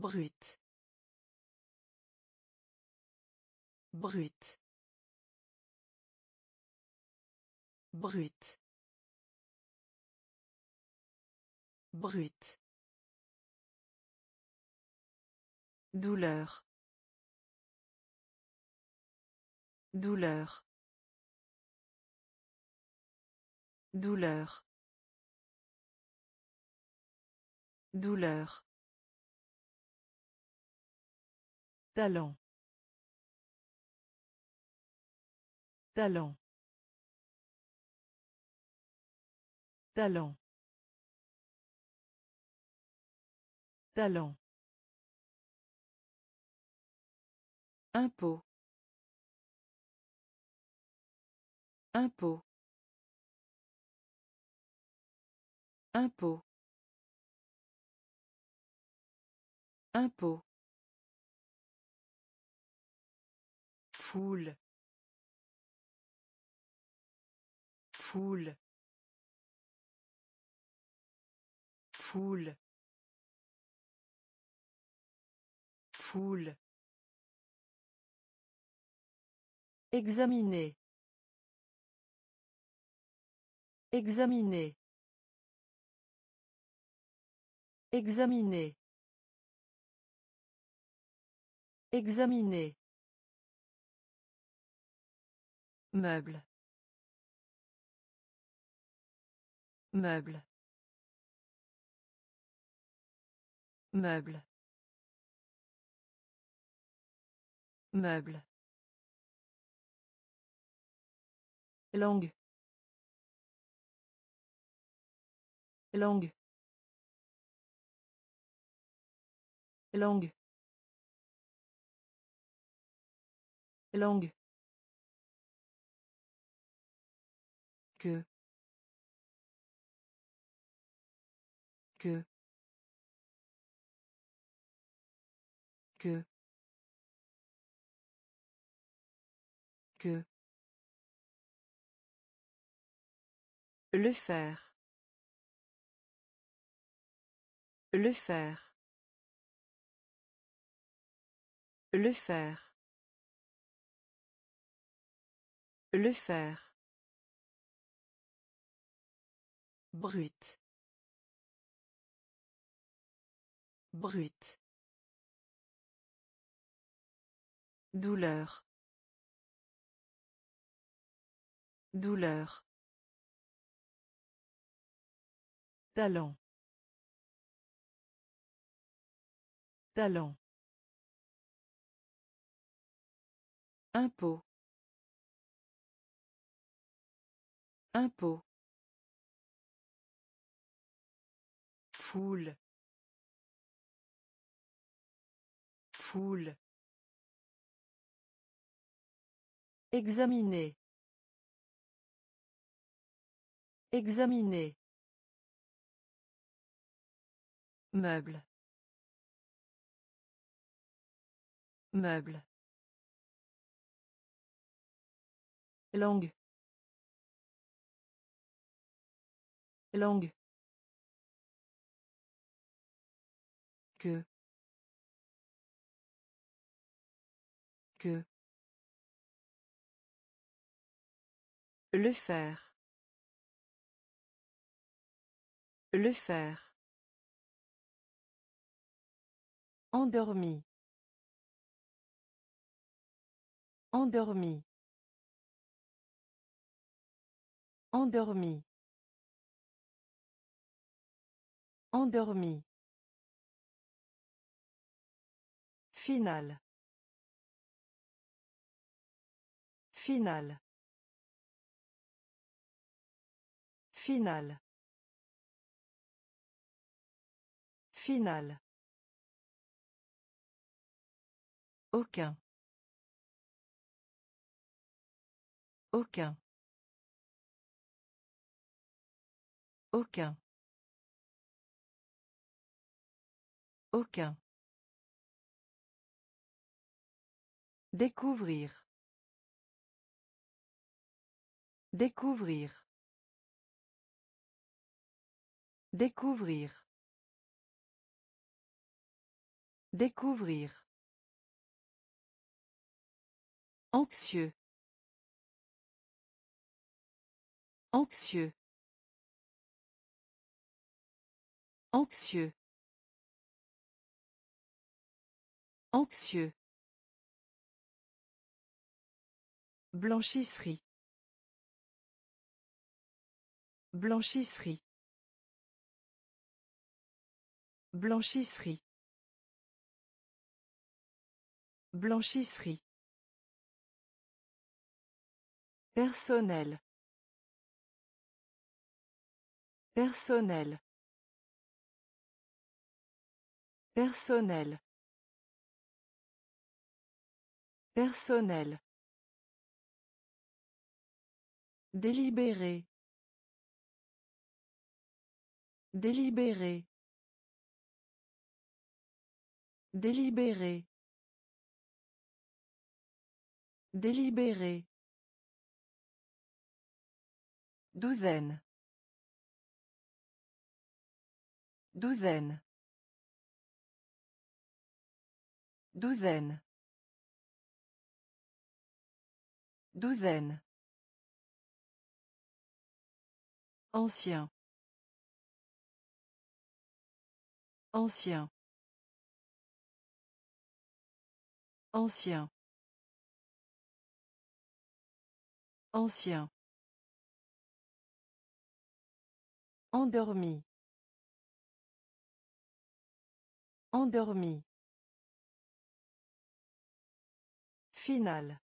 Brut. Brut. Brut. Brut. Douleur. Douleur. Douleur. Douleur. Talent. Talent. Talent. Talent. Impôt. Impôt. Impôt. Impôt. Foule. Foule. Foule. Foule. Examiner. Examiner. Examiner. Examiner. Meuble. Meuble. Meuble. Meuble. Langue. Langue. Langue. Langue. Que que que que. Le faire. Le faire. Le faire. Le faire Brut. Brut. Douleur. Douleur. Talent. Talent. Impôt. Impôt. Foule. Foule. Examiner. Examiner. Meuble. Meuble. Langue. Langue. Que que le faire le faire endormi endormi endormi endormi Final. Final. Final. Final. Aucun. Aucun. Aucun. Aucun. Découvrir. Découvrir. Découvrir. Découvrir. Anxieux. Anxieux. Anxieux. Anxieux. Blanchisserie. Blanchisserie. Blanchisserie. Blanchisserie. Personnel. Personnel. Personnel. Personnel. Délibéré. Délibéré. Délibéré. Délibéré. Douzaine. Douzaine. Douzaine. Douzaine. Ancien. Ancien. Ancien. Ancien. Endormi. Endormi. Final.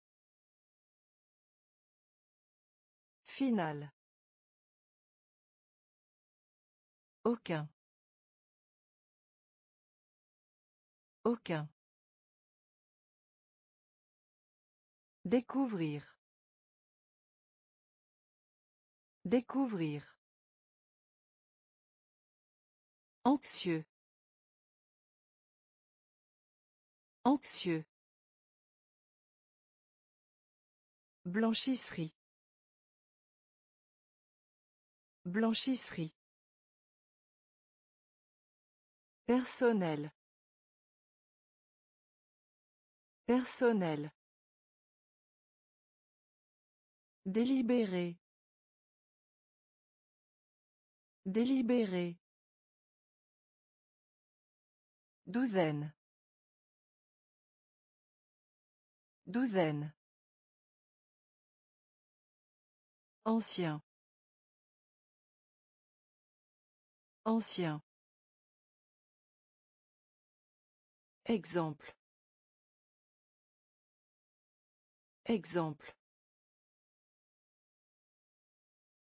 Final. Aucun. Aucun. Découvrir. Découvrir. Anxieux. Anxieux. Blanchisserie. Blanchisserie. Personnel. Personnel. Délibéré. Délibéré. Douzaine. Douzaine. Ancien. Ancien. Exemple. Exemple.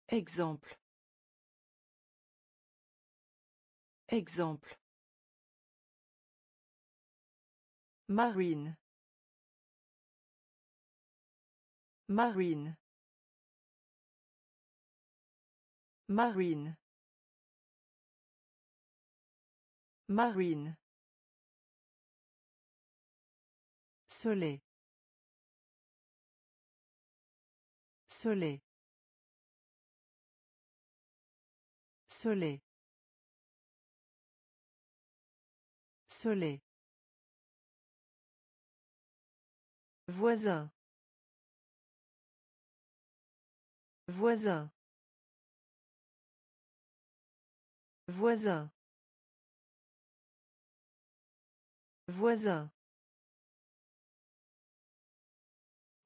Exemple. Exemple. Marine. Marine. Marine. Marine. Soleil. Soleil. Soleil. Soleil. Voisin. Voisin. Voisin. Voisin.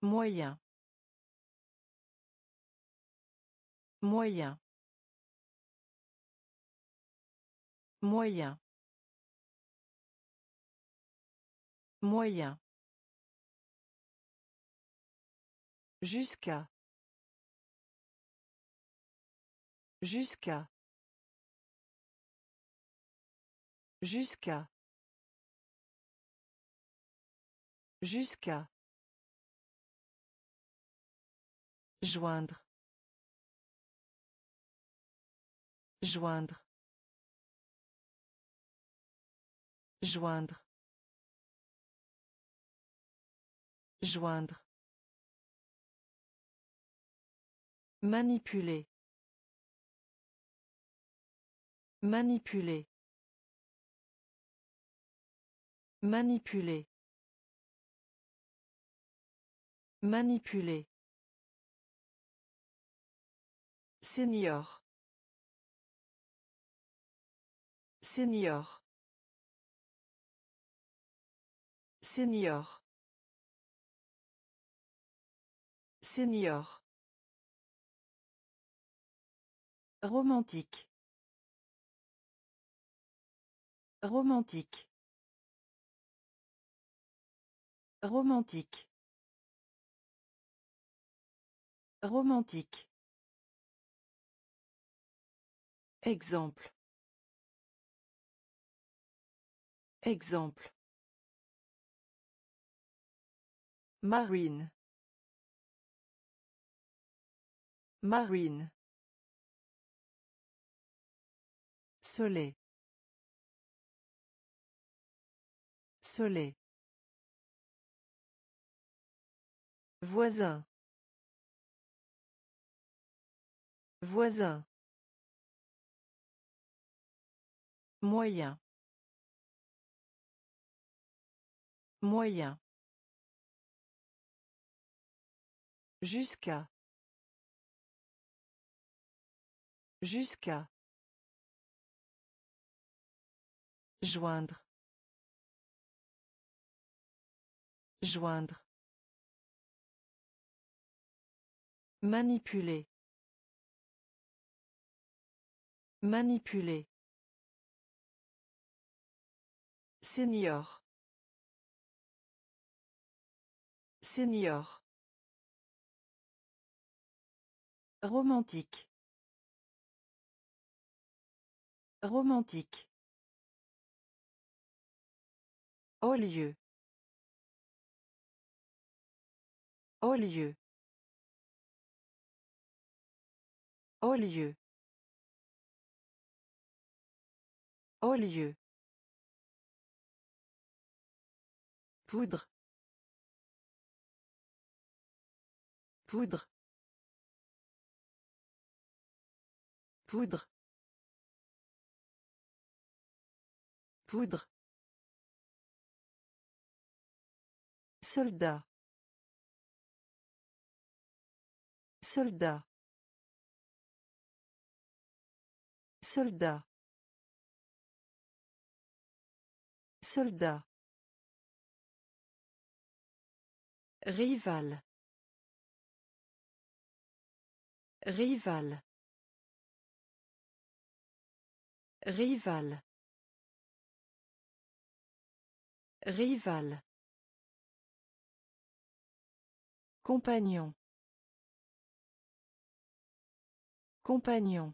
Moyen. Moyen. Moyen. Moyen. Jusqu'à. Jusqu'à. Jusqu'à. Jusqu'à. Joindre. Joindre. Joindre. Joindre. Manipuler. Manipuler. Manipuler. Manipuler. Senior. Senior. Senior. Senior. Romantique. Romantique. Romantique. Romantique. Exemple. Exemple. Marine. Marine. Soleil. Soleil. Voisin. Voisin. Moyen. Moyen. Jusqu'à. Jusqu'à. Joindre. Joindre. Manipuler. Manipuler. Senior. Senior. Romantique. Romantique. Au lieu. Au lieu. Au lieu. Au lieu. Poudre. Poudre. Poudre. Poudre. Soldat. Soldat. Soldat. Soldat. Rival. Rival. Rival. Rival. Compagnon. Compagnon.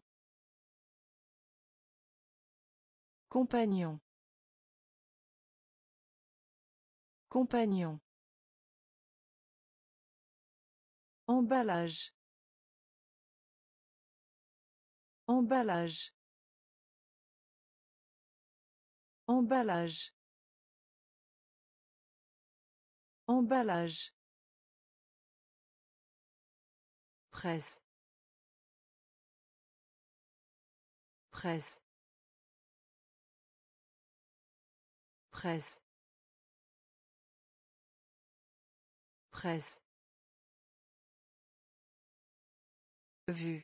Compagnon. Compagnon. Emballage. Emballage. Emballage. Emballage. Presse. Presse. Presse. Presse. Vue.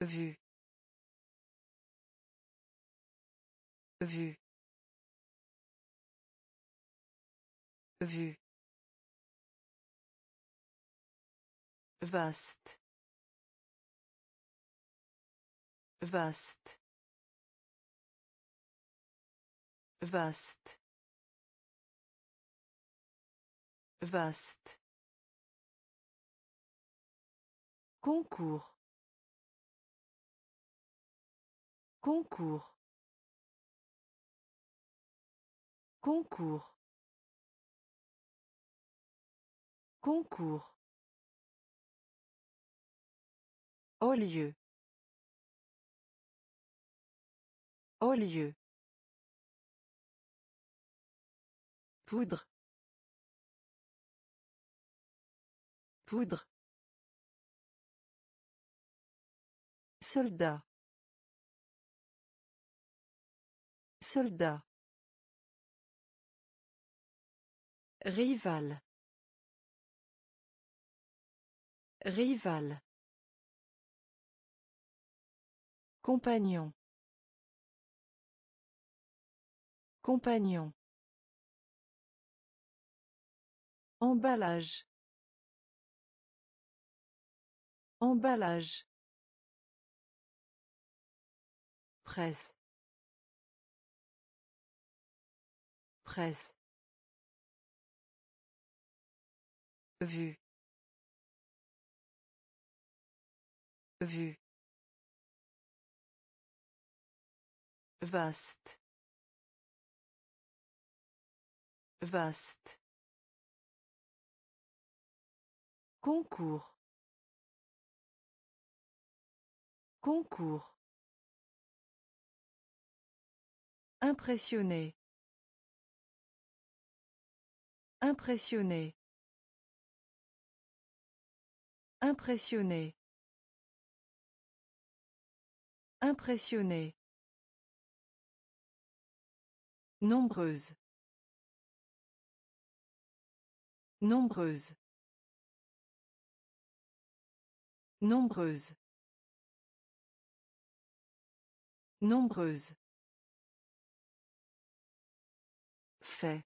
Vue. Vue. Vue. Vaste. Vaste. Vaste. Vaste. Concours. Concours. Concours. Concours. Au lieu. Au lieu. Poudre. Poudre. Soldat. Soldat. Rival. Rival. Compagnon. Compagnon. Emballage. Emballage. Presse. Presse. Vue. Vue. Vaste. Vaste. Concours. Concours. Impressionné. Impressionné. Impressionné. Impressionné. Nombreuse. Nombreuse. Nombreuse. Nombreuse. Fait.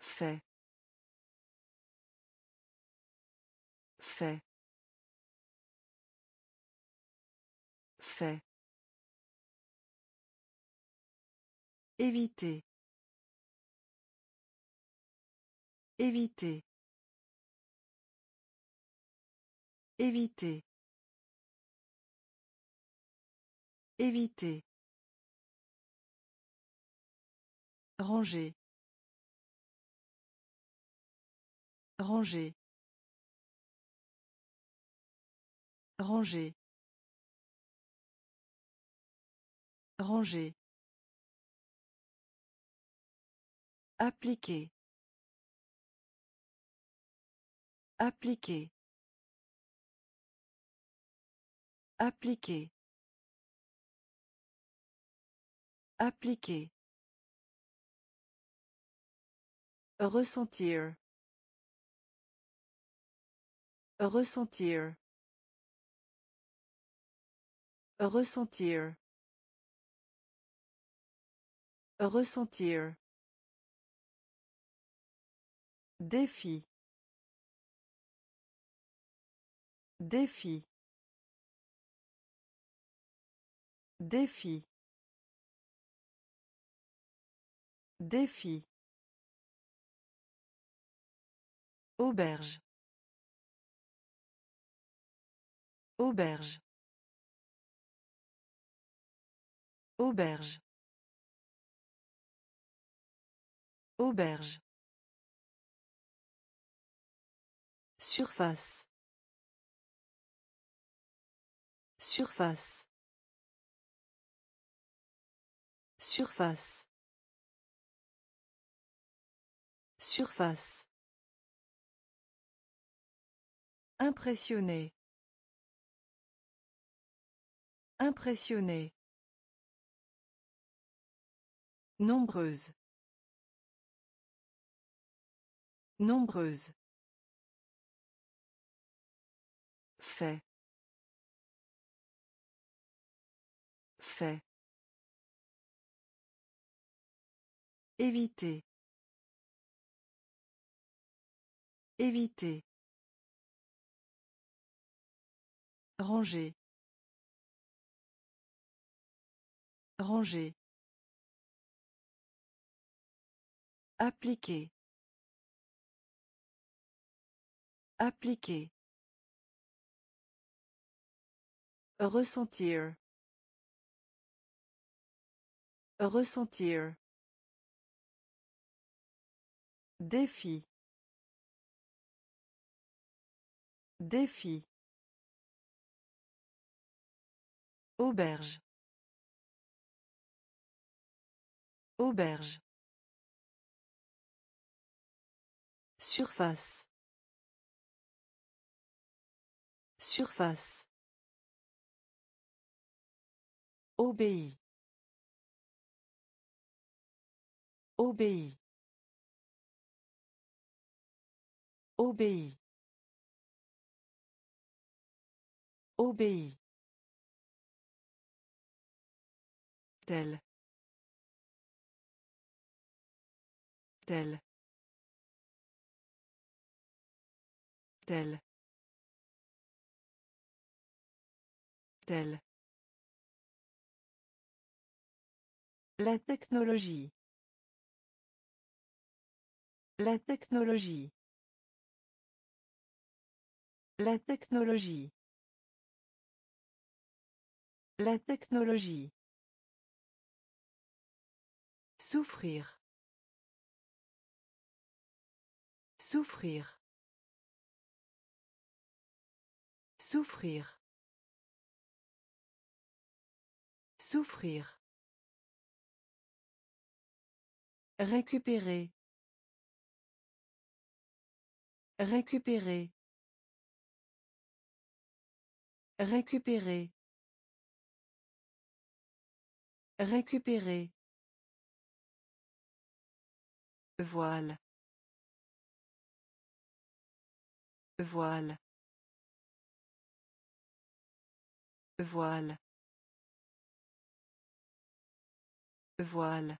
Fait. Fait. Fait. Éviter. Éviter. Éviter. Éviter. Ranger. Ranger. Ranger. Ranger. Appliquer. Appliquer. Appliquer. Appliquer. Ressentir. Ressentir. Ressentir. Ressentir. Défi. Défi. Défi. Défi. Auberge. Auberge. Auberge. Auberge. Surface. Surface. Surface. Surface. Impressionné. Impressionné. Nombreuse. Nombreuse. Fait. Fait. Éviter. Éviter. Ranger. Ranger. Appliquer. Appliquer. Ressentir. Ressentir. Défi. Défi. Auberge. Auberge. Surface. Surface. Obéit. Obéit. Obéit. Obéit. Tel. Tel. Tel. Tel. La technologie. La technologie. La technologie. La technologie. Souffrir. Souffrir. Souffrir. Souffrir. Récupérer. Récupérer. Récupérer. Récupérer. Voile. Voile. Voile. Voile.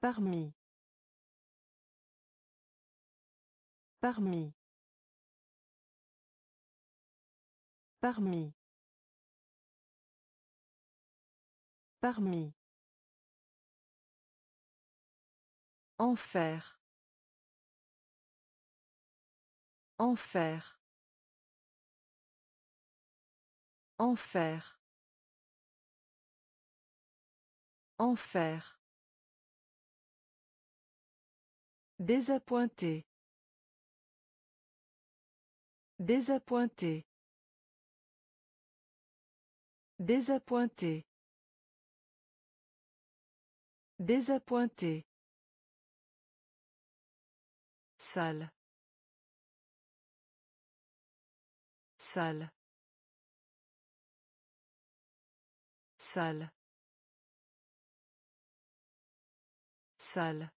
Parmi. Parmi. Parmi. Parmi. Enfer. Enfer. Enfer. Enfer. Désappointé. Désappointé. Désappointé. Désappointé. Salle. Salle. Salle. Salle.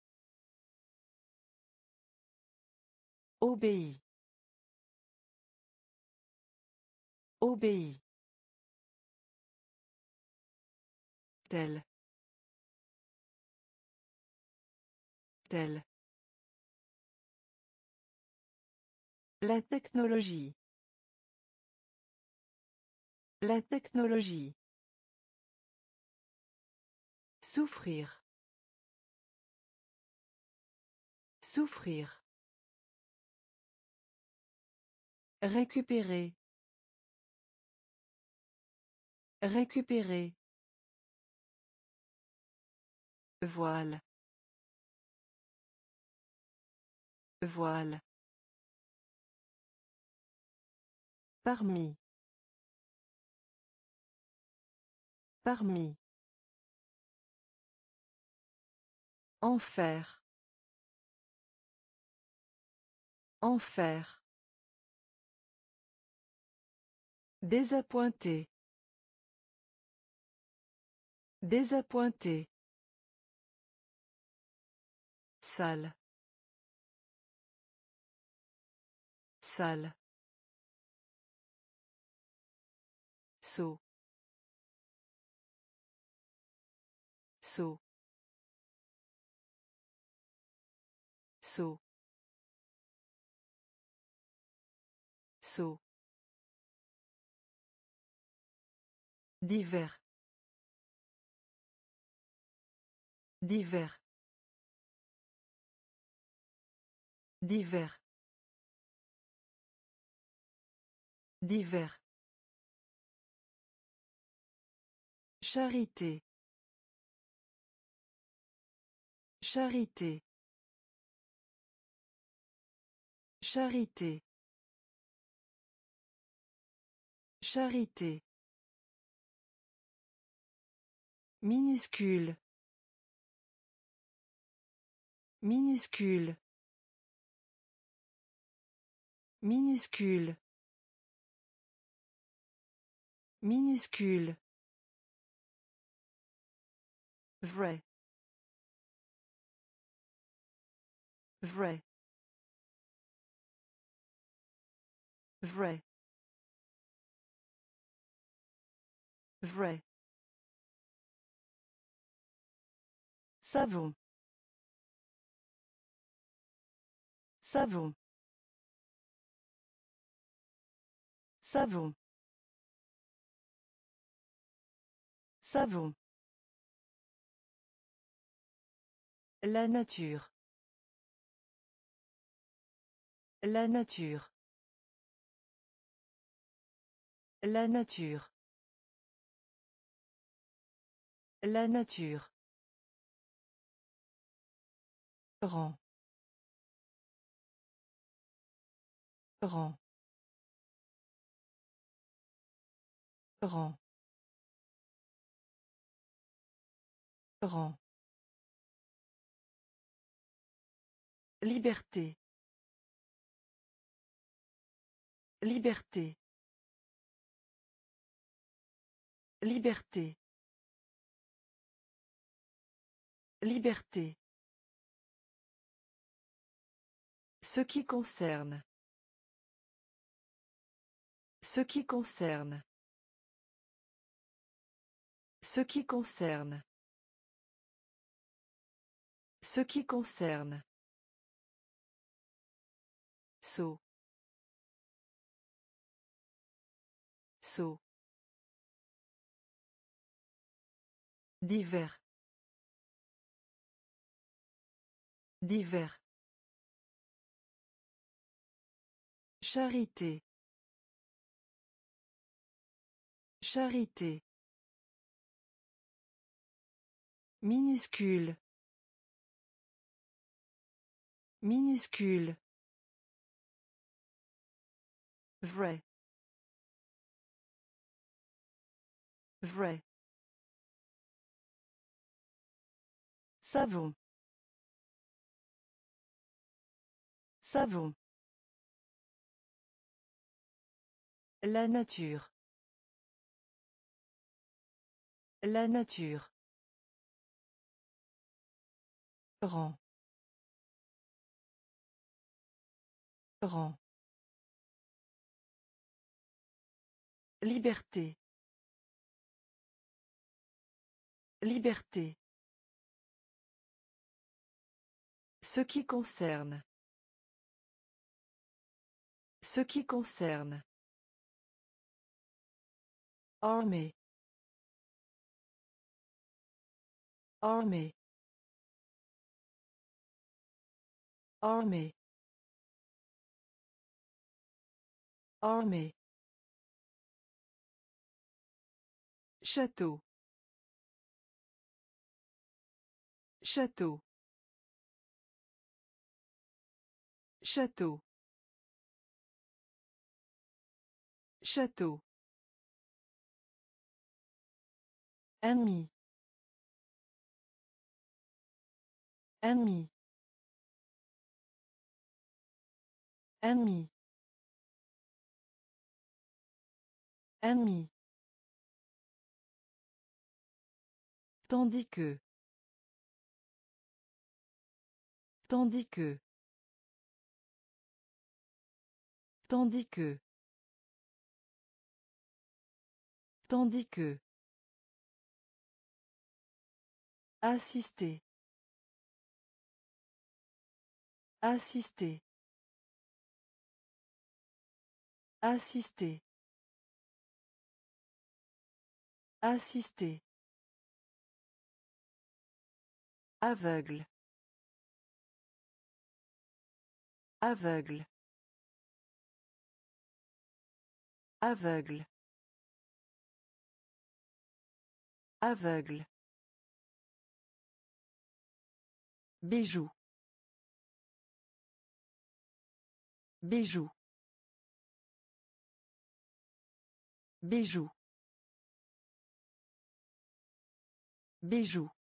Obéit. Obéit. Tel. Tel. La technologie. La technologie. Souffrir. Souffrir. Récupérer. Récupérer. Voile. Voile. Parmi. Parmi. Enfer. Enfer. Désappointé. Désappointé. Salle. Salle. Saut. Saut. Saut. Saut. Divers. Divers. Divers. Divers. Charité. Charité. Charité. Charité. Minuscule. Minuscule. Minuscule. Minuscule. Vrai. Vrai. Vrai. Vrai. Savon. Savon. Savon. Savon. La nature. La nature. La nature. La nature. Rang. Rang. Rang. Rang. Liberté. Liberté. Liberté. Liberté. Ce qui concerne. Ce qui concerne. Ce qui concerne. Ce qui concerne. Saut. Saut. Divers. Divers. Charité. Charité. Minuscule. Minuscule. Vrai. Vrai. Savon. Savon. La nature. La nature. Rang. Rang. Liberté. Liberté. Ce qui concerne. Ce qui concerne. Armée. Armée. Armée. Armée. Château. Château. Château. Château. Ennemi. Ennemi. Ennemi. Ennemi. Tandis que. Tandis que. Tandis que. Tandis que. Assister. Assister. Assister. Assister. Aveugle. Aveugle. Aveugle. Aveugle. Bijou. Bijou. Bijou. Bijou.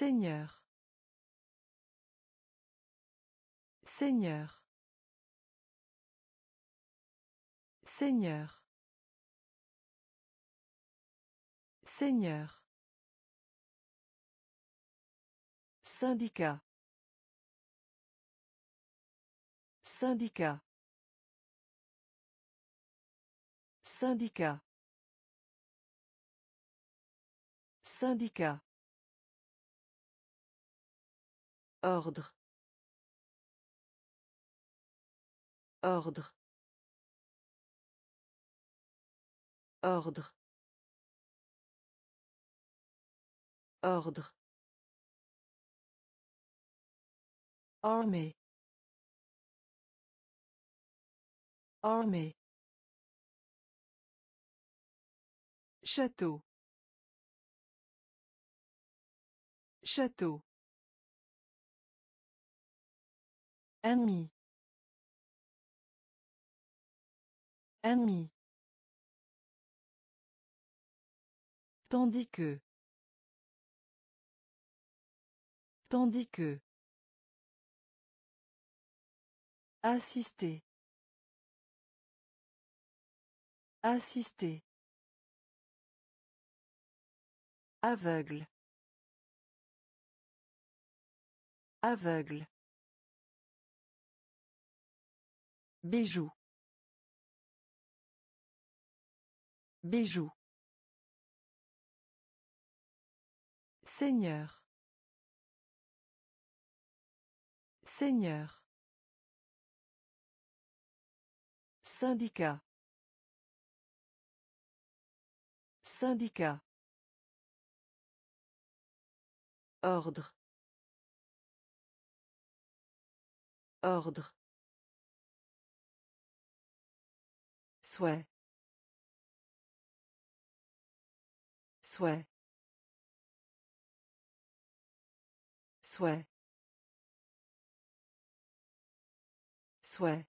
Seigneur. Seigneur. Seigneur. Seigneur. Syndicat. Syndicat. Syndicat. Syndicat. Ordre. Ordre. Ordre. Ordre. Armée. Armée. Château. Château. Ennemi. Ennemi. Tandis que. Tandis que. Assister. Assister. Aveugle. Aveugle. Bijou. Bijou. Seigneur. Seigneur. Syndicat. Syndicat. Ordre. Ordre. Souhait. Souhait. Souhait. Souhait.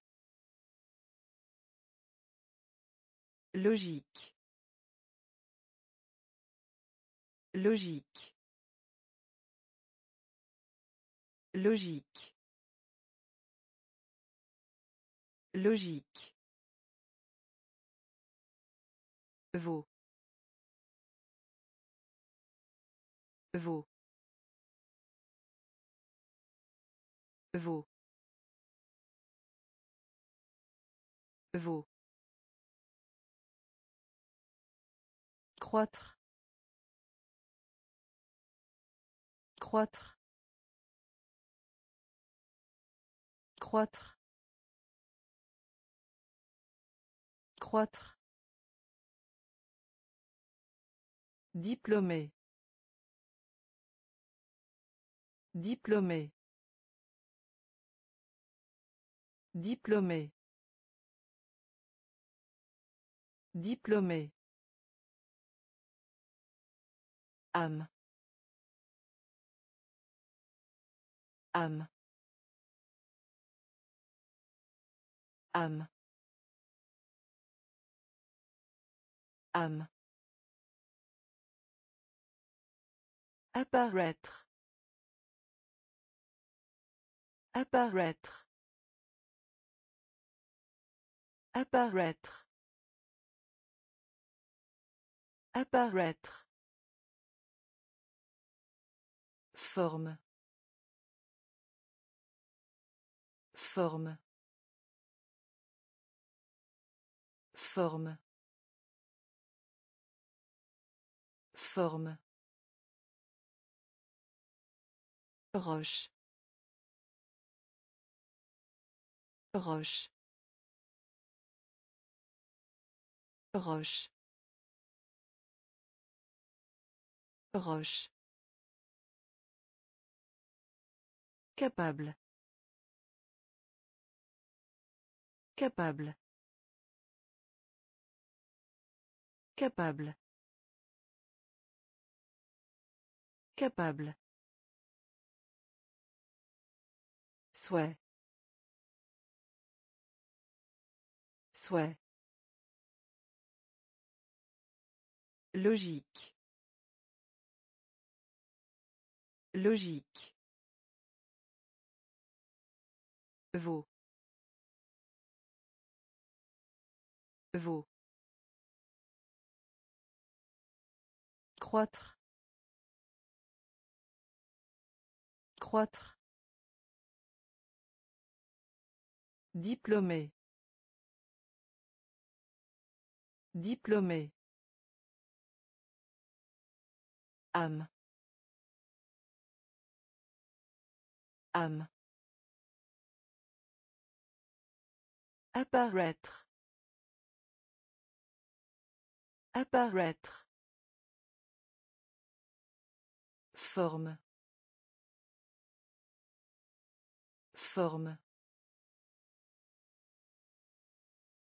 Logique. Logique. Logique. Logique. Vaut. Vaut. Vaut. Vaut. Croître. Croître. Croître. Croître. Diplômé. Diplômé. Diplômé. Diplômé. âme âme âme âme apparaître apparaître apparaître apparaître Forme. Forme. Forme. Forme. Roche. Roche. Roche. Roche. Capable. Capable. Capable. Capable. Souhait. Souhait. Logique. Logique. Vaut. Veau. Croître. Croître. Diplômé. Diplômé. âme âme apparaître. Apparaître. Forme. Forme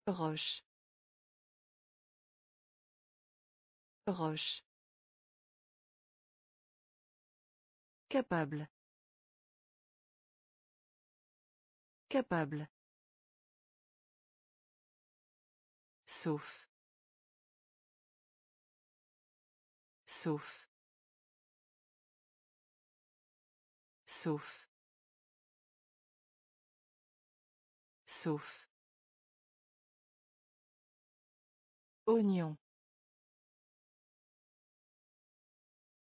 roche roche Capable. Capable. Sauf. Sauf. Sauf. Sauf. Oignon.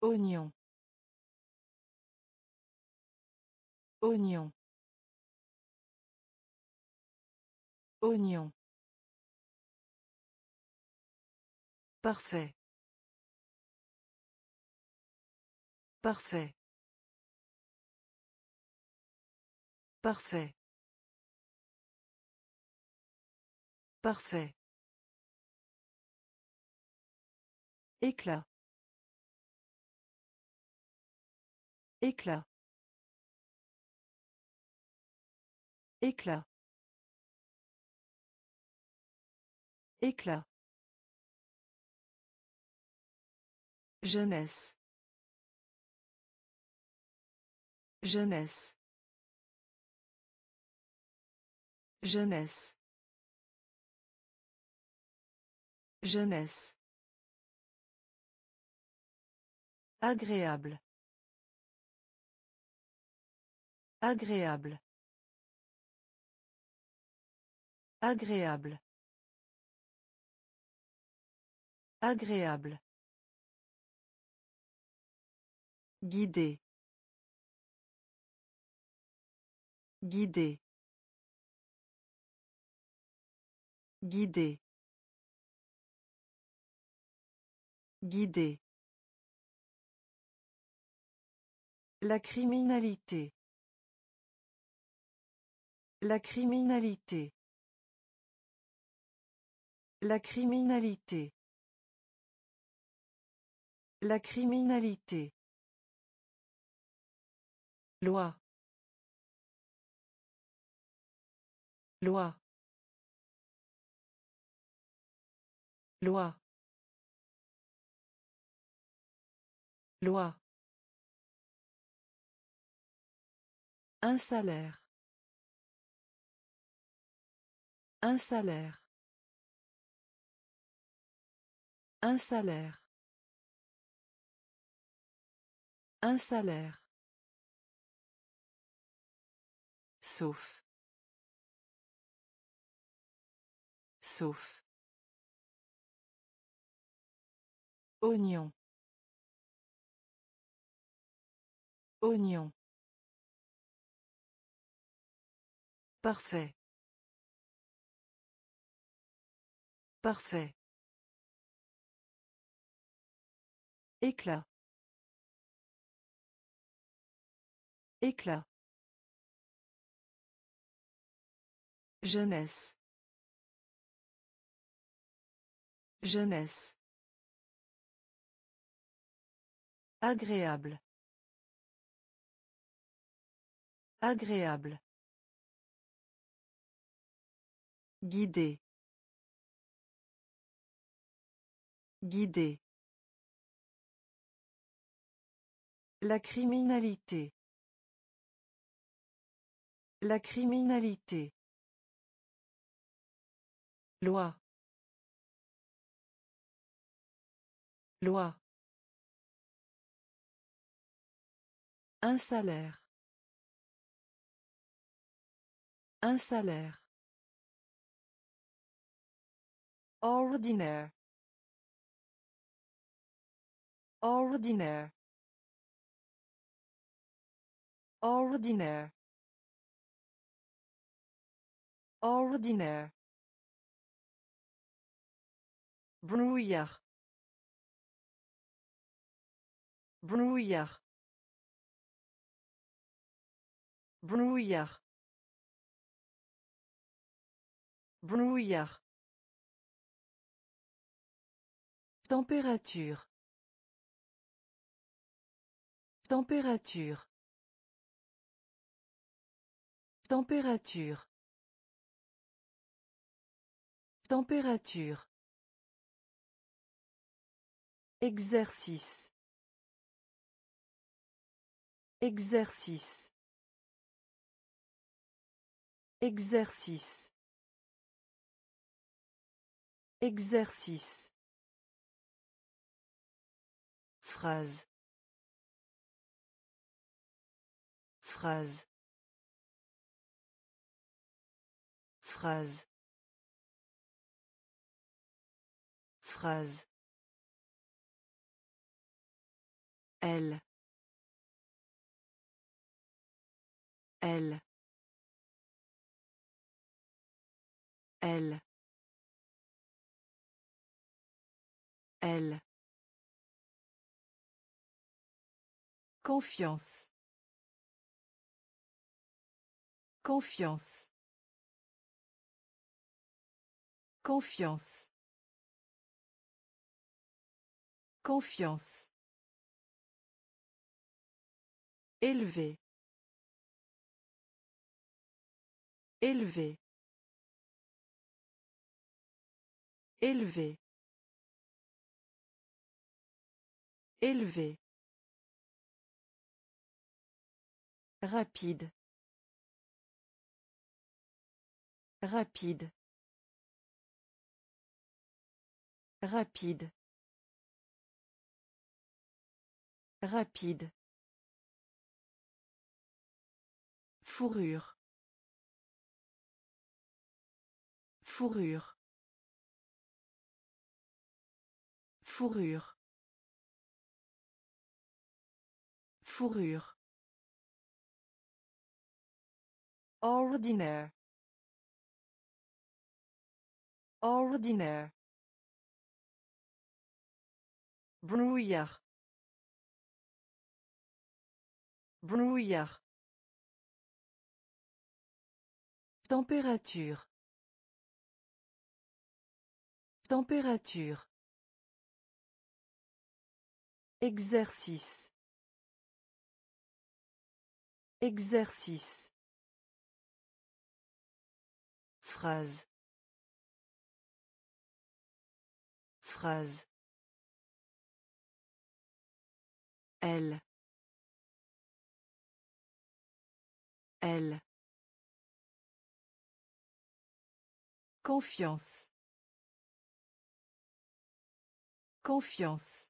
Oignon. Oignon. Oignon. Parfait. Parfait. Parfait. Parfait. Éclat. Éclat. Éclat. Éclat. Jeunesse. Jeunesse. Jeunesse. Jeunesse. Agréable. Agréable. Agréable. Agréable. Guider. Guider. Guider. Guider. La criminalité. La criminalité. La criminalité. La criminalité. Loi. Loi. Loi. Loi. Un salaire. Un salaire. Un salaire. Un salaire. Sauf. Sauf. Oignon. Oignon. Parfait. Parfait. Éclat. Éclat. Jeunesse. Jeunesse. Agréable. Agréable. Guider. Guider. La criminalité. La criminalité. Loi. Loi. Un salaire. Un salaire. Ordinaire. Ordinaire. Ordinaire. Ordinaire. Brouillard. Brouillard. Brouillard. Brouillard. Température. Température. Température. Température. Exercice. Exercice. Exercice. Exercice. Phrase. Phrase. Phrase. Phrase. Elle. Elle. Elle. Elle. Confiance. Confiance. Confiance. Confiance. Élevé. Élevé. Élevé. Élevé. Rapide. Rapide. Rapide. Rapide. Fourrure. Fourrure. Fourrure. Fourrure. Ordinaire. Ordinaire. Brouillard. Brouillard. Température. Température. Exercice. Exercice. Phrase. Phrase. Elle. Elle. Confiance. Confiance.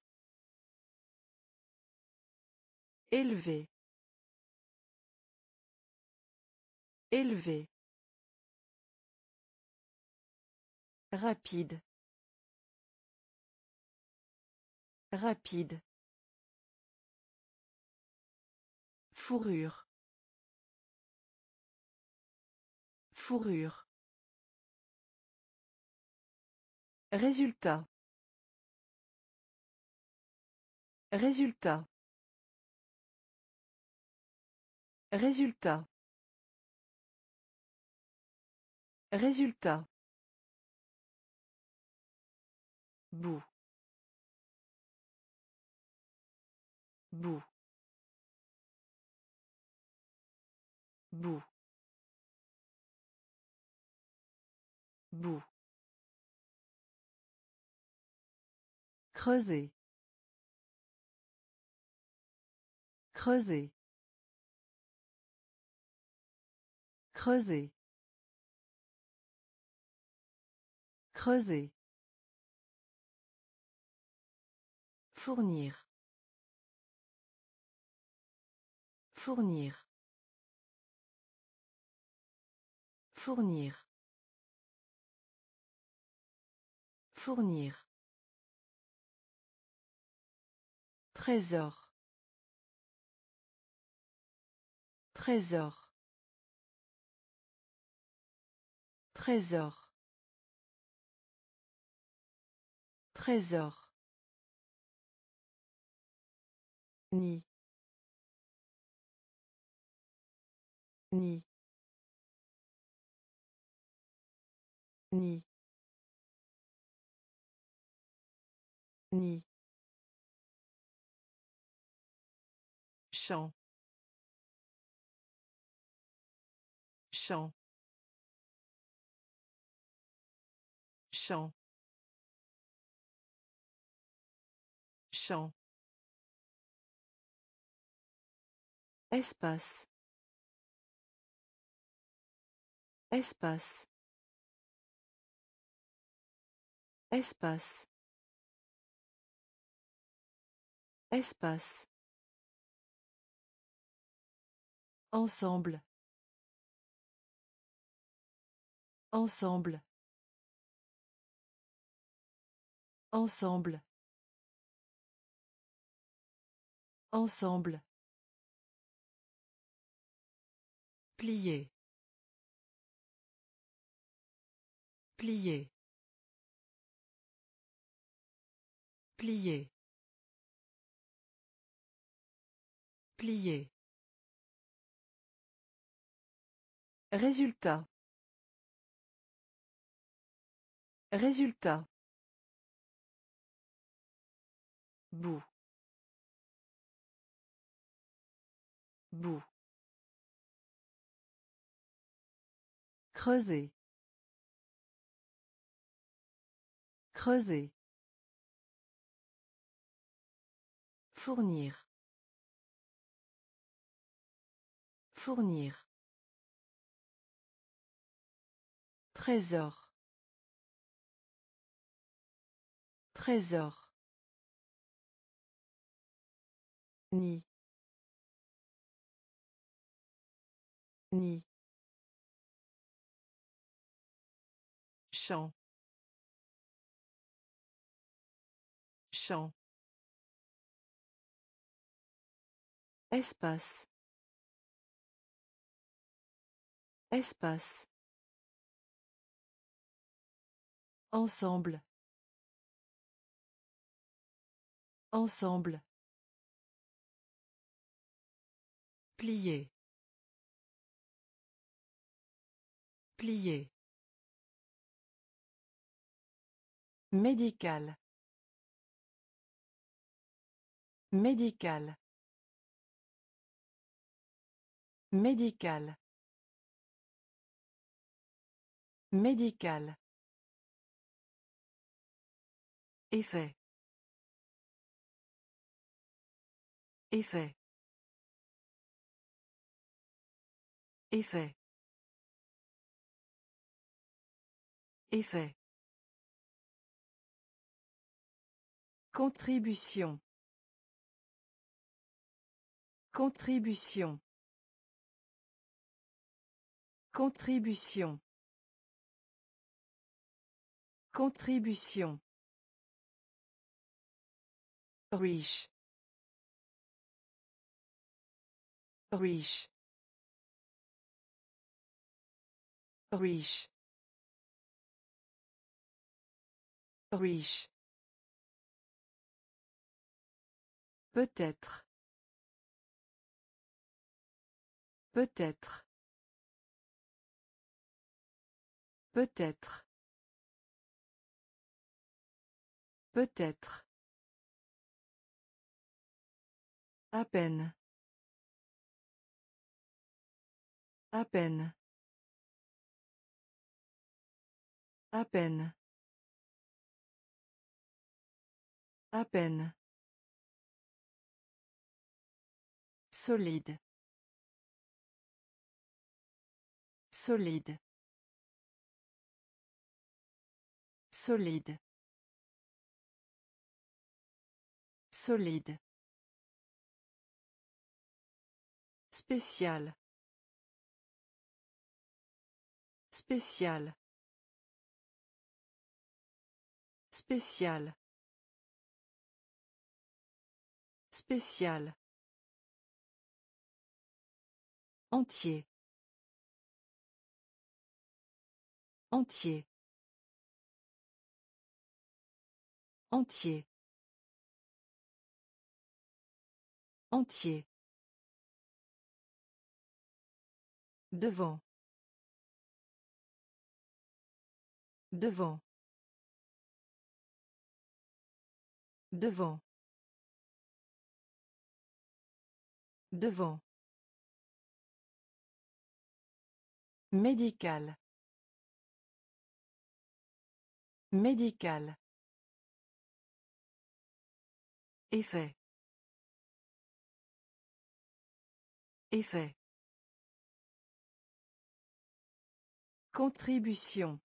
Élevé. Élevé. Rapide. Rapide. Fourrure. Fourrure. Résultat. Résultat. Résultat. Résultat. Bout. Bout. Bout. Bout. Creuser. Creuser. Creuser. Creuser. Fournir. Fournir. Fournir. Fournir. Trésor. Trésor. Trésor. Trésor. Ni. Ni. Ni. Ni. Champ. Champ. Champ. Champ. Espace. Espace. Espace. Espace. Ensemble. Ensemble. Ensemble. Ensemble. Plier. Plier. Plier. Plier. Résultat. Résultat. Bout. Bout. Creuser. Creuser. Fournir. Fournir. Trésor. Trésor. Ni. Ni. Champ. Champ. Espace. Espace. Ensemble. Ensemble. Plier. Plier. Médical. Médical. Médical. Médical. Effet. Effet. Effet. Effet. Contribution. Contribution. Contribution. Contribution. Riche. Riche. Riche. Riche. Peut-être. Peut-être. Peut-être. Peut-être. À peine. À peine. À peine. À peine. Solide. Solide. Solide. Solide. Spécial. Spécial. Spécial. Spécial. Entier. Entier. Entier. Entier. Devant. Devant. Devant. Devant. Médical. Médical. Effet. Effet. Contribution.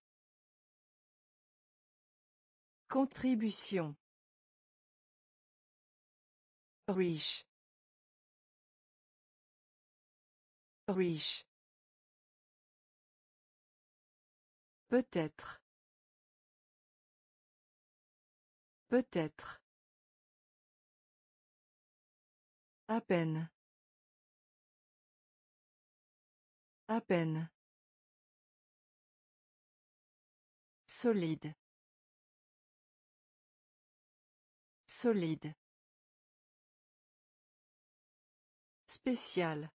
Contribution. Riche. Riche. Peut-être. Peut-être. À peine. À peine. Solide. Solide. Spécial.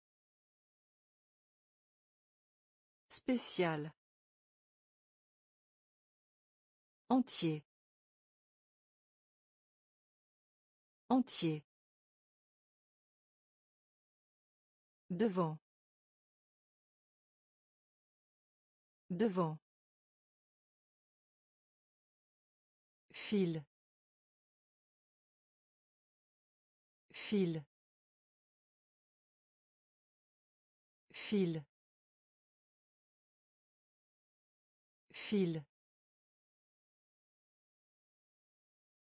Spécial. Entier. Entier. Devant. Devant. Fil. Fil. Fil. Fil.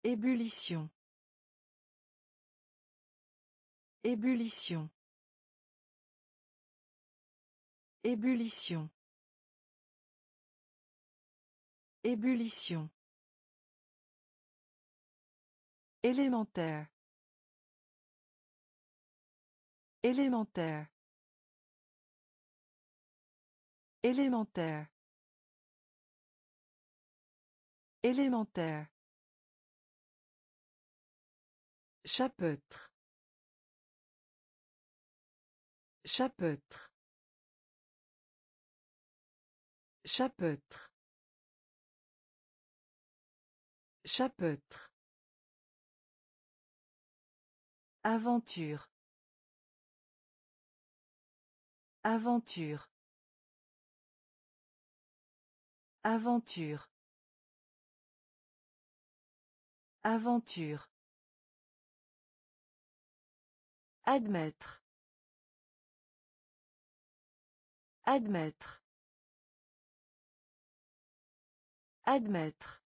Ébullition. Ébullition. Ébullition. Ébullition. Élémentaire. Élémentaire. Élémentaire. Élémentaire. Chapeautre. Chapeautre. Chapeautre. Chapeautre. Aventure. Aventure. Aventure. Aventure. Admettre. Admettre. Admettre.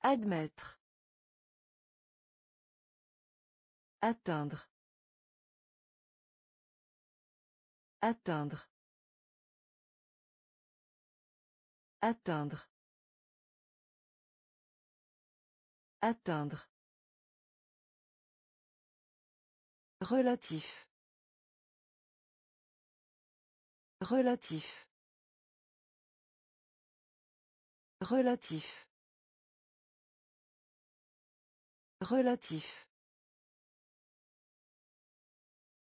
Admettre. Atteindre. Atteindre. Atteindre. Atteindre. Relatif. Relatif. Relatif. Relatif.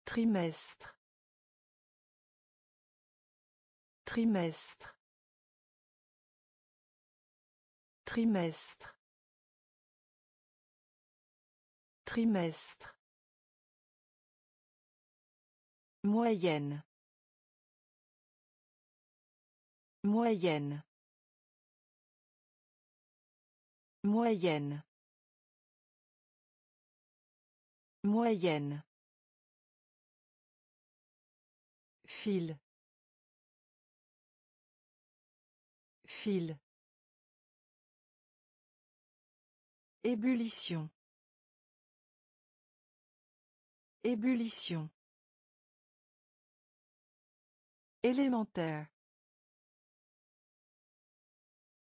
Trimestre. Trimestre. Trimestre. Trimestre. Moyenne. Moyenne. Moyenne. Moyenne. Fil. Fil. Ébullition. Ébullition. Élémentaire.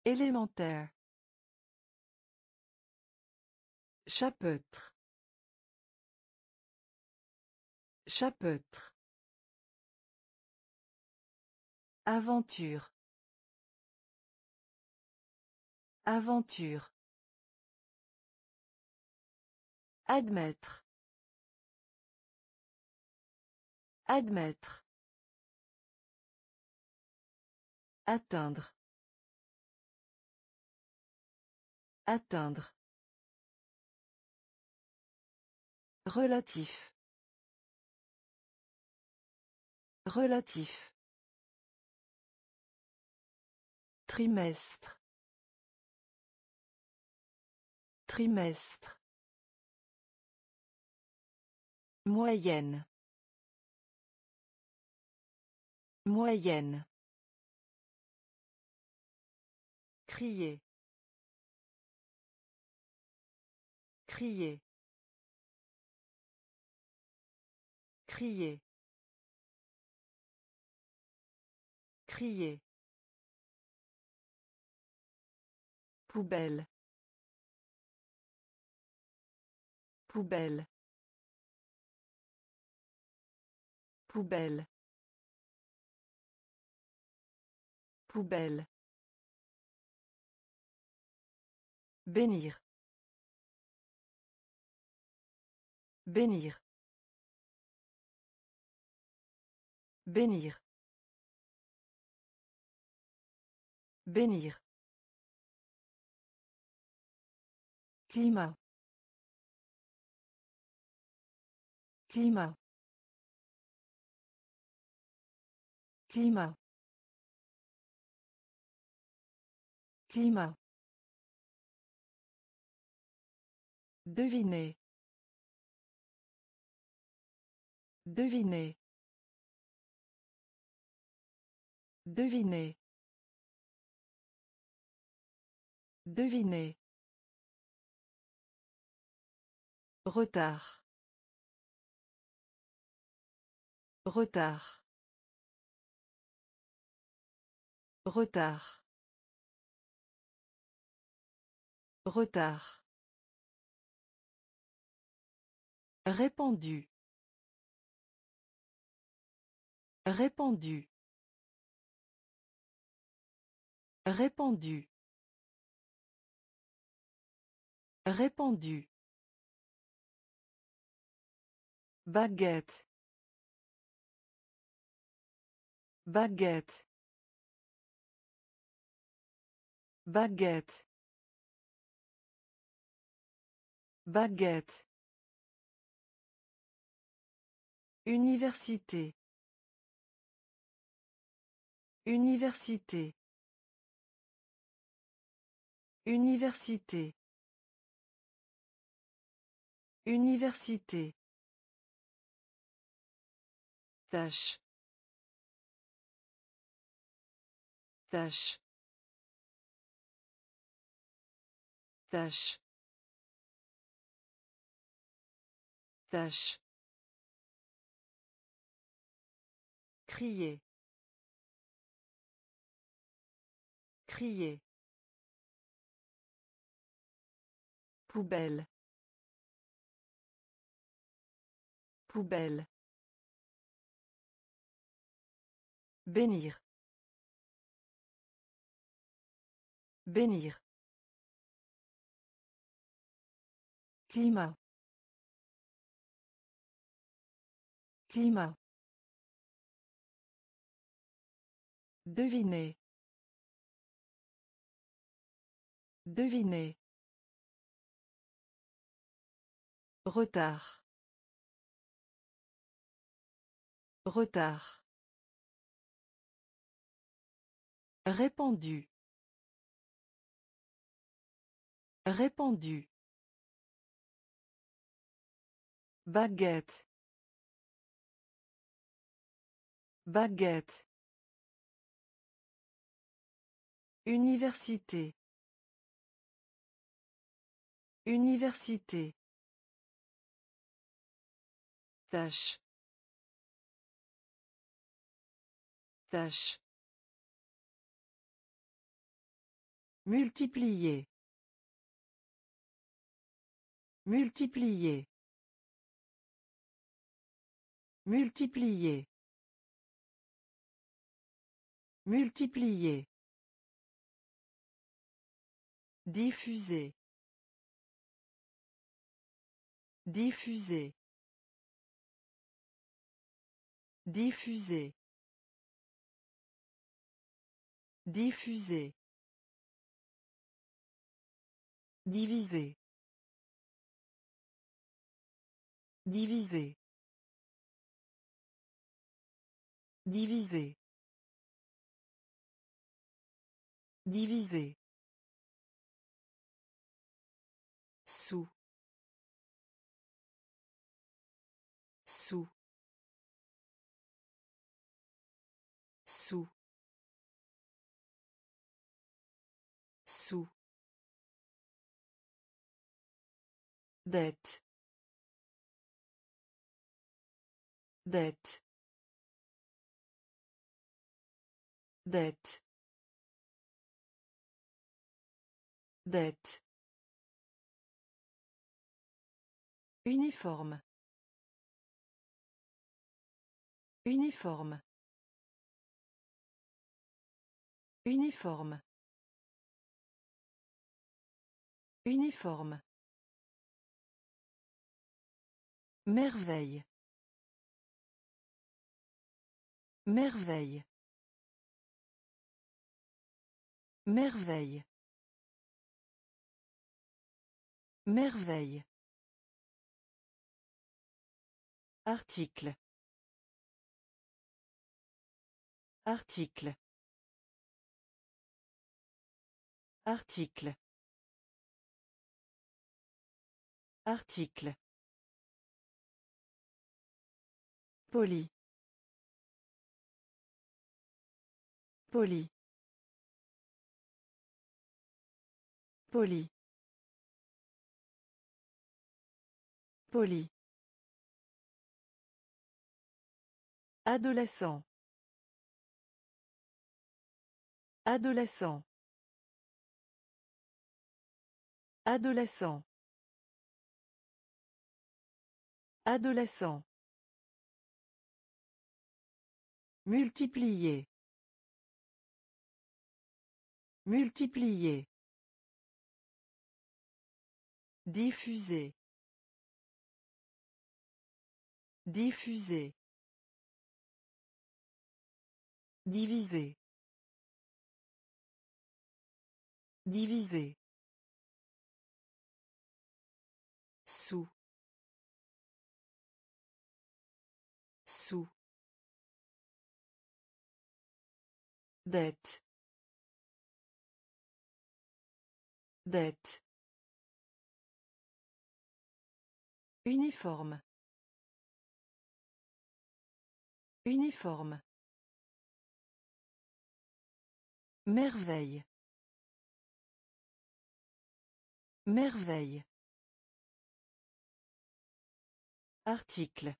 Élémentaire. Chapeautre. Chapeautre. Aventure. Aventure. Admettre. Admettre. Atteindre. Atteindre. Relatif. Relatif. Trimestre. Trimestre. Moyenne. Moyenne. Crier. Crier. Crier. Crier. Poubelle. Poubelle. Poubelle. Poubelle. Bénir. Bénir. Bénir. Bénir. Climat. Climat. Climat. Climat. Devinez. Devinez. Devinez. Devinez. Retard. Retard. Retard. Retard. Répandu. Répandu. Répandu. Répandu. Baguette. Baguette. Baguette. Baguette. Université. Université. Université. Université. Tâche. Tâche. Tâche. Tâche. Crier. Crier. Poubelle. Poubelle. Bénir. Bénir. Climat. Climat. Devinez. Devinez. Retard. Retard. Répandu. Répandu. Baguette. Baguette. Université. Université. Tâche. Tâche. Multiplier. Multiplier. Multiplier. Multiplier. Diffuser. Diffuser. Diffuser. Diffuser. Diviser. Diviser. Diviser. Diviser. Dette. Dette. Dette. Dette. Uniforme. Uniforme. Uniforme. Uniforme. Merveille. Merveille. Merveille. Merveille. Article. Article. Article. Article. Poli. Poli. Poli. Poli. Adolescent. Adolescent. Adolescent. Adolescent. Multiplier. Multiplier. Diffuser. Diffuser. Diviser. Diviser. Dette. Dette. Uniforme. Uniforme. Merveille. Merveille. Article.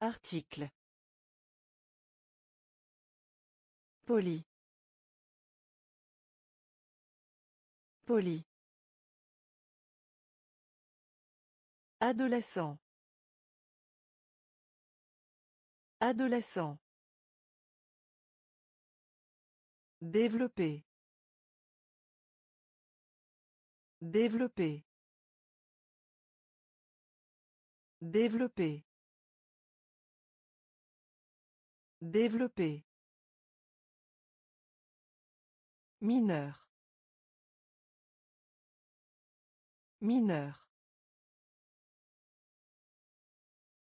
Article. Poli. Poli. Adolescent. Adolescent. Développer. Développer. Développer. Développer. Mineur. Mineur.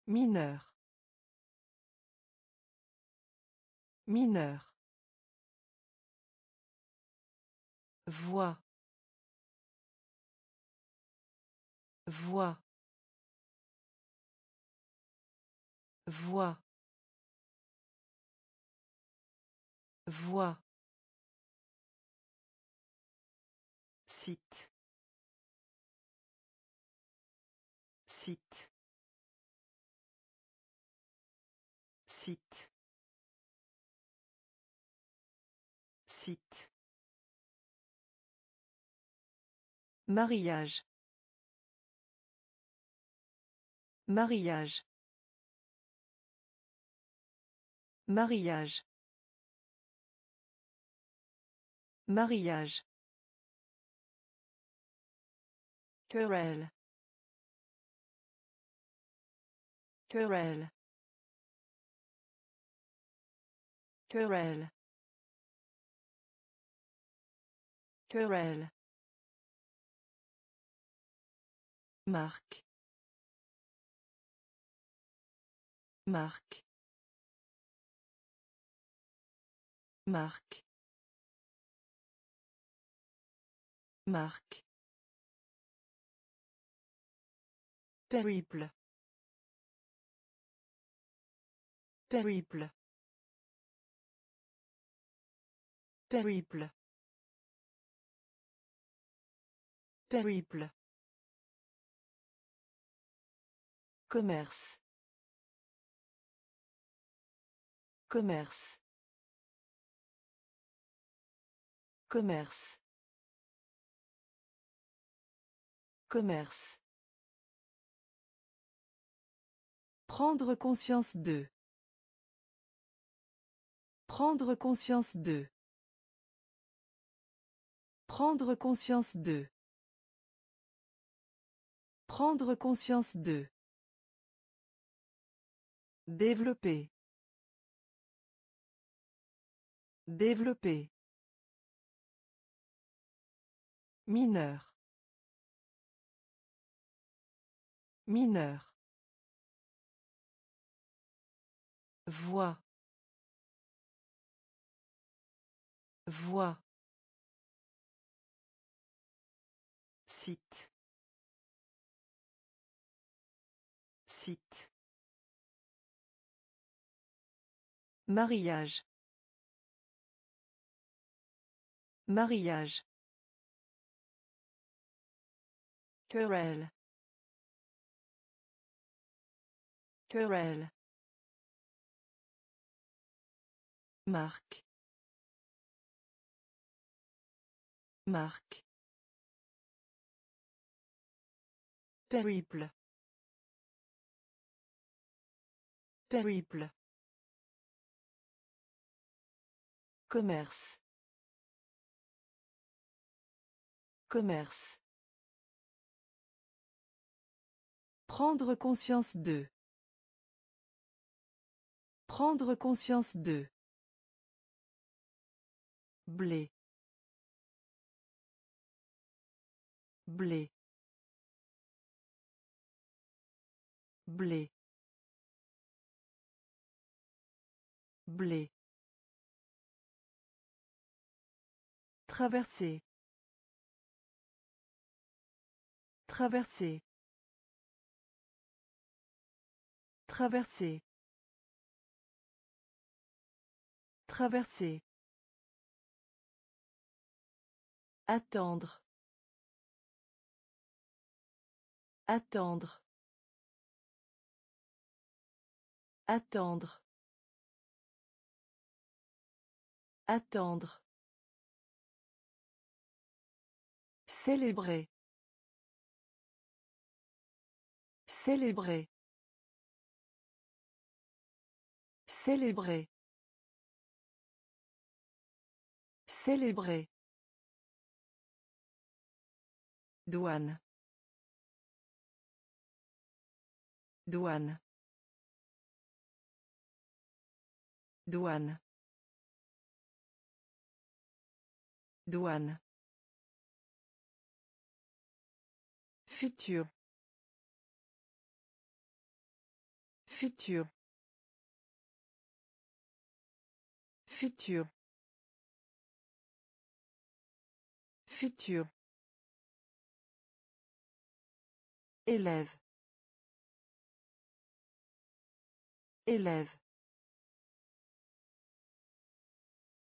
Mineur. Mineur. Voix. Voix. Voix. Voix. Site. Site. Site. Site. Mariage. Mariage. Mariage. Mariage. Querelle. Querelle. Querelle. Querelle. Marque. Marque. Marque. Marque. Périple. Périple. Périple. Périple. Commerce. Commerce. Commerce. Commerce. Prendre conscience de. Prendre conscience de. Prendre conscience de. Prendre conscience de. Développer. Développer. Mineur. Mineur. Voix. Voix. Site. Site. Mariage. Mariage. Querelle. Querelle. Marque. Marque. Périple. Périple. Commerce. Commerce. Prendre conscience de. Prendre conscience de. Blé. Blé. Blé. Blé. Traverser. Traverser. Traverser. Traverser. Attendre. Attendre. Attendre. Attendre. Célébrer. Célébrer. Célébrer. Célébrer. Douane. Douane. Douane. Douane. Futur. Futur. Futur. Futur. Élève. Élève.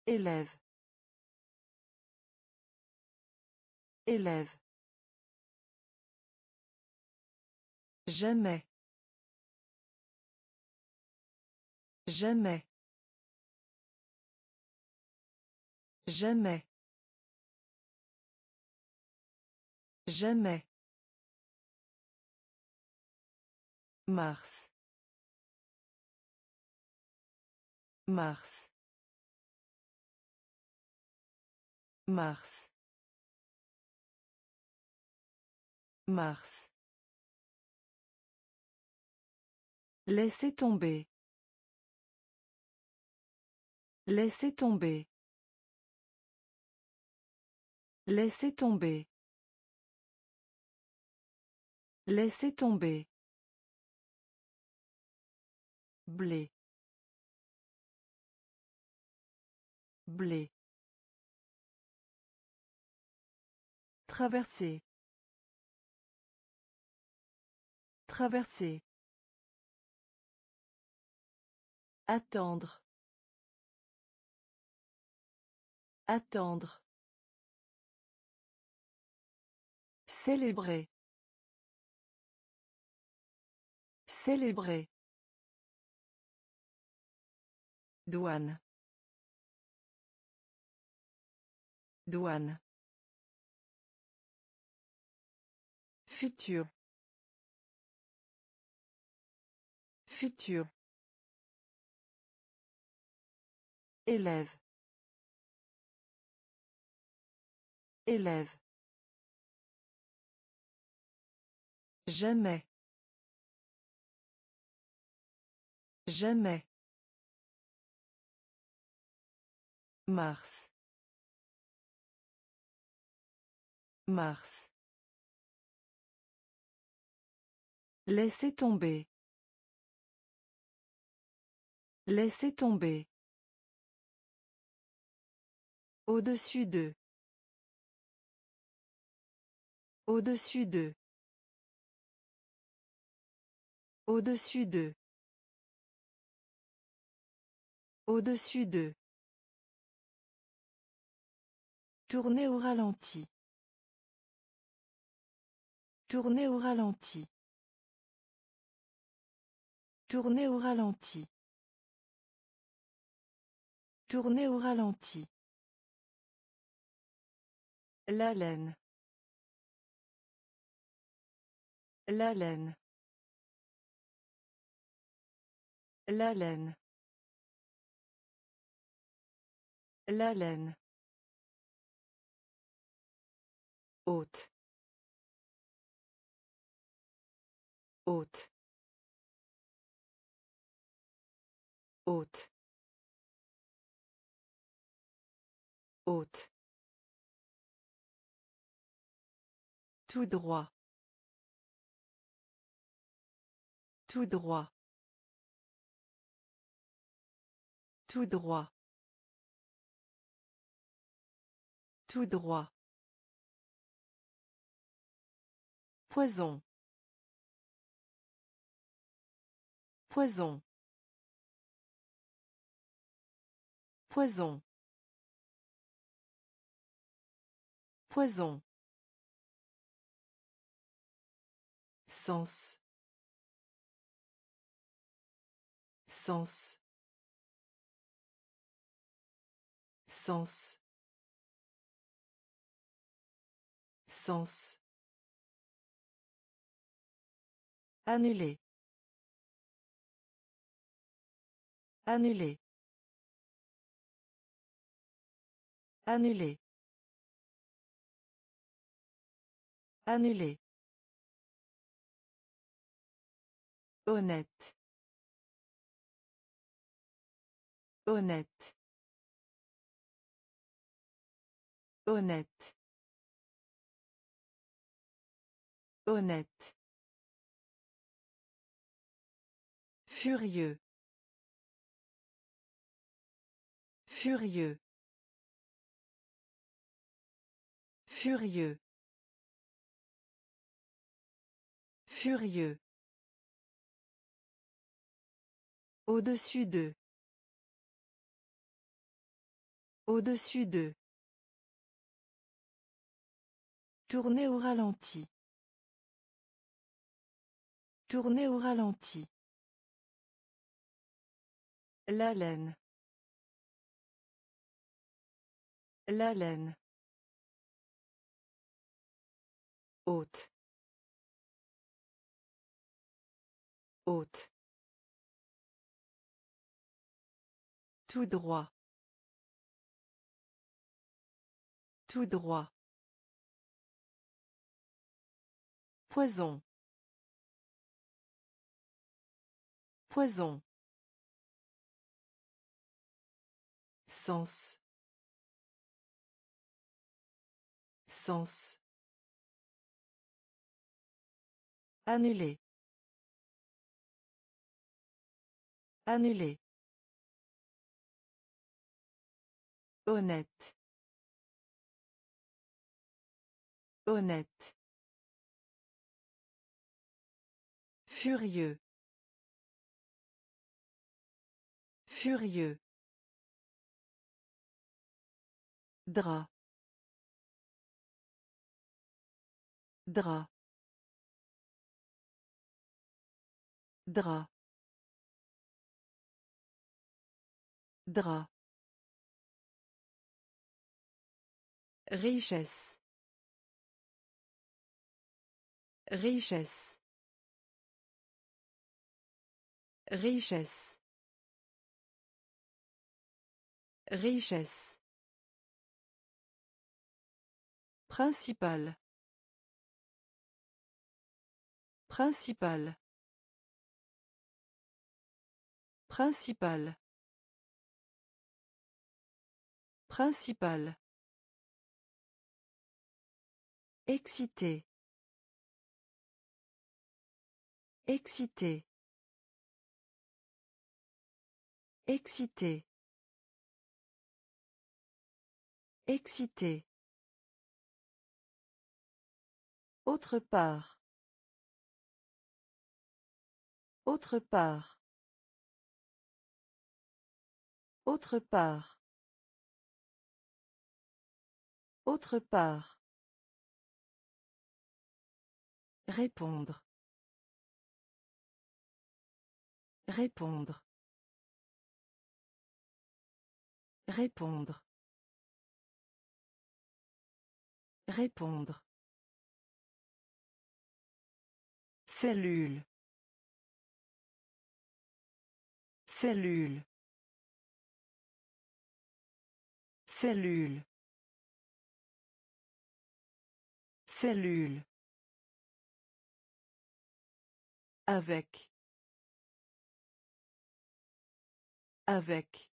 Élève. Élève. Jamais. Jamais. Jamais. Jamais. Mars. Mars. Mars. Mars. Laissez tomber. Laissez tomber. Laissez tomber. Laissez tomber. Blé. Blé. Traverser. Traverser. Attendre. Attendre. Célébrer. Célébrer. Douane. Douane. Futur. Futur. Élève. Élève. Jamais. Jamais. Mars. Mars. Laissez tomber. Laissez tomber. Au-dessus d'eux. Au-dessus d'eux. Au-dessus d'eux. Au-dessus d'eux. Tournez au ralenti. Tournez au ralenti. Tournez au ralenti. Tournez au ralenti. La laine. La laine. La laine. La laine. Haute. Haute. Haute. Haute. Tout droit. Tout droit. Tout droit. Tout droit. Poison. Poison. Poison. Poison. Sens. Sens. Sens. Sens. Annuler. Annuler. Annuler. Annuler. Honnête. Honnête. Honnête. Honnête. Furieux. Furieux. Furieux. Furieux. Au-dessus d'eux. Au-dessus d'eux. Tournez au ralenti. Tournez au ralenti. La laine. La laine. Haute. Haute. Tout droit. Tout droit. Poison. Poison. Sens. Sens. Annuler. Annuler. Honnête. Honnête. Furieux. Furieux. Drap. Drap. Drap. Drap. Richesse. Richesse. Richesse. Richesse. Principal. Principal. Principal. Principal. Excité. Excité. Excité. Excité. Autre part. Autre part. Autre part. Autre part. Répondre. Répondre. Répondre. Répondre. Cellule. Cellule. Cellule. Cellule. Avec. Avec.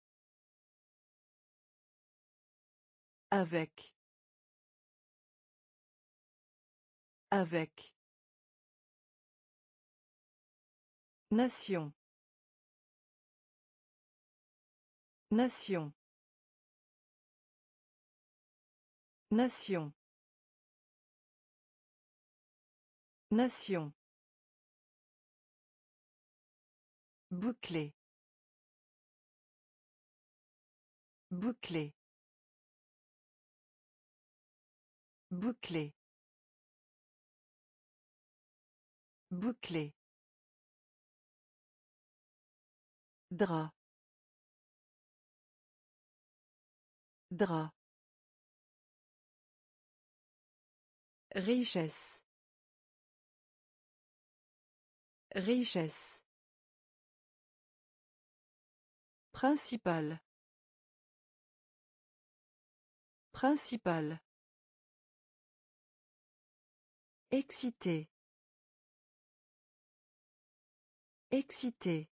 Avec. Avec. Nation. Nation. Nation. Nation. Bouclé. Bouclé. Bouclé. Bouclé. Drap. Drap. Richesse. Richesse. Principal. Principal. Excité. Excité.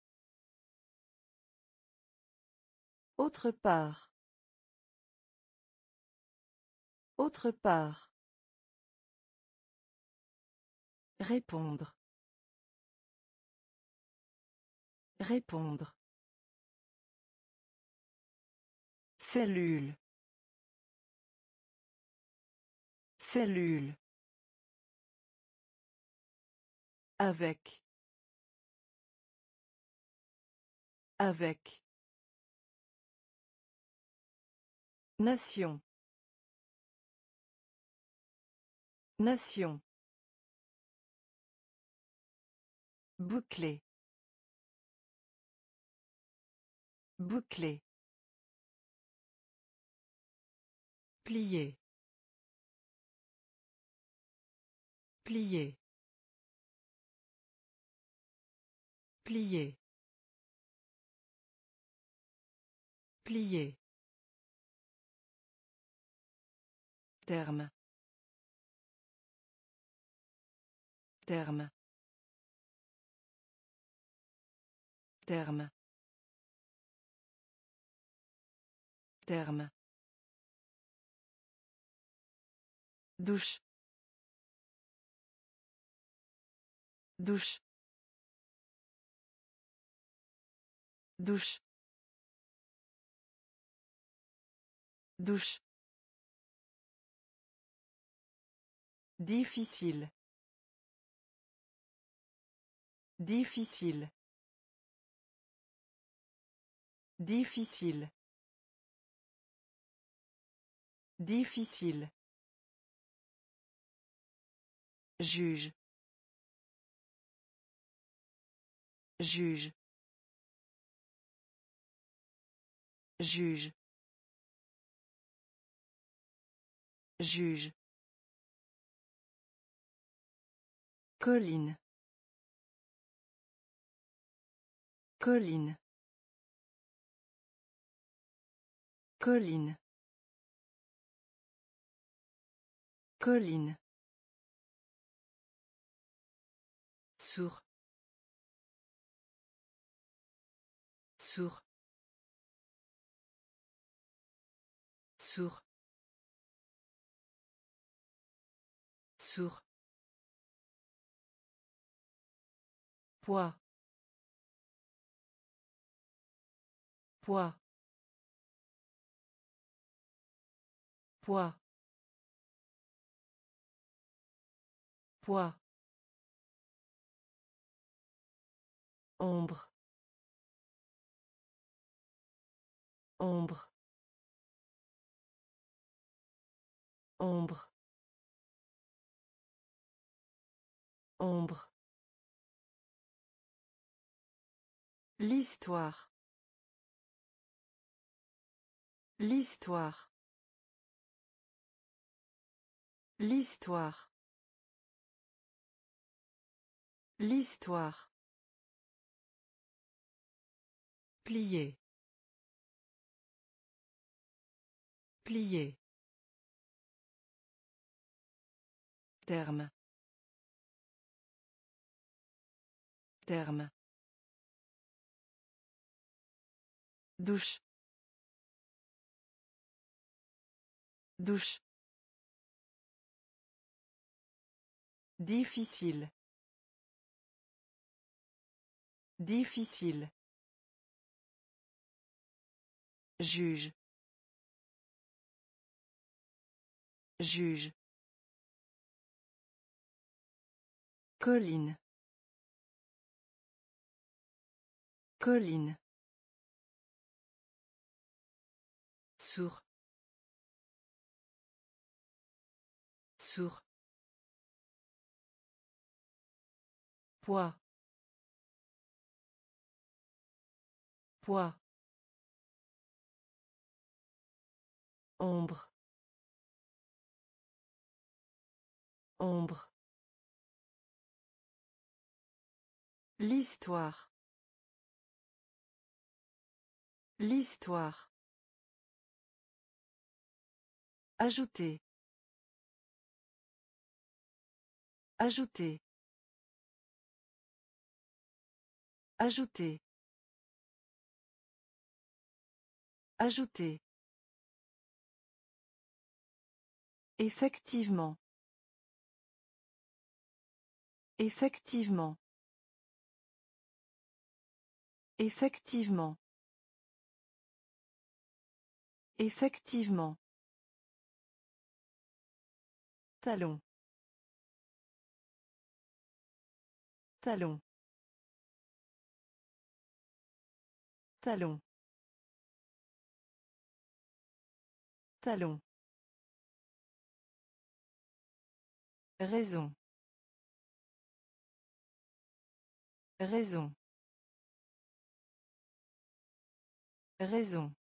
Autre part. Autre part. Répondre. Répondre. Cellule. Cellule. Avec. Avec. Nation. Nation. Bouclé. Bouclé. Plier. Plier. Plier. Plier. Terme. Terme. Terme. Terme. Douche. Douche. Douche. Douche. Difficile. Difficile. Difficile. Difficile. Juge. Juge. Juge. Juge. Colline. Colline. Colline. Colline. Sourd. Sourd. Sourd. Sourd. Poids. Poids. Poids. Poids. Ombre. Ombre. Ombre. Ombre. L'histoire. L'histoire. L'histoire. L'histoire. Plier. Plier. Terme. Terme. Douche. Douche. Difficile. Difficile. Juge. Juge. Colline. Colline. Sourd. Sourd. Poids. Poids. Ombre. Ombre. L'histoire. L'histoire. Ajouter. Ajouter. Ajouter. Ajouter. Effectivement. Effectivement. Effectivement. Effectivement. Talon. Talon. Talon. Talon. Raison. Raison. Raison.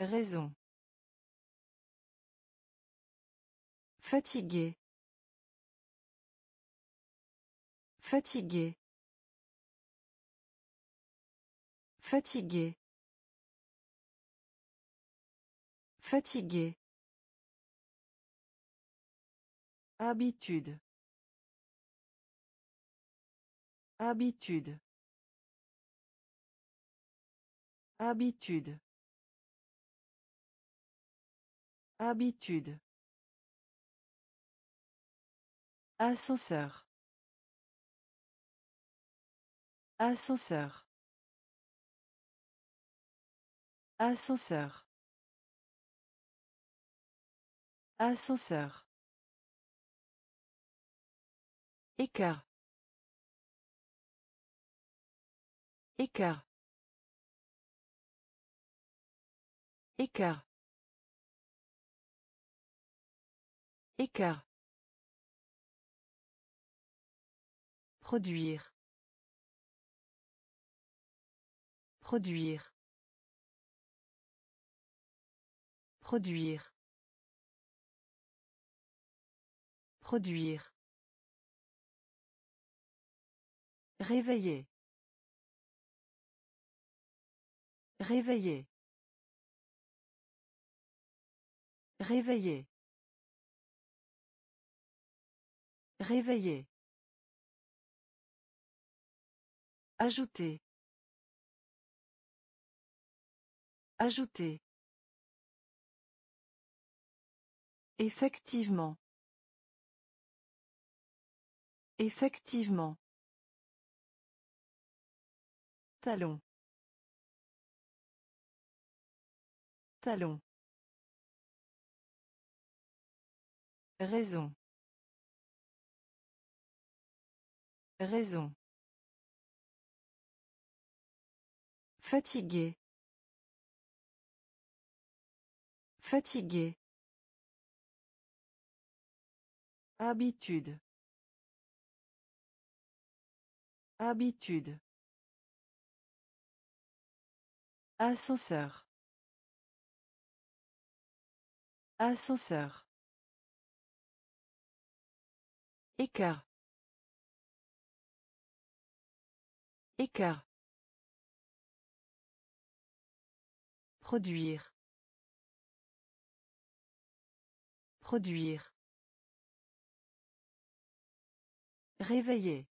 Raison. Fatigué. Fatigué. Fatigué. Fatigué. Habitude. Habitude. Habitude. Habitude. Ascenseur. Ascenseur. Ascenseur. Ascenseur. Écart. Écart. Écart. Écart. Produire. Produire. Produire. Produire. Réveiller. Réveiller. Réveiller. Réveiller. Ajouter. Ajouter. Effectivement. Effectivement. Talon. Talon. Raison. Raison. Fatigué. Fatigué. Habitude. Habitude. Ascenseur. Ascenseur. Écart. Écart. Produire. Produire. Réveiller.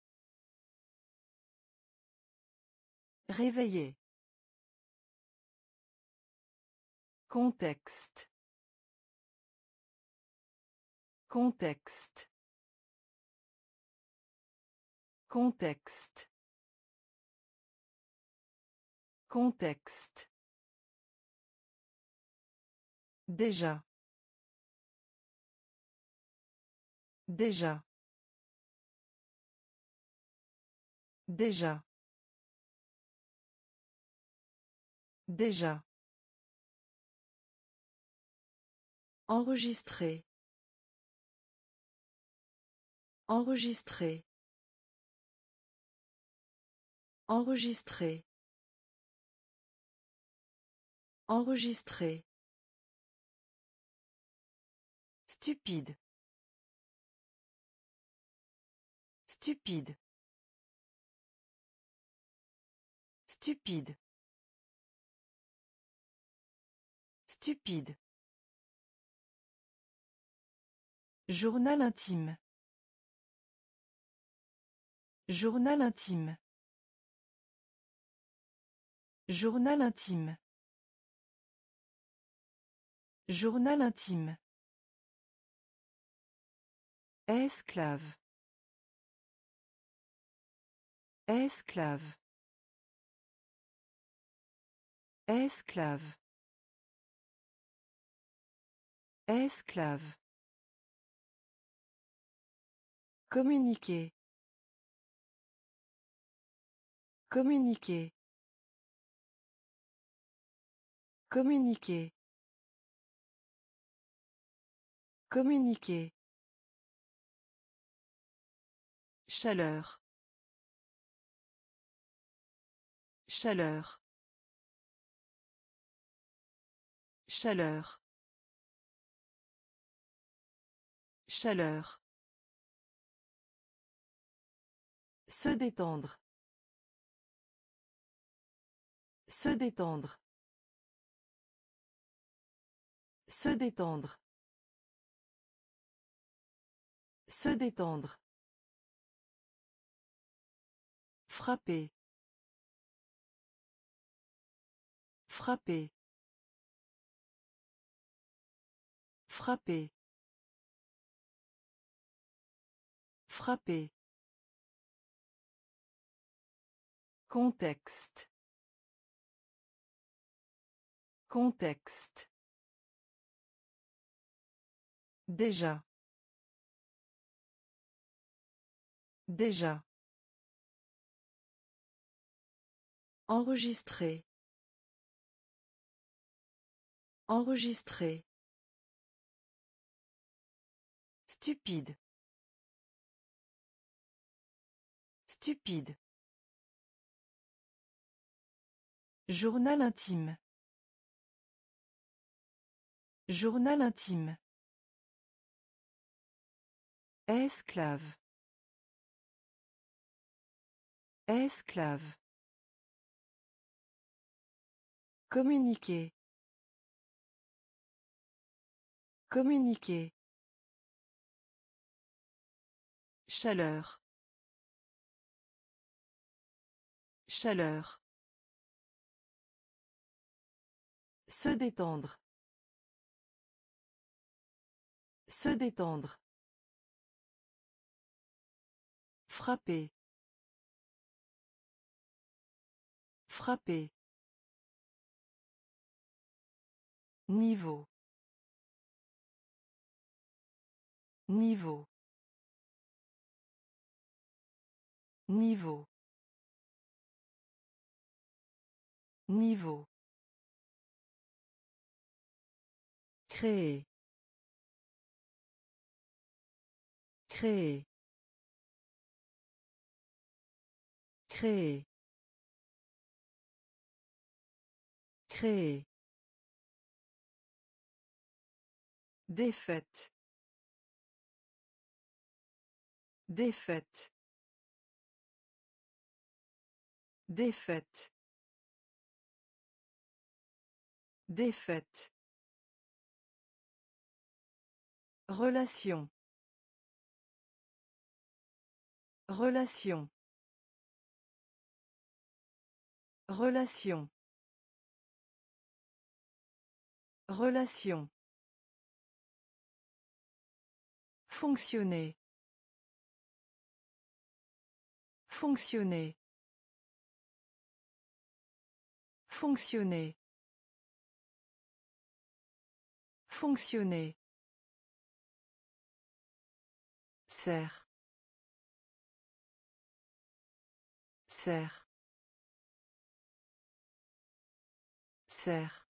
Réveiller. Contexte. Contexte. Contexte. Contexte. Déjà. Déjà. Déjà. Déjà. Enregistrer. Enregistrer. Enregistrer. Enregistrer. Stupide. Stupide. Stupide. Stupide. Journal intime. Journal intime. Journal intime. Journal intime. Esclave. Esclave. Esclave. Esclave. Communiquer. Communiquer. Communiquer. Communiquer. Chaleur. Chaleur. Chaleur. Chaleur. Se détendre. Se détendre. Se détendre. Se détendre. Frapper. Frapper. Frapper. Frapper. Contexte. Contexte. Déjà. Déjà. Enregistrer. Enregistrer. Stupide. Stupide. Journal intime. Journal intime. Esclave. Esclave. Communiquer. Communiquer. Chaleur. Chaleur. Se détendre. Se détendre. Frapper. Frapper. Niveau. Niveau. Niveau. Niveau. Créer. Créer. Créer. Créer. Défaite. Défaite. Défaite. Défaite. Relation. Relation. Relation. Relation. Fonctionner. Fonctionner. Fonctionner. Fonctionner. Serre. Serre. Serre.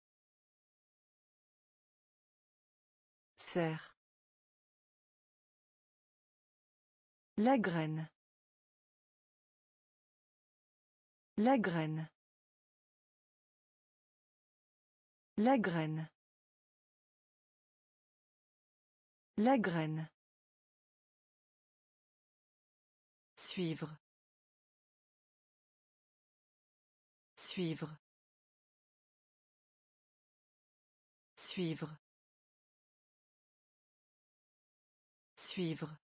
Serre. La graine. La graine. La graine. La graine. Suivre. Suivre. Suivre. Suivre.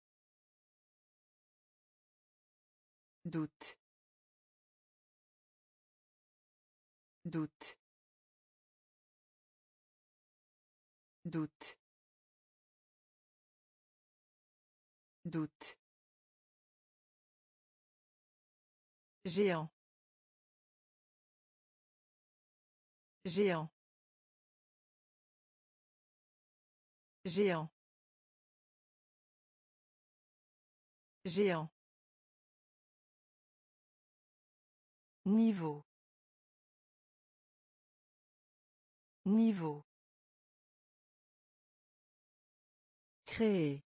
Doute. Doute. Doute. Doute. Géant. Géant. Géant. Géant. Niveau. Niveau. Créer.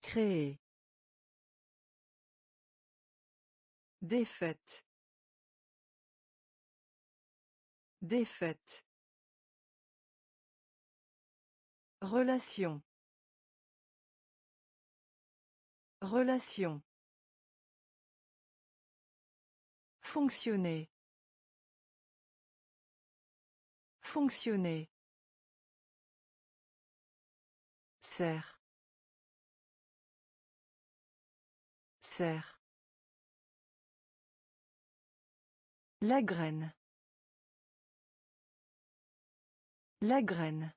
Créer. Défaite. Défaite. Relation. Relation. Fonctionner. Fonctionner. Serre. Serre. La graine. La graine.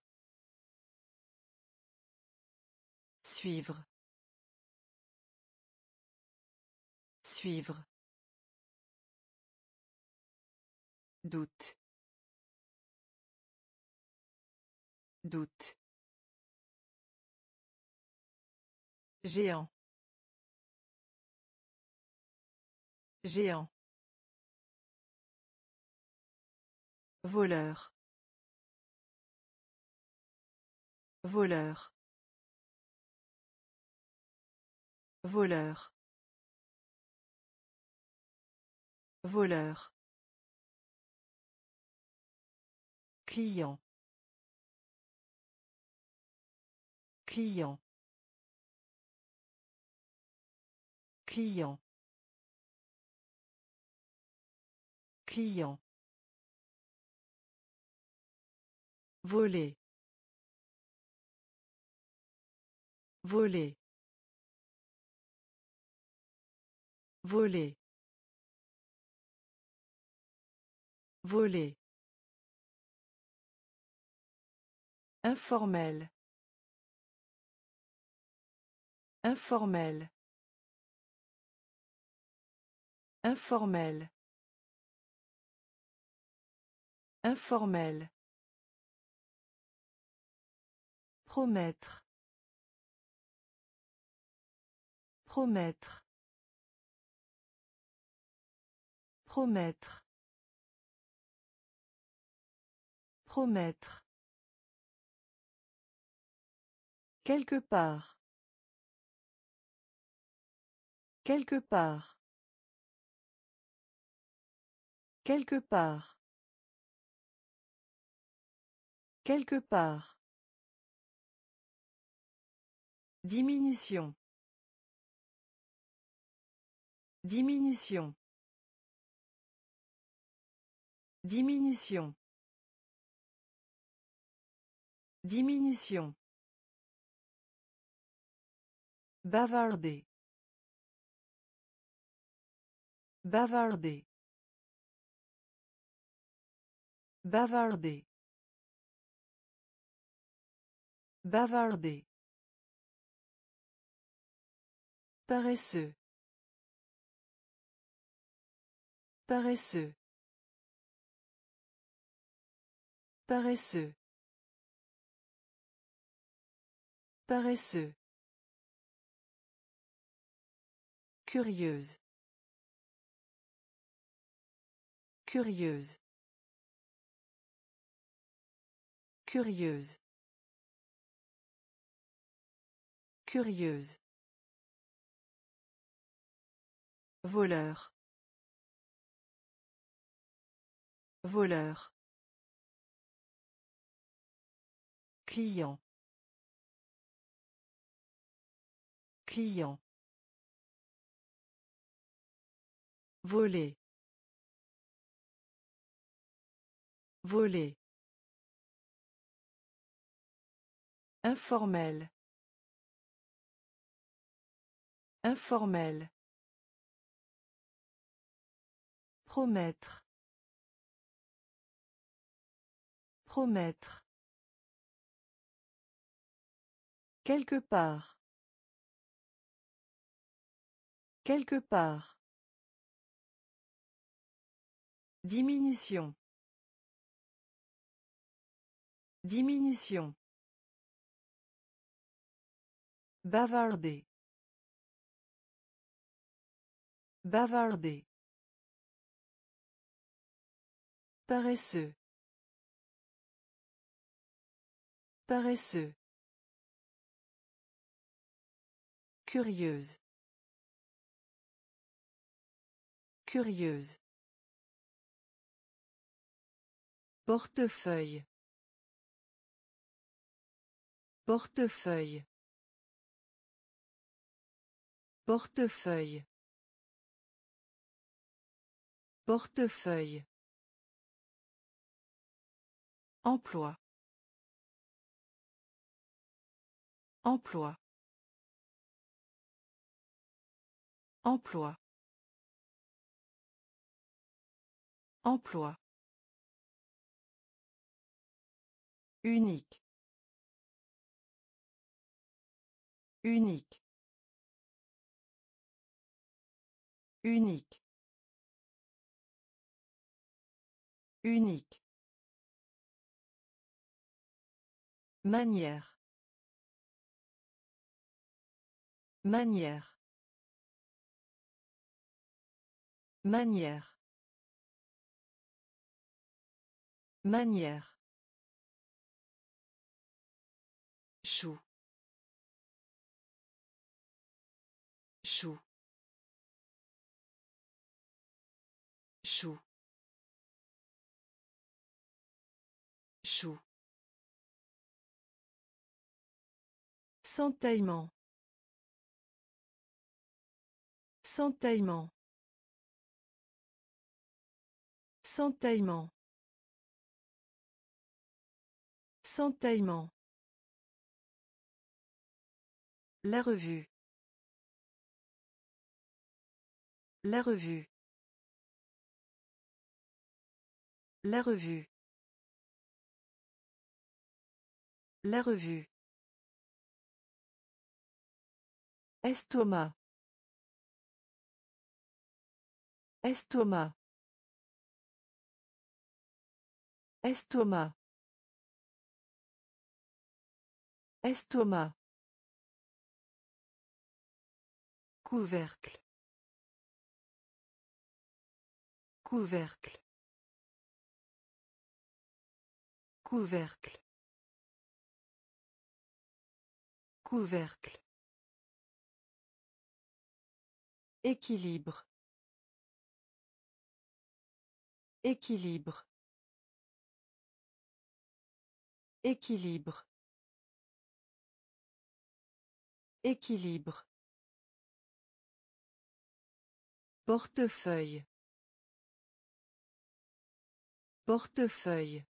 Suivre. Suivre. Doute. Doute. Géant. Géant. Voleur. Voleur. Voleur. Voleur. Client. Client. Client. Client. Voler. Voler. Voler. Voler. Informel. Informel. Informel. Informel. Promettre. Promettre. Promettre. Promettre. Quelque part. Quelque part. Quelque part. Quelque part. Diminution. Diminution. Diminution. Diminution. Bavarder. Bavarder. Bavarder. Bavarder. Paresseux. Paresseux. Paresseux. Paresseux. Curieuse. Curieuse. Curieuse. Curieuse. Voleur. Voleur. Client. Client. Voler. Voler. Informel. Informel. Promettre. Promettre. Quelque part. Quelque part. Diminution. Diminution. Bavarder. Bavarder. Paresseux. Paresseux. Curieuse. Curieuse. Portefeuille. Portefeuille. Portefeuille. Portefeuille. Emploi. Emploi. Emploi. Emploi. Unique. Unique. Unique. Unique. Manière. Manière. Manière. Manière. Chou. Chou. Chou. Chou. Sentaillement. Sentaillement. Sentaillement. Sentaillement. La revue. La revue. La revue. La revue. Estomac. Estomac. Estomac. Estomac. Couvercle. Couvercle. Couvercle. Couvercle. Équilibre. Équilibre. Équilibre. Équilibre. Portefeuille. Portefeuille.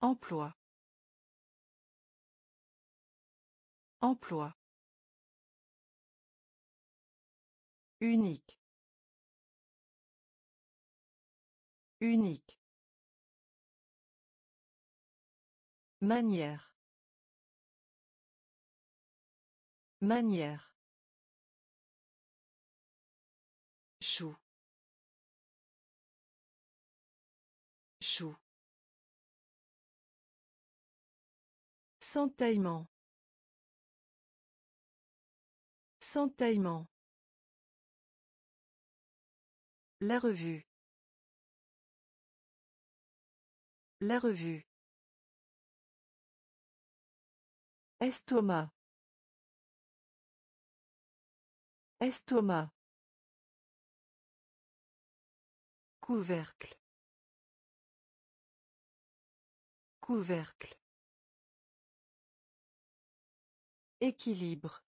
Emploi. Emploi. Unique. Unique. Manière. Manière. Chou. Chou. Sentaillement. Sentaillement. La revue. La revue. Estomac. Estomac. Couvercle. Couvercle. Équilibre.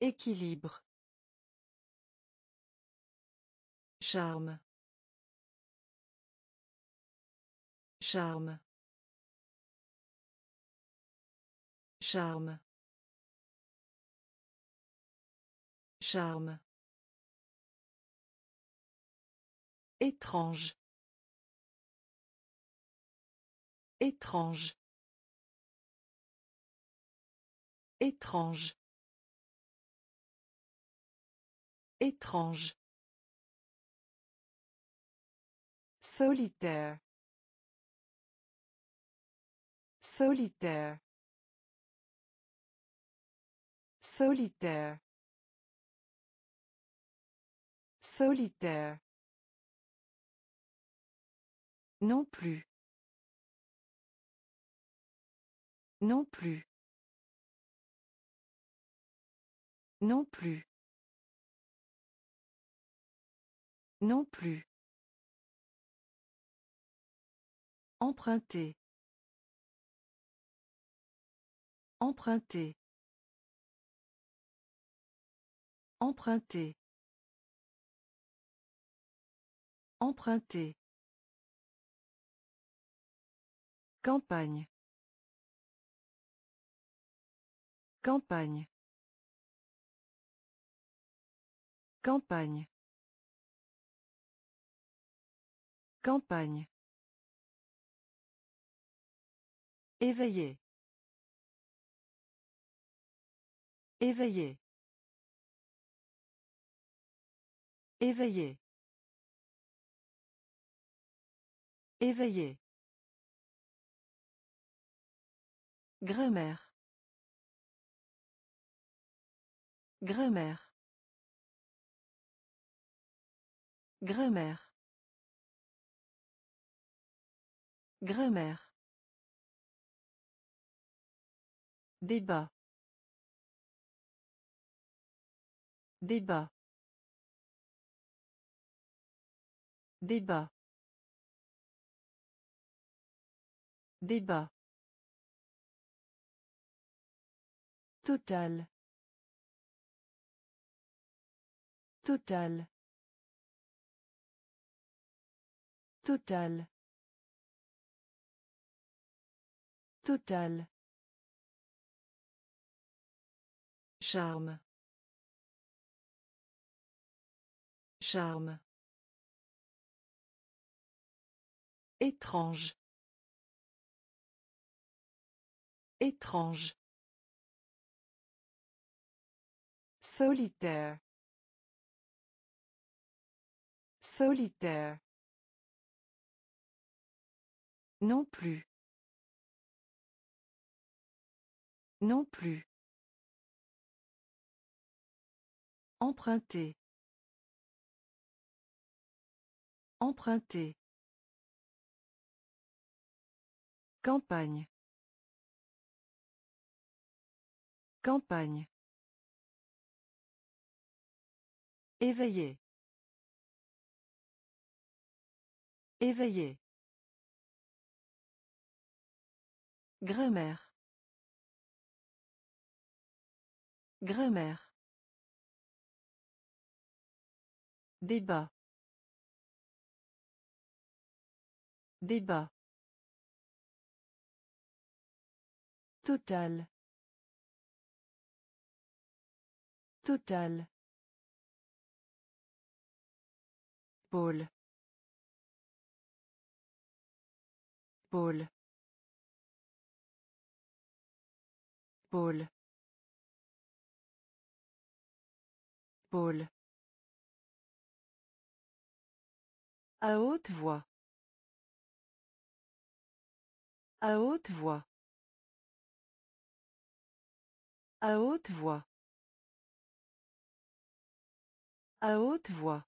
Équilibre. Charme. Charme. Charme. Charme. Étrange. Étrange. Étrange. Étrange. Solitaire. Solitaire. Solitaire. Solitaire. Non plus. Non plus. Non plus. Non plus. Emprunter. Emprunter. Emprunter. Emprunter. Campagne. Campagne. Campagne. Campagne. Éveillé. Éveillé. Éveillé. Éveillé. Grammaire. Grammaire. Grammaire. Grammaire. Débat. Débat. Débat. Débat. Total. Total. Total. Total. Charme. Charme. Étrange. Étrange. Solitaire. Solitaire. Non plus. Non plus. Emprunter. Emprunter. Campagne. Campagne. Éveillé. Éveillé. Grammaire. Grammaire. Débat. Débat. Total. Total. Pôle. Pôle. Pôle. Pôle. À haute voix. À haute voix. À haute voix. À haute voix.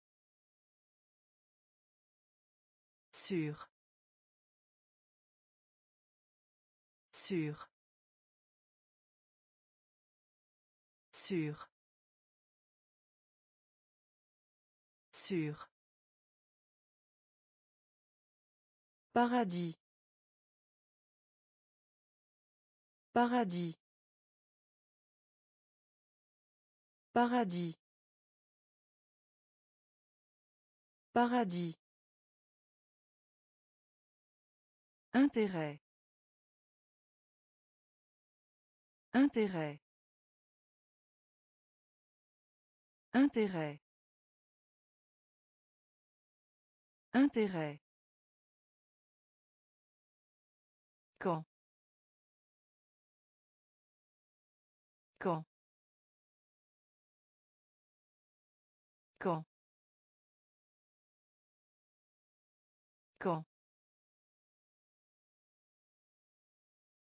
Sûr. Sûr. Sûr. Sûr. Paradis. Paradis. Paradis. Paradis. Intérêt. Intérêt. Intérêt. Intérêt. Quand. Quand. Quand. Quand.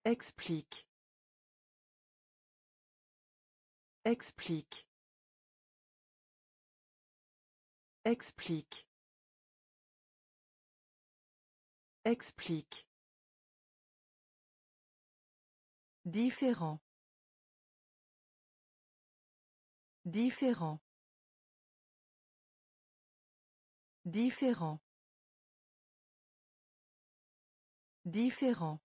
Explique. Explique. Explique. Explique. Différent. Différent. Différent. Différent.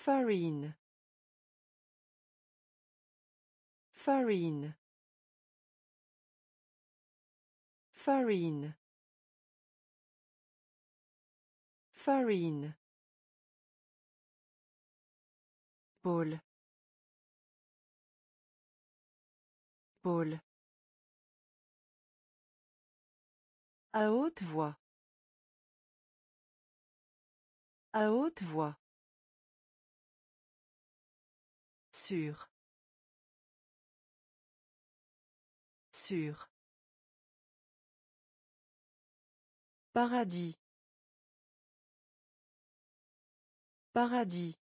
Farine. Farine. Farine. Farine. Pôle. Pôle. À haute voix. À haute voix. Sûr. Sûr. Paradis. Paradis.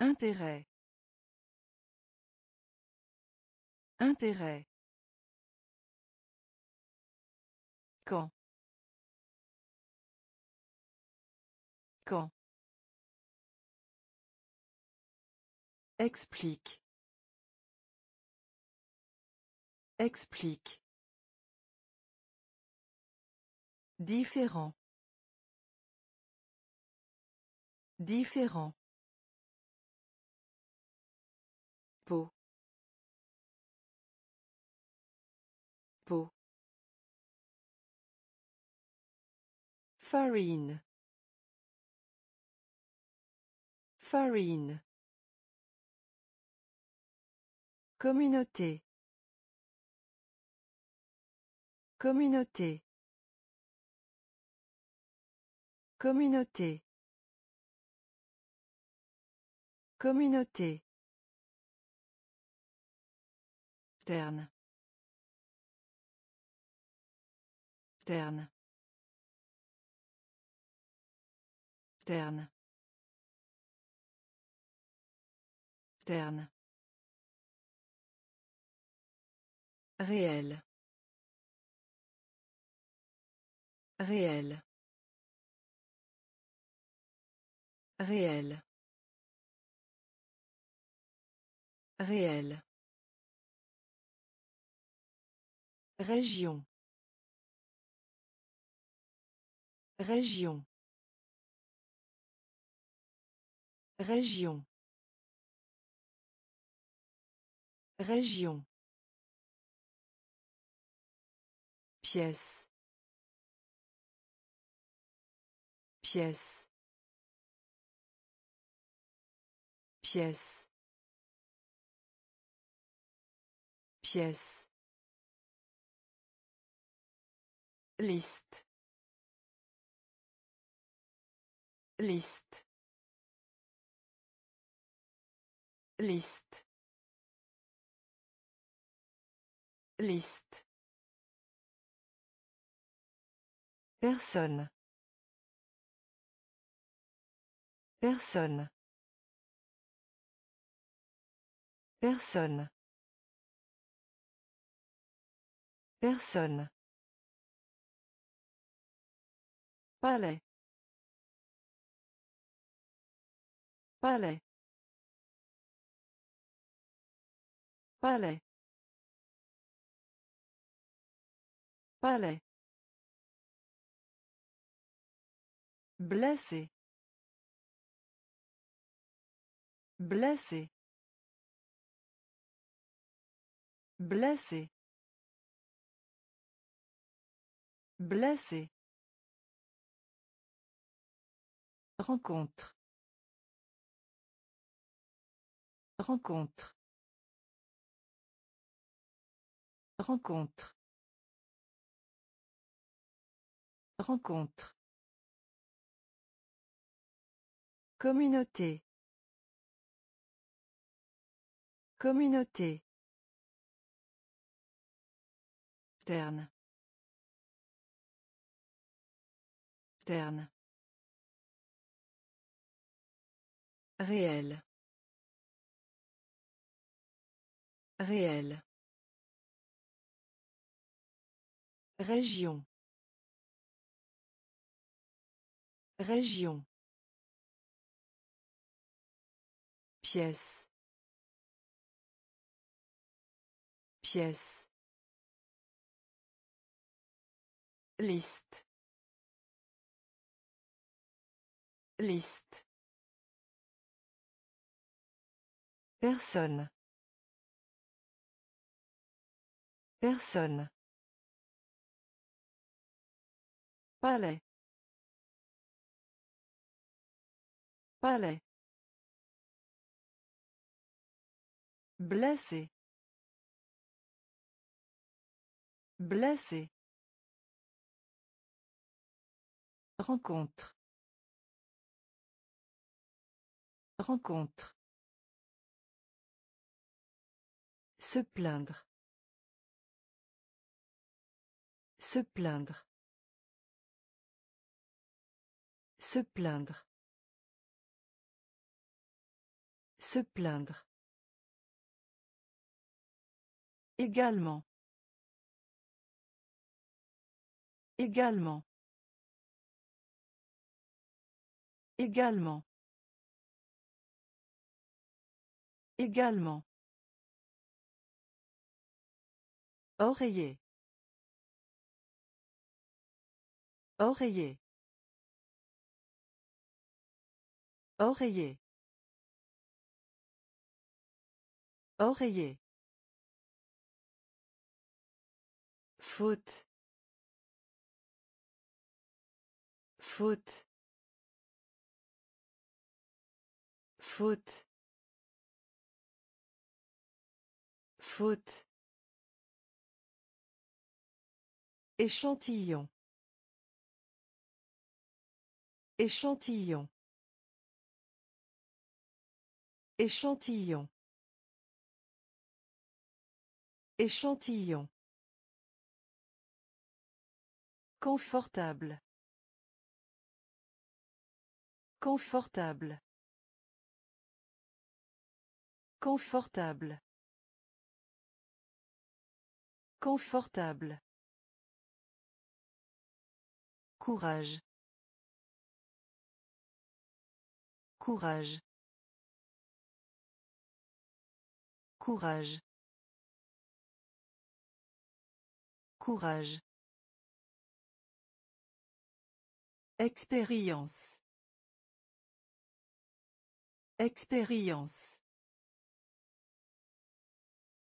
Intérêt. Intérêt. Quand. Quand. Explique. Explique. Différent. Différent. Peau. Peau. Farine. Farine. Communauté. Communauté. Communauté. Communauté. Terne. Terne. Terne. Terne. Réel. Réel. Réel. Réel. Région. Région. Région. Région. Pièce. Pièce. Pièce. Pièce. Liste. Liste. Liste. Liste. Personne. Personne. Personne. Personne. Palais. Palais. Palais. Palais. Blessé. Blessé. Blessé. Blessé. Rencontre. Rencontre. Rencontre. Rencontre. Communauté. Communauté. Terne. Terne. Réel. Réel. Région. Région. Pièce. Pièce. Liste. Liste. Personne. Personne. Palais. Palais. Blessé. Blessé. Rencontre. Rencontre. Se plaindre. Se plaindre. Se plaindre. Se plaindre. Également. Également. Également. Également. Oreiller. Oreiller. Oreiller. Oreiller. Faute. Faute. Faute. Faute. Échantillon. Échantillon. Échantillon. Échantillon. Confortable. Confortable. Confortable. Confortable. Courage. Courage. Courage. Courage. Expérience. Expérience.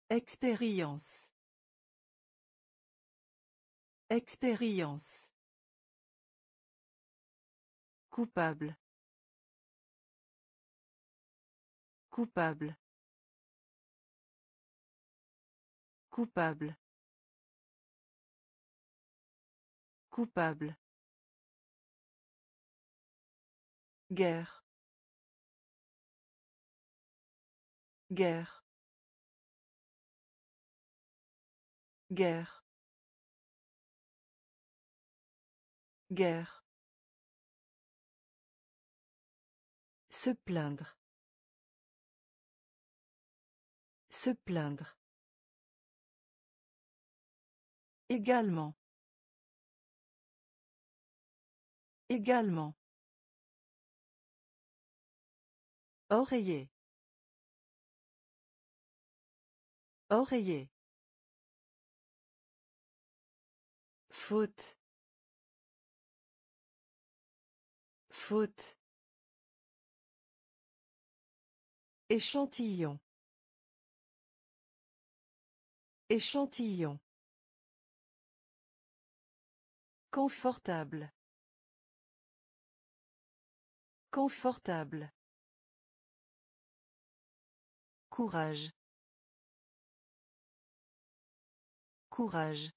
Expérience. Expérience. Coupable. Coupable. Coupable. Coupable. Guerre. Guerre. Guerre. Guerre. Se plaindre. Se plaindre. Également. Également. Oreiller. Oreiller. Faute. Faute. Échantillon. Échantillon. Confortable. Confortable. Courage. Courage.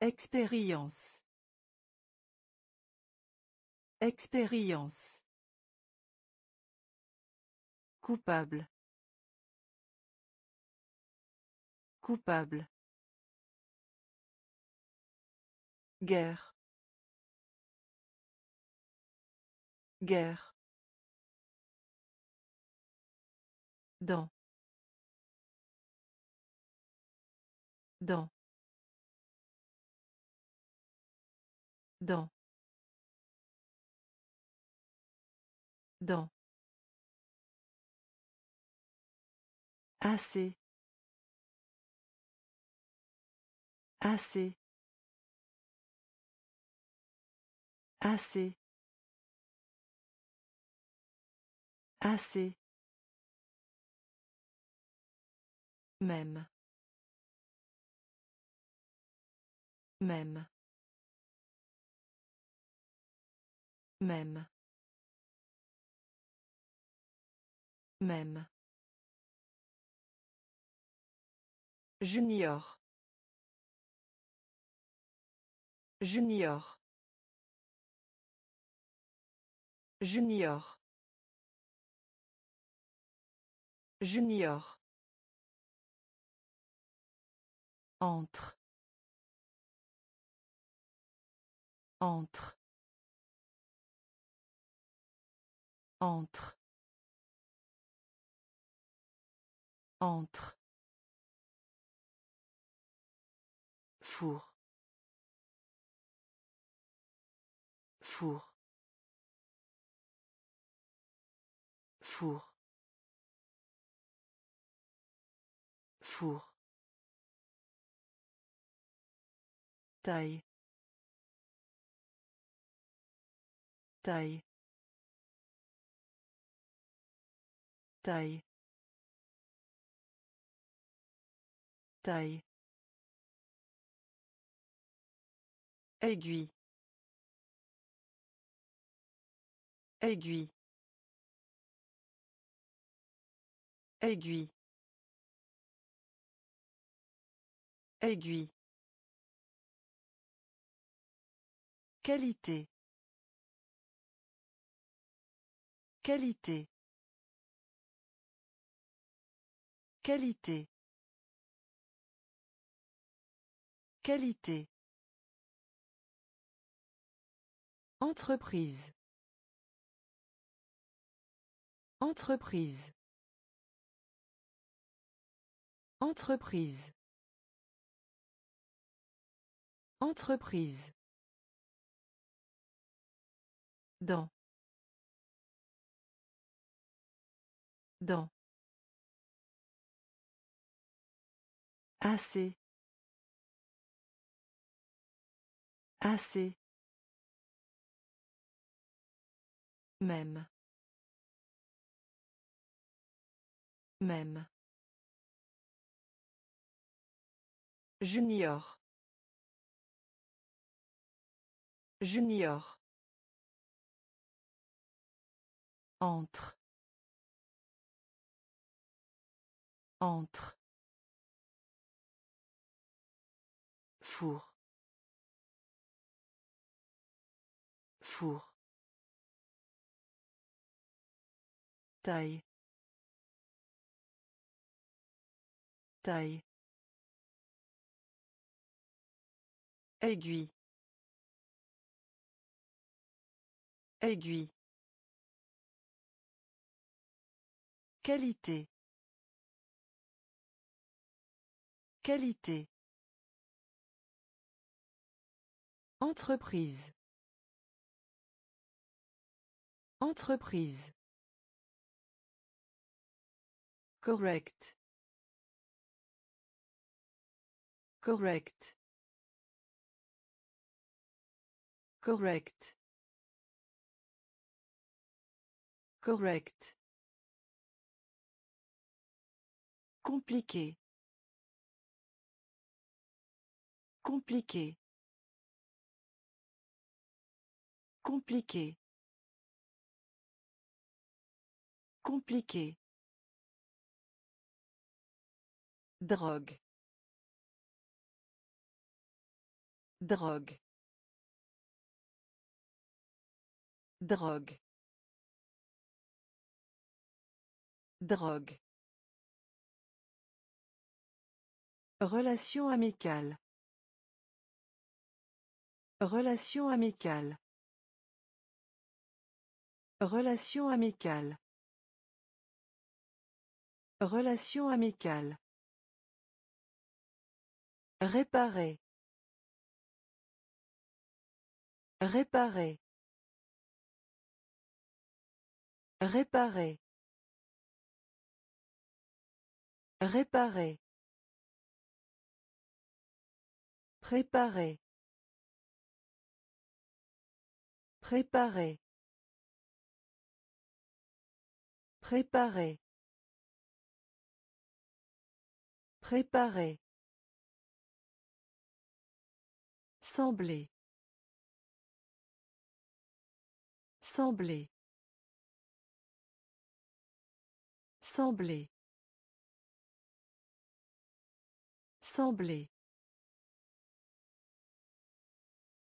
Expérience. Expérience. Coupable. Coupable. Guerre. Guerre. Dans. Dans. Dans. Dans. Assez. Assez. Assez. Assez. Même. Même. Même. Même. Junior. Junior. Junior. Junior. Entre. Entre. Entre. Entre. Four. Four. Four. Four. Taille. Taille. Taille. Taille. Aiguille. Aiguille. Aiguille. Aiguille Qualité. Qualité. Qualité. Qualité. Entreprise. Entreprise. Entreprise. Entreprise. Dans. Dans. Assez. Assez. Même. Même. Junior. Junior. Entre. Entre. Four. Four. Taille. Taille. Aiguille. Aiguille. Qualité. Qualité. Entreprise. Entreprise. Correct. Correct. Correct. Correct. Compliqué. Compliqué. Compliqué. Compliqué. Drogue. Drogue. Drogue. Drogue. Relation amicale. Relation amicale. Relation amicale. Relation amicale. Réparer. Réparer. Réparer. Réparer. Préparer. Préparer. Préparer. Préparer. Sembler. Sembler. Sembler. Sembler.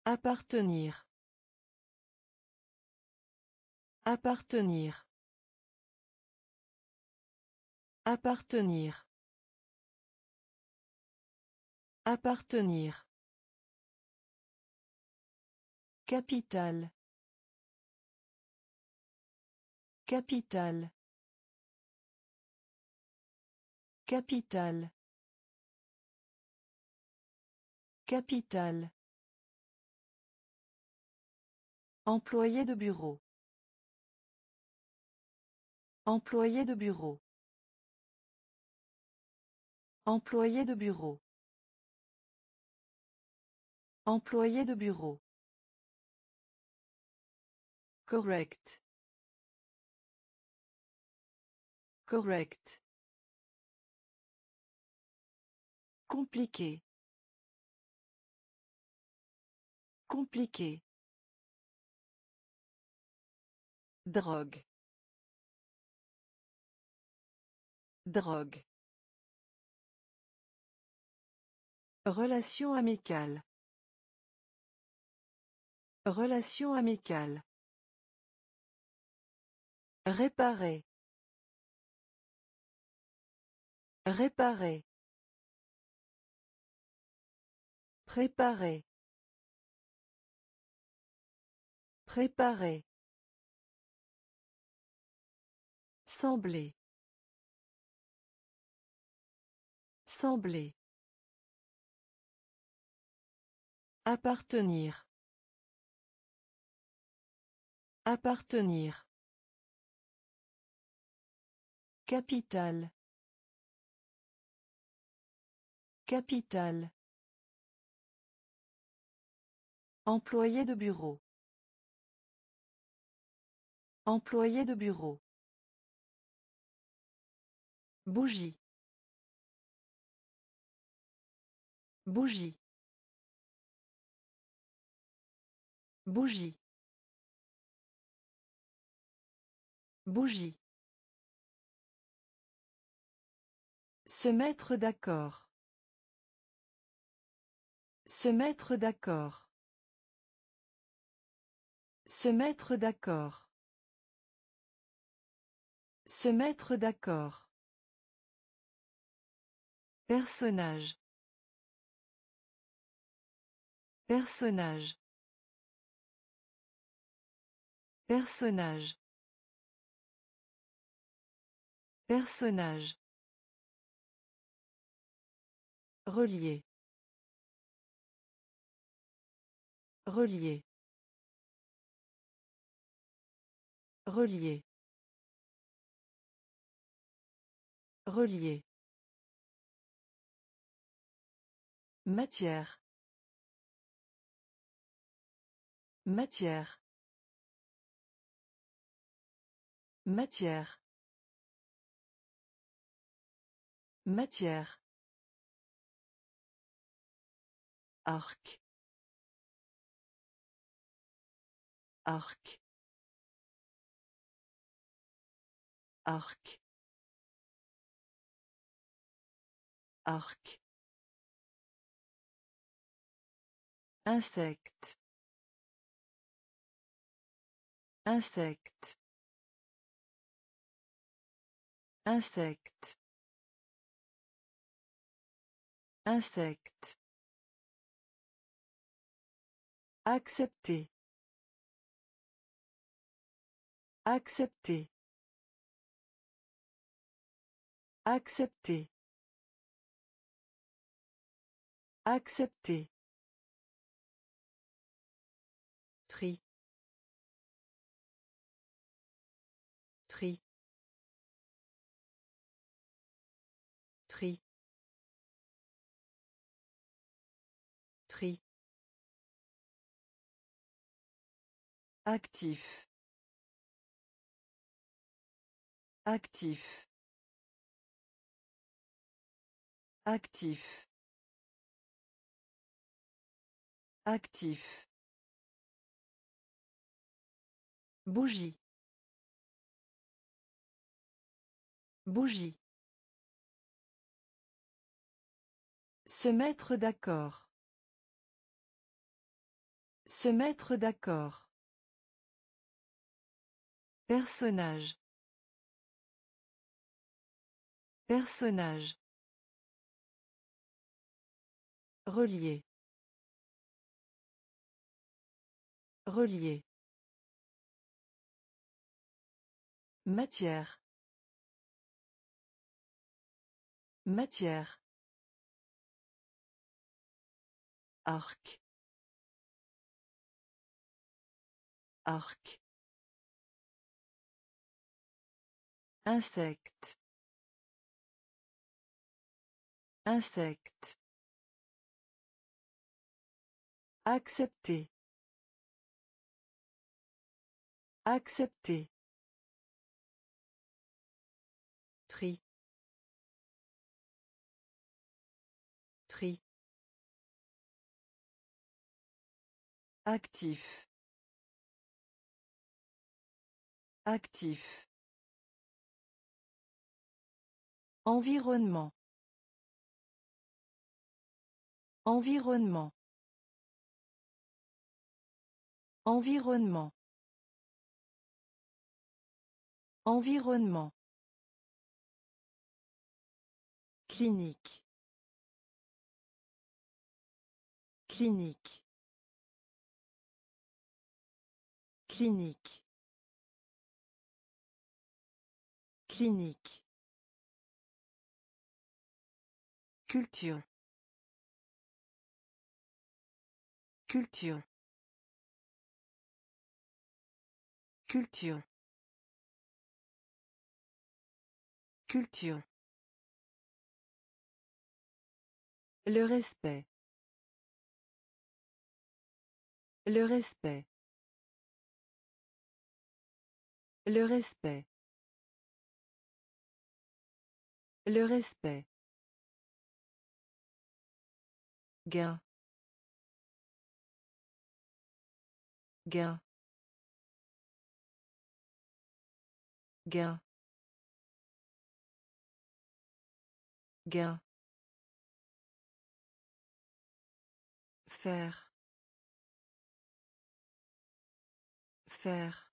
Appartenir. Appartenir. Appartenir. Appartenir. Capital. Capital. Capital. Capital. Employé de bureau. Employé de bureau. Employé de bureau. Employé de bureau. Correct. Correct. Compliqué. Compliqué. Drogue. Drogue. Relation amicale. Relation amicale. Réparer. Réparer. Préparer. Préparer. Sembler. Sembler. Appartenir. Appartenir. Capital. Capital. Employé de bureau. Employé de bureau. Bougie. Bougie. Bougie. Bougie. Se mettre d'accord. Se mettre d'accord. Se mettre d'accord. Se mettre d'accord. Personnage. Personnage. Personnage. Personnage. Relier. Relier. Relier. Relier. Matière. Matière. Matière. Matière. Arc. Arc. Arc. Arc. Insecte. Insecte. Insecte. Insecte. Accepter. Accepter. Accepter. Accepter. Actif. Actif. Actif. Actif. Bougie. Bougie. Se mettre d'accord. Se mettre d'accord. Personnage. Personnage. Relier. Relier. Matière. Matière. Arc. Arc. Insecte. Insecte. Accepter. Accepter. Prix. Prix. Actif. Actif. Environnement. Environnement. Environnement. Environnement. Clinique. Clinique. Clinique. Clinique. Culture. Culture. Culture. Culture. Le respect. Le respect. Le respect. Le respect. Gain. Gain. Gain. Gain. Faire. Faire.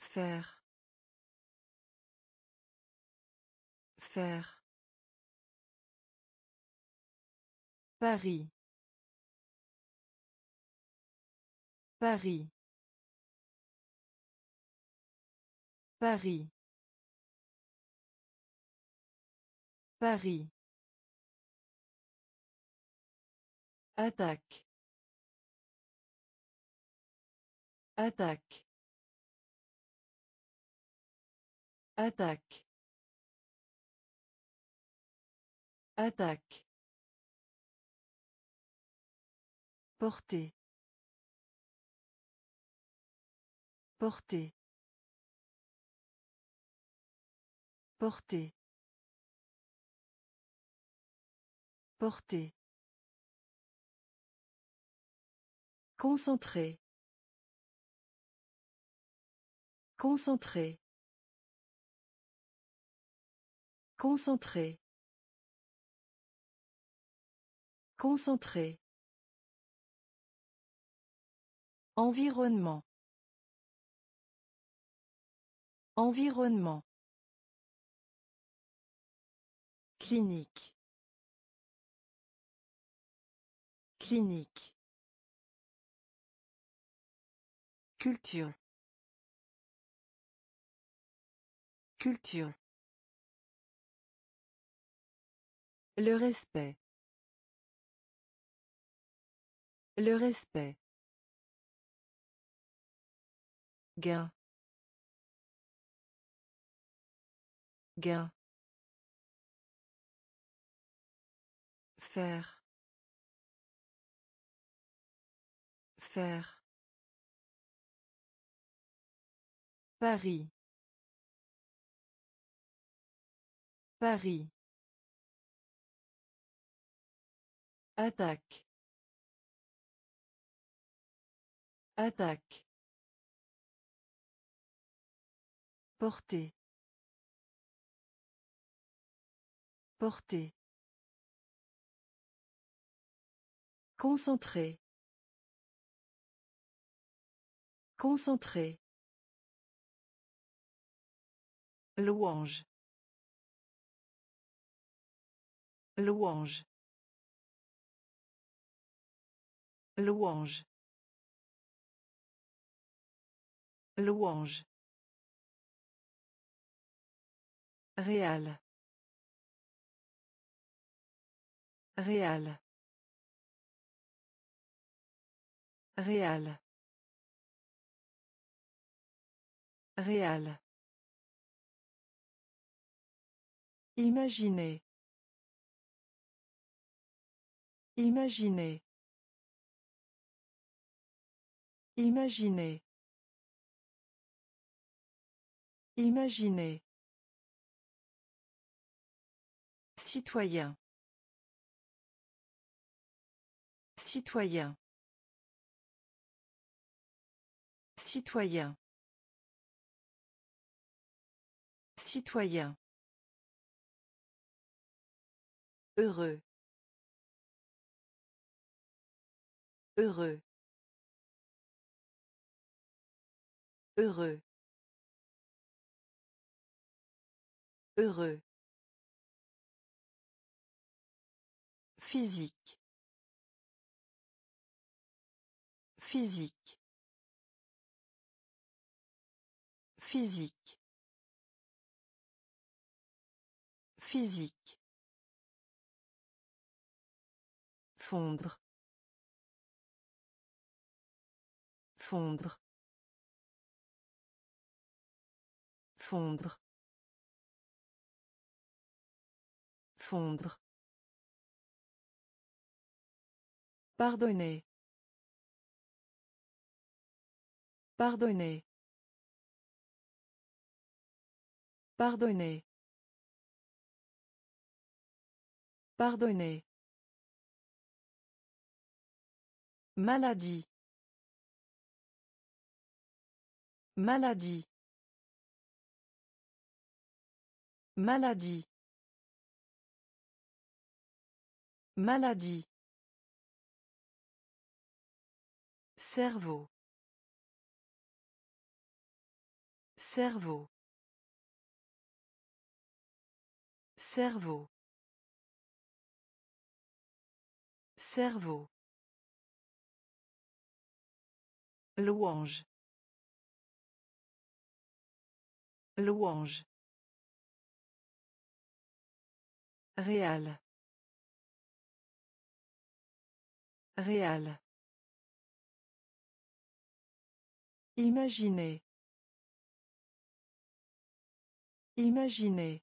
Faire. Faire. Paris. Paris. Paris. Paris. Attaque. Attaque. Attaque. Attaque. Porter. Porter. Porter. Porter. Concentré. Concentré. Concentré. Concentré. Environnement. Environnement. Clinique. Clinique. Culture. Culture. Le respect. Le respect. Gain. Gain. Faire. Faire. Paris. Paris. Attaque. Attaque. Porter. Porter. Concentré. Concentré. Louange. Louange. Louange. Louange. Réal. Réal. Réal. Réal. Imaginez. Imaginez. Imaginez. Imaginez. Citoyen. Citoyen. Citoyen. Citoyen. Heureux. Heureux. Heureux. Heureux. Physique. Physique. Physique. Physique. Fondre. Fondre. Fondre. Fondre. Pardonnez. Pardonnez. Pardonnez. Pardonnez. Maladie. Maladie. Maladie. Maladie. Cerveau. Cerveau. Cerveau. Cerveau. Louange. Louange. Réal. Réal. Imaginez. Imaginez.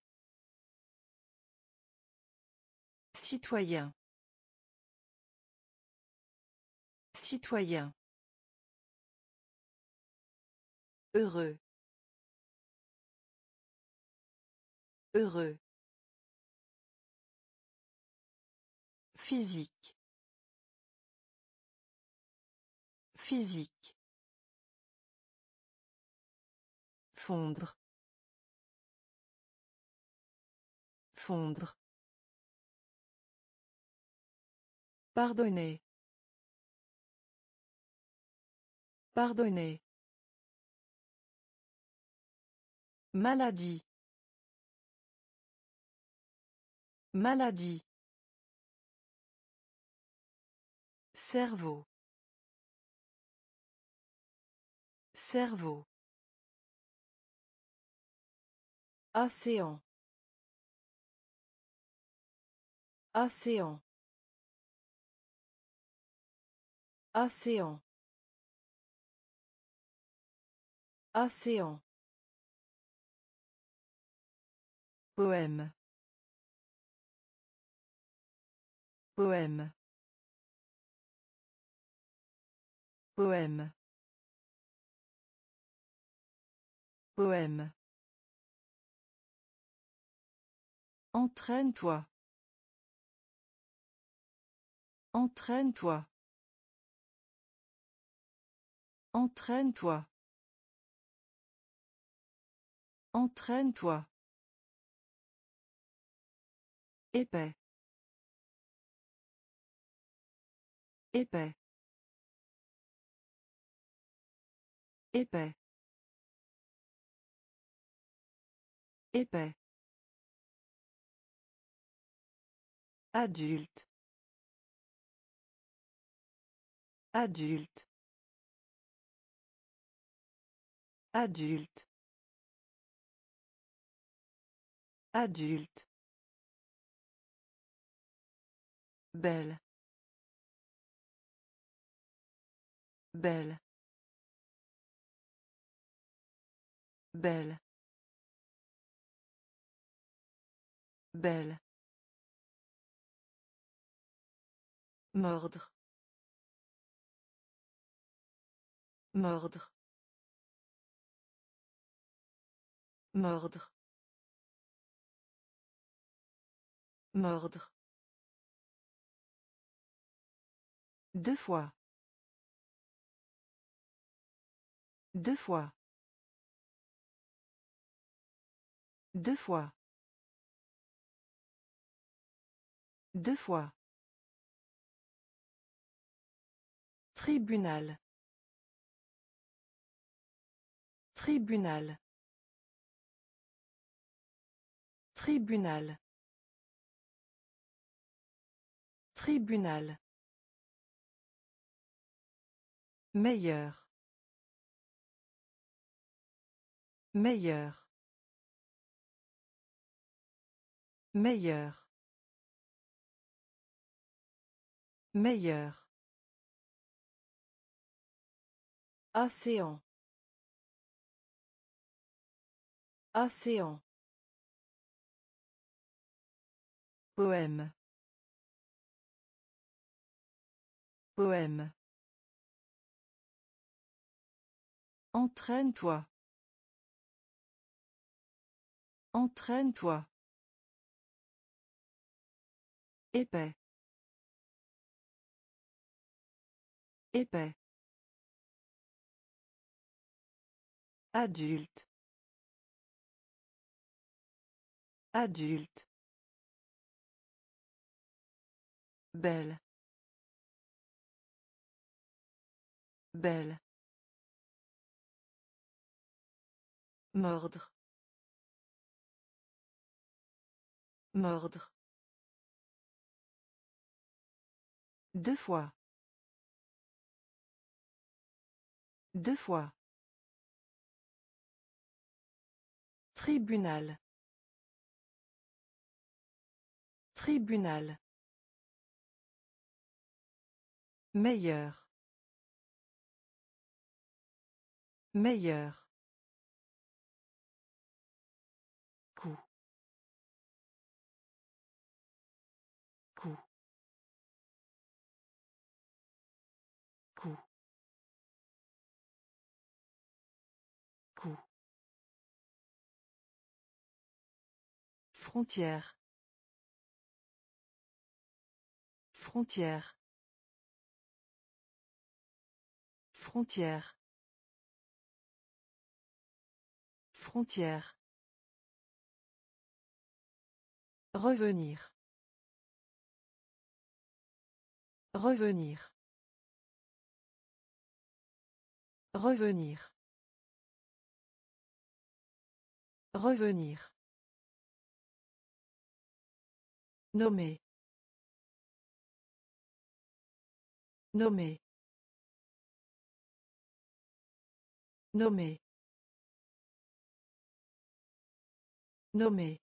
Citoyen. Citoyen. Heureux. Heureux. Physique. Physique. Fondre. Fondre. Pardonnez. Pardonnez. Maladie. Maladie. Cerveau. Cerveau. Océan. Océan. Océan. Océan. Poème. Poème. Poème. Poème. Entraîne-toi. Entraîne-toi. Entraîne-toi. Entraîne-toi. Épais. Épais. Épais. Épais. Adulte. Adulte. Adulte. Adulte. Belle. Belle. Belle. Belle. Mordre. Mordre. Mordre. Mordre. Deux fois. Deux fois. Deux fois. Deux fois. Tribunal. Tribunal. Tribunal. Tribunal. Meilleur. Meilleur. Meilleur. Meilleur. Océan. Océan. Poème. Poème. Entraîne-toi. Entraîne-toi. Épais. Épais. Adulte. Adulte. Belle. Belle. Mordre. Mordre. Deux fois. Deux fois. Tribunal. Tribunal. Meilleur. Meilleur. Frontière. Frontière. Frontière. Frontière. Revenir. Revenir. Revenir. Revenir. Nommer. Nommer. Nommer. Nommer.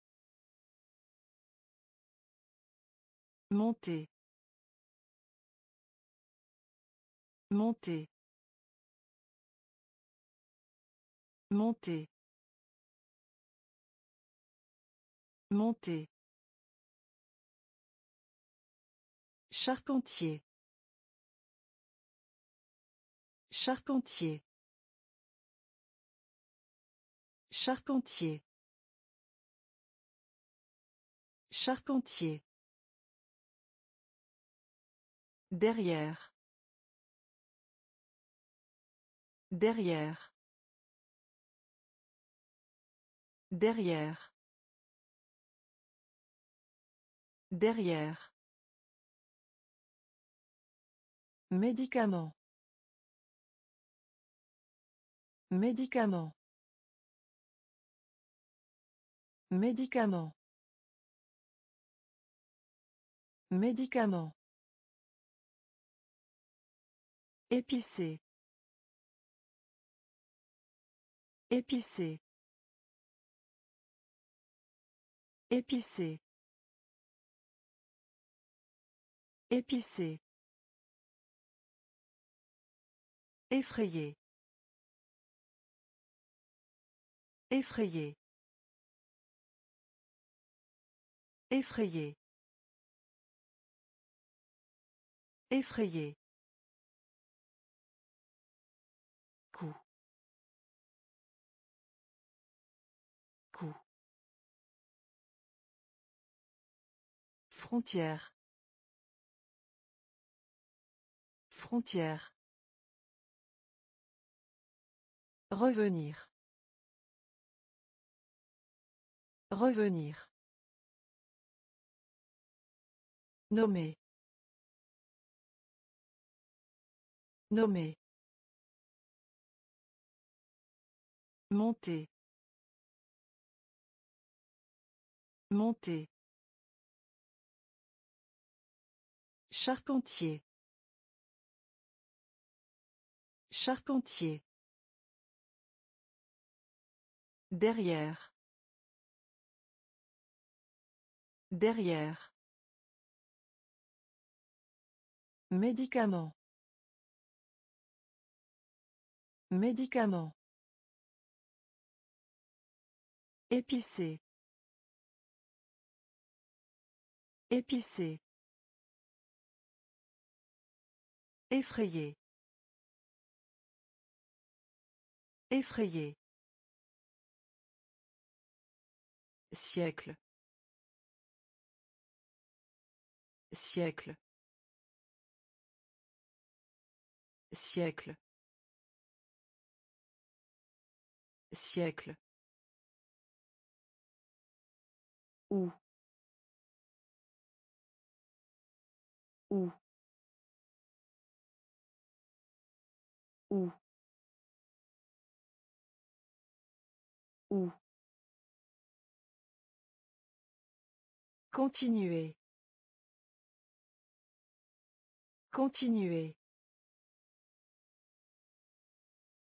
Monter. Monter. Monter. Monter. Charpentier. Charpentier. Charpentier. Charpentier. Derrière. Derrière. Derrière. Derrière. Médicament. Médicament. Médicament. Médicament. Épicé. Épicé. Épicé. Épicé. Effrayé. Effrayé. Effrayé. Effrayé. Frontière. Frontière. Revenir. Revenir. Nommer. Nommer. Monter. Monter. Charpentier. Charpentier. Derrière. Derrière. Médicament. Médicament. Épicé. Épicé. Effrayé. Effrayé. Siècle. Siècle. Siècle. Siècle. Où. Où. Où. Où. Continuer. Continuer.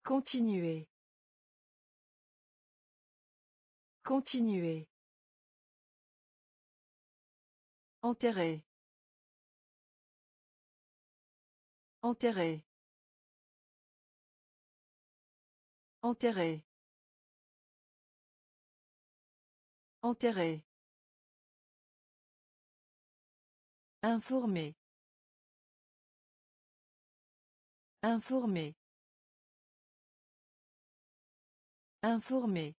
Continuer. Continuer. Enterrer. Enterrer. Enterrer. Enterrer. Informer. Informer. Informer.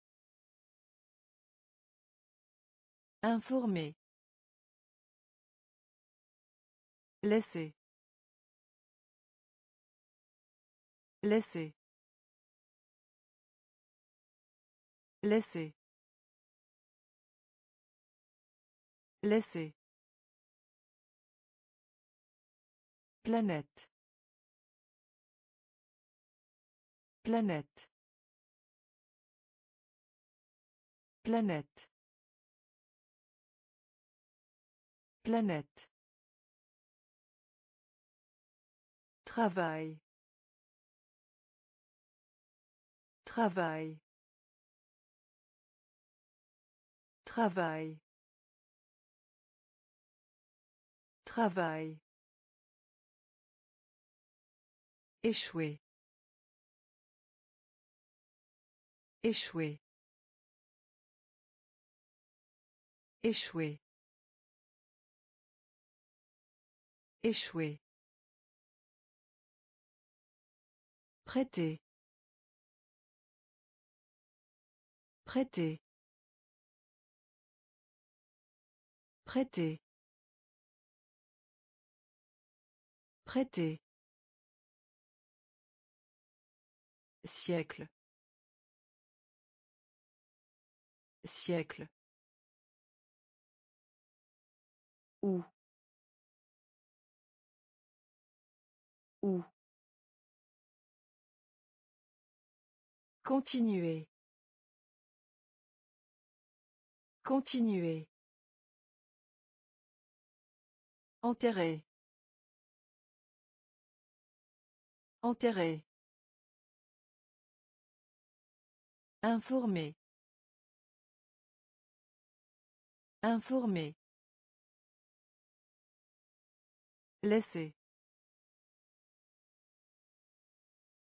Informer. Laisser. Laisser. Laisser. Laisser. Planète. Planète. Planète. Planète. Travail. Travail. Travail. Travail. Échouer. Échouer. Échouer. Échouer. Prêter. Prêter. Prêter. Prêter. Siècle. Siècle. Où. Où. Continuer. Continuer. Enterrer. Enterrer. Informer. Informer. Laisser.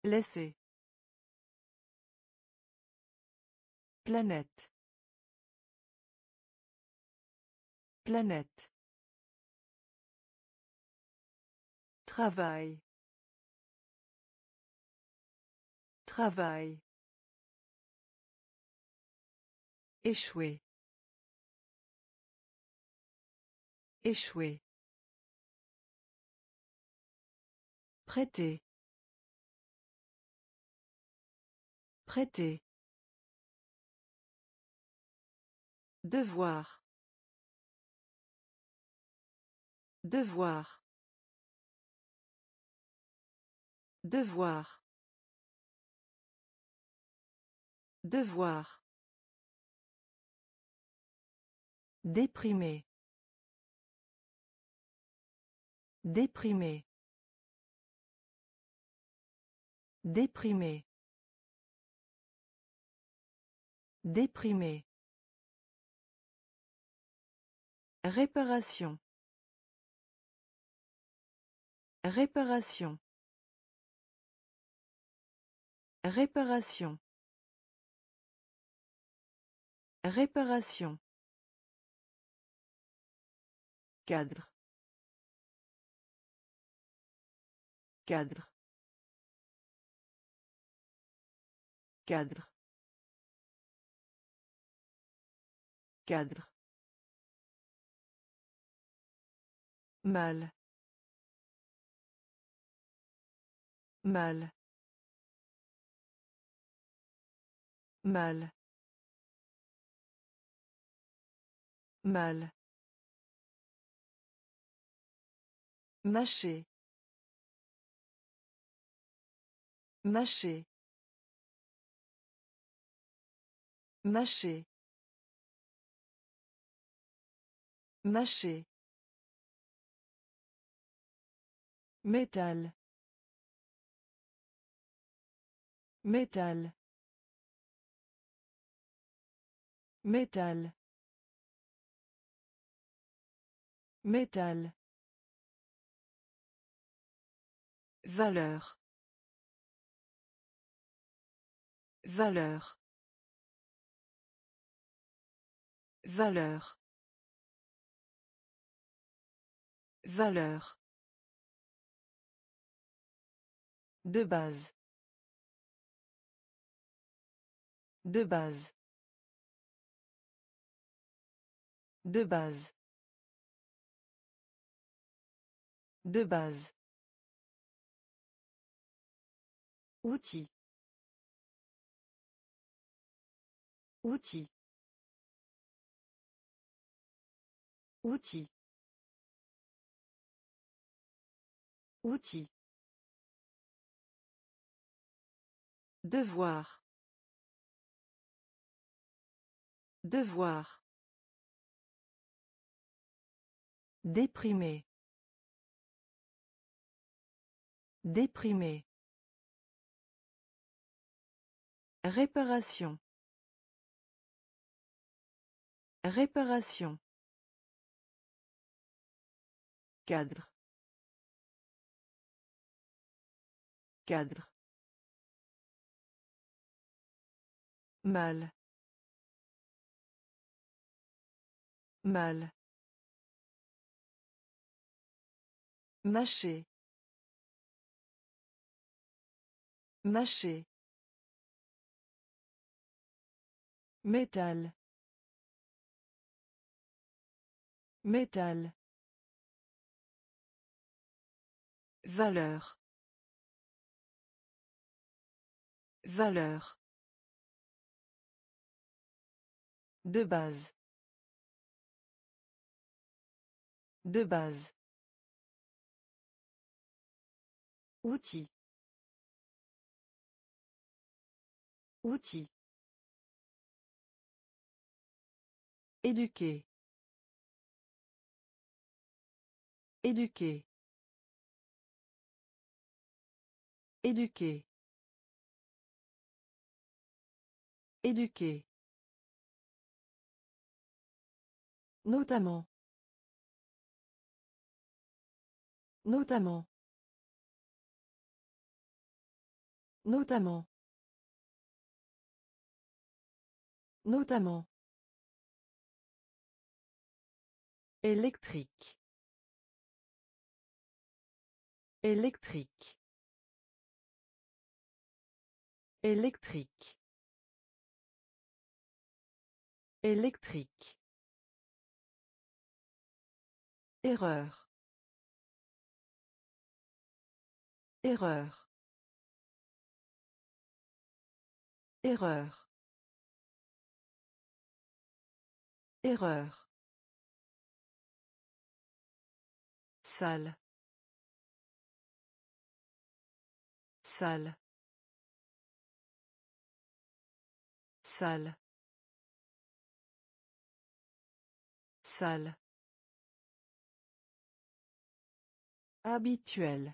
Laisser. Planète. Planète. Travail. Travail. Échouer. Échouer. Prêter. Prêter. Devoir. Devoir. Devoir. Devoir. Déprimé. Déprimé. Déprimé. Déprimé. Réparation. Réparation. Réparation. Réparation. Cadre. Cadre. Cadre. Cadre. Mal. Mal. Mal. Mal. Mâcher. Mâcher. Mâcher. Mâcher. Métal. Métal. Métal. Métal. Valeur. Valeur. Valeur. Valeur. De base. De base. De base. De base. Outil. Outil. Outil. Outil. Devoir. Devoir. Déprimé. Déprimé. Réparation. Réparation. Cadre. Cadre. Mal. Mal. Mâcher. Mâcher. Métal. Métal. Valeur. Valeur. De base. De base. Outil. Outil. Éduquer. Éduquer. Éduquer. Éduquer. Notamment. Notamment. Notamment. Notamment. Électrique. Électrique. Électrique. Électrique. Erreur. Erreur. Erreur. Erreur. Salle. Salle. Salle. Salle. Habituel.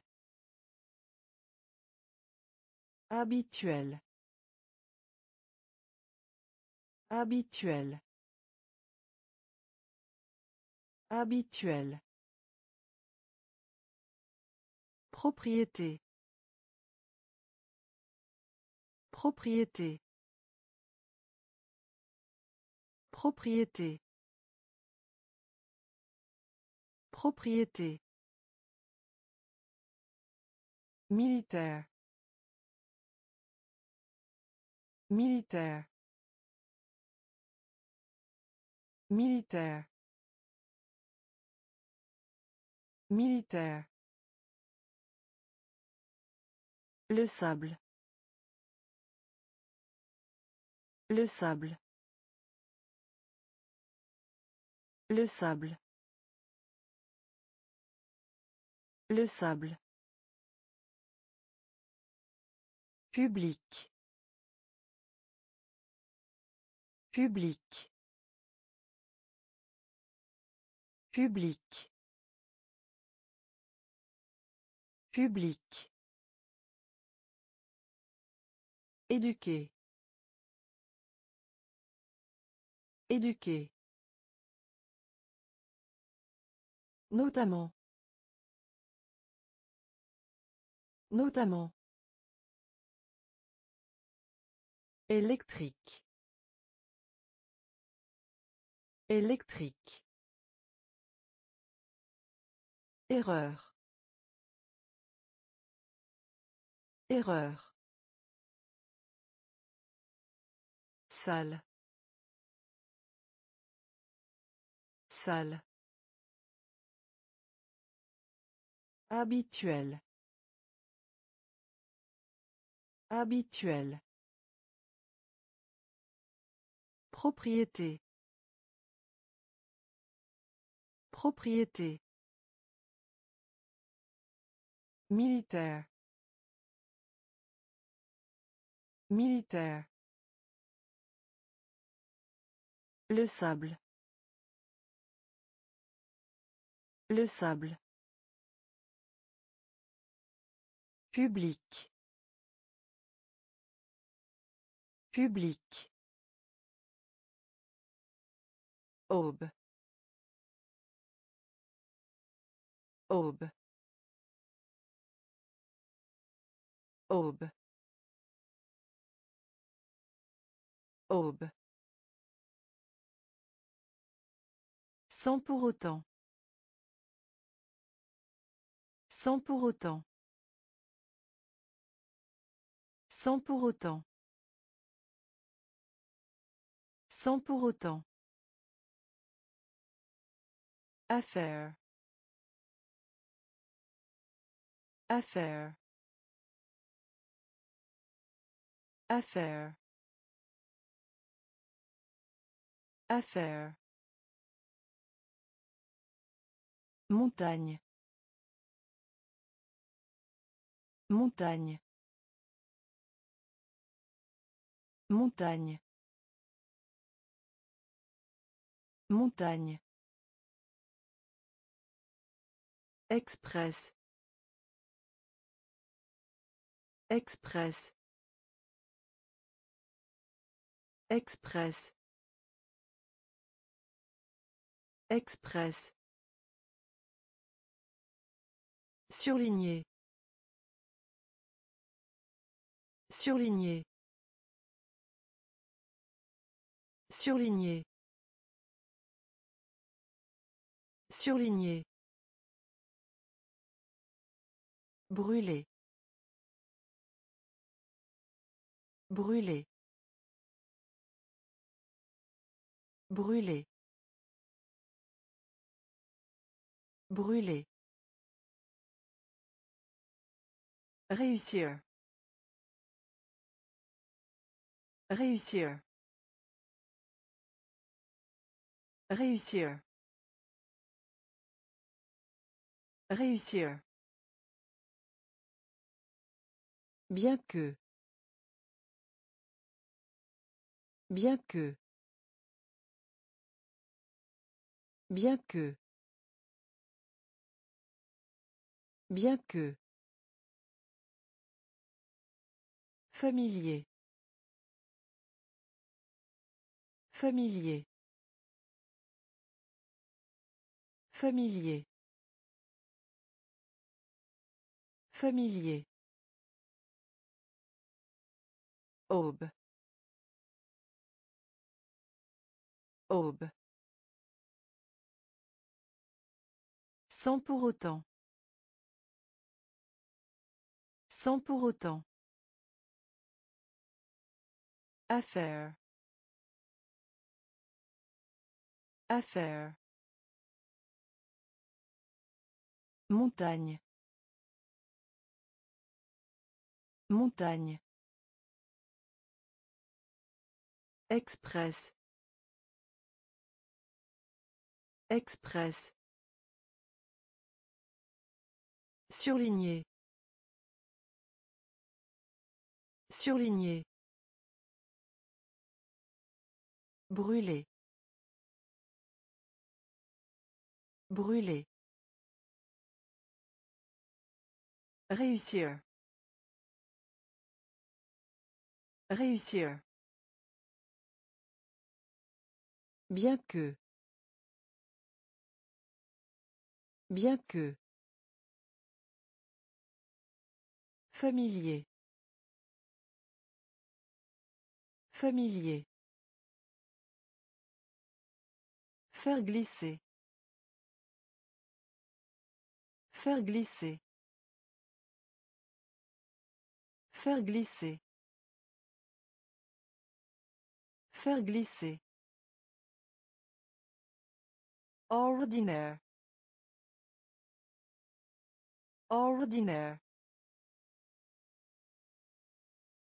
Habituel. Habituel. Habituel. Propriété. Propriété. Propriété. Propriété. Militaire. Militaire. Militaire. Militaire. Le sable. Le sable. Le sable. Le sable. Public. Public. Public. Public. Éduquer. Éduquer. Notamment. Notamment. Électrique. Électrique. Erreur. Erreur. Salle. Salle. Habituel. Habituel. Propriété. Propriété. Militaire. Militaire. Le sable. Le sable. Public. Public. Aube. Aube. Aube. Aube. Sans pour autant. Sans pour autant. Sans pour autant. Sans pour autant. Affaire. Affaire. Affaire. Affaire. Montagne. Montagne. Montagne. Montagne. Express. Express. Express. Express. Surligné. Surligné. Surligné. Surligné. Brûler. Brûler. Brûler. Brûler. Réussir. Réussir. Réussir. Réussir. Bien que. Bien que. Bien que. Bien que. Familier. Familier. Familier. Familier. Aube. Aube. Sans pour autant. Sans pour autant. Affaire. Affaire. Montagne. Montagne. Express. Express. Surligné. Surligné. Brûler. Brûler. Réussir. Réussir. Bien que. Bien que. Familier. Familier. Faire glisser. Faire glisser. Faire glisser. Faire glisser. Ordinaire. Ordinaire.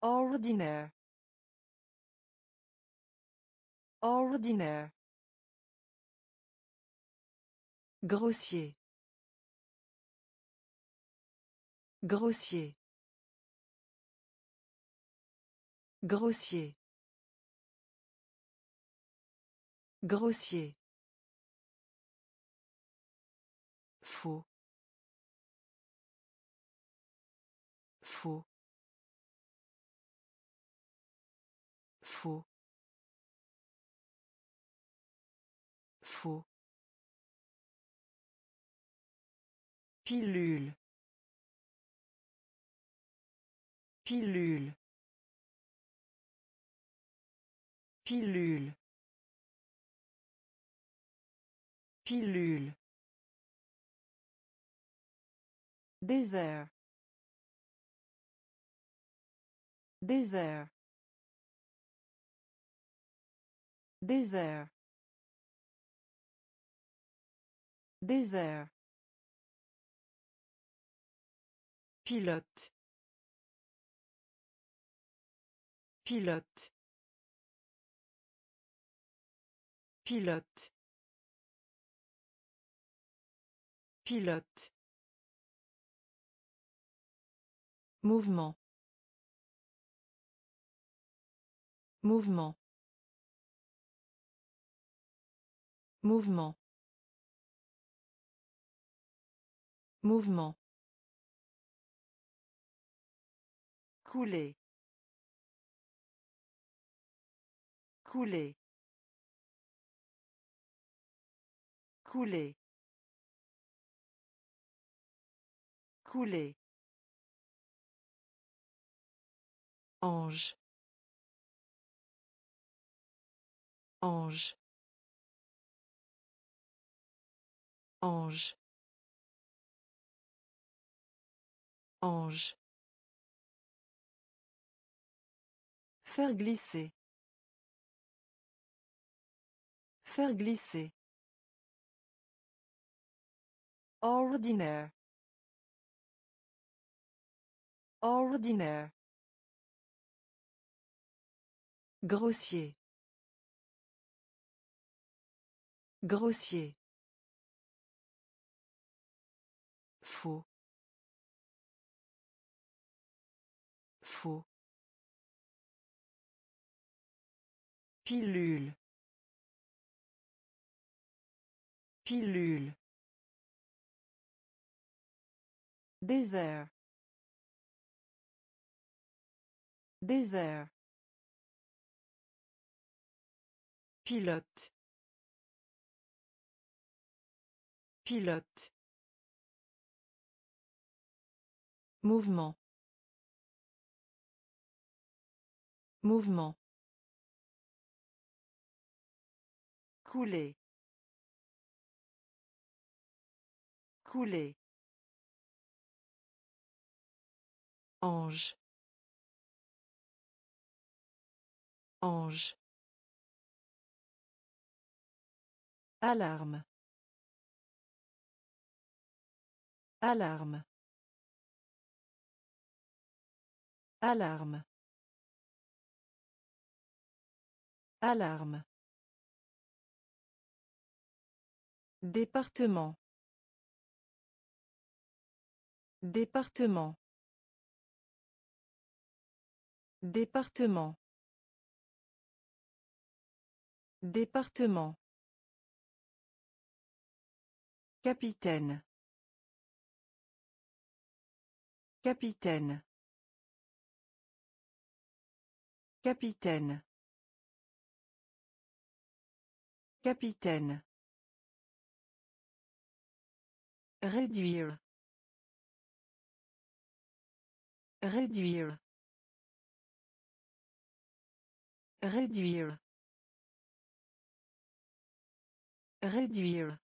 Ordinaire. Ordinaire. Grossier. Grossier. Grossier. Grossier. Faux. Faux. Faux. Faux. Pilule. Pilule. Pilule. Pilule. Désert. Désert. Désert. Désert. Pilote. Pilote. Pilote. Pilote. Mouvement. Mouvement. Mouvement. Mouvement. Couler. Couler. Couler. Couler. Ange. Ange. Ange. Ange. Faire glisser. Faire glisser. Ordinaire. Ordinaire. Grossier. Grossier. Faux. Faux. Pilule. Pilule. Désert. Désert. Pilote. Pilote. Mouvement. Mouvement. Couler. Couler. Ange. Ange. Alarme. Alarme. Alarme. Alarme. Département. Département. Département. Département. Capitaine. Capitaine. Capitaine. Capitaine. Réduire. Réduire. Réduire. Réduire.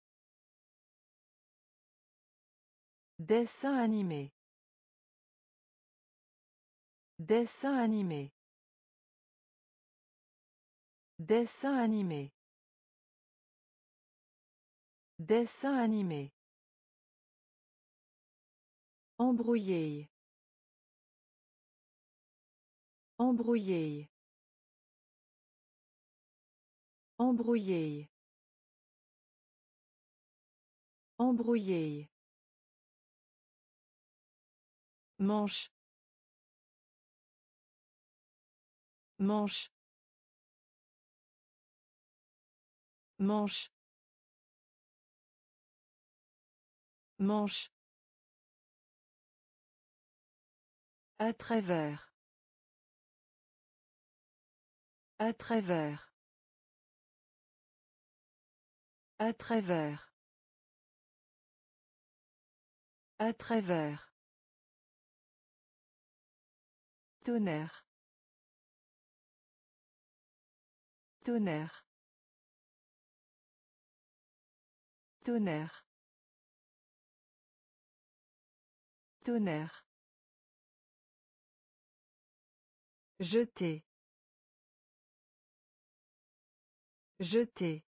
Dessin animé. Dessin animé. Dessin animé. Dessin animé. Embrouillé. Embrouillé. Embrouillé. Embrouillé. Manche. Manche. Manche. Manche. À travers. À travers. À travers. À travers. Tonnerre. Tonnerre. Tonnerre. Tonnerre. Jeter. Jeter.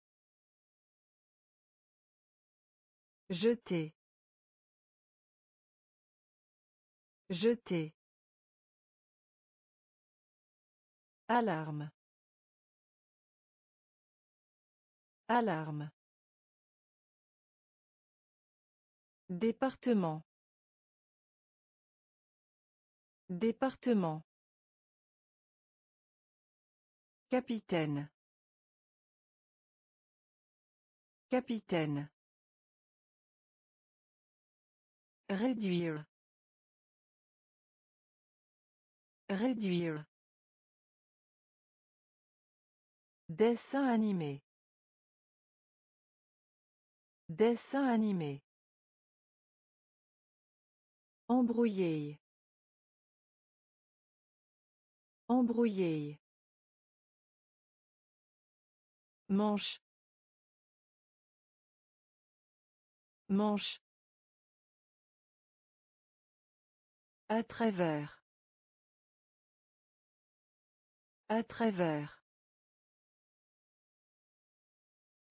Jeter. Jeter. Alarme. Alarme. Département. Département. Capitaine. Capitaine. Réduire. Réduire. Dessin animé. Dessin animé. Embrouiller. Embrouiller. Manche. Manche. À travers. À travers.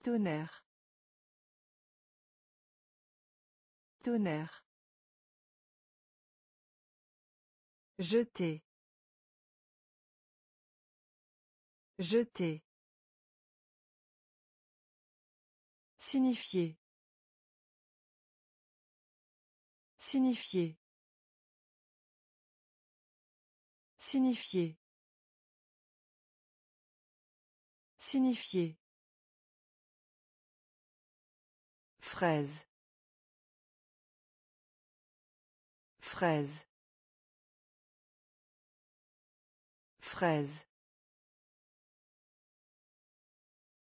Tonnerre. Tonnerre. Jeter. Jeter. Signifier. Signifier. Signifier. Signifier. Fraise. Fraise. Fraise.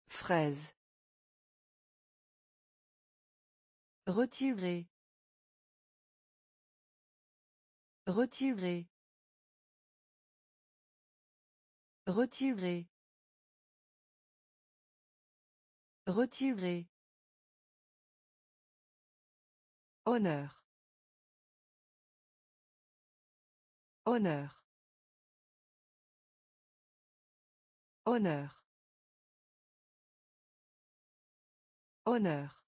Fraise. Retirer. Retirer. Retirer. Retirer. Honneur. Honneur. Honneur. Honneur.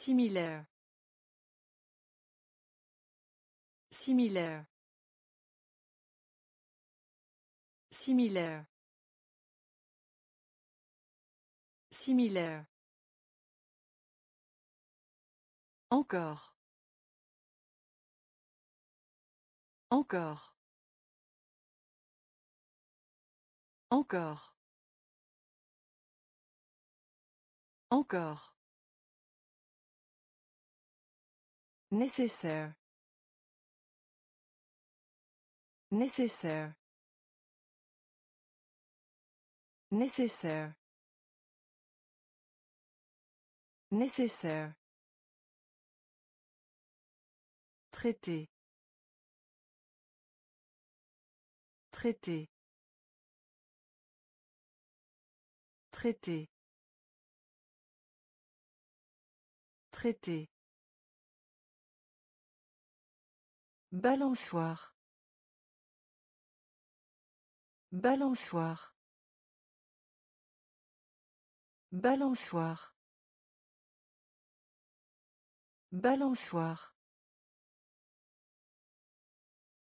Similaire. Similaire. Similaire. Similaire. Encore. Encore. Encore. Encore. Nécessaire. Nécessaire. Nécessaire. Nécessaire. Traité. Traité. Traité. Traité. Balançoire. Balançoire. Balançoire. Balançoire.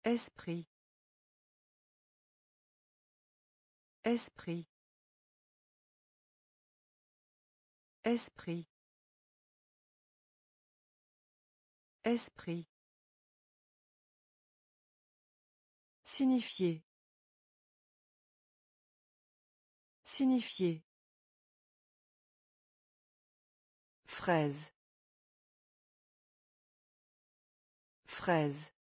Esprit. Esprit. Esprit. Esprit. Signifier. Signifier. Fraise. Fraise.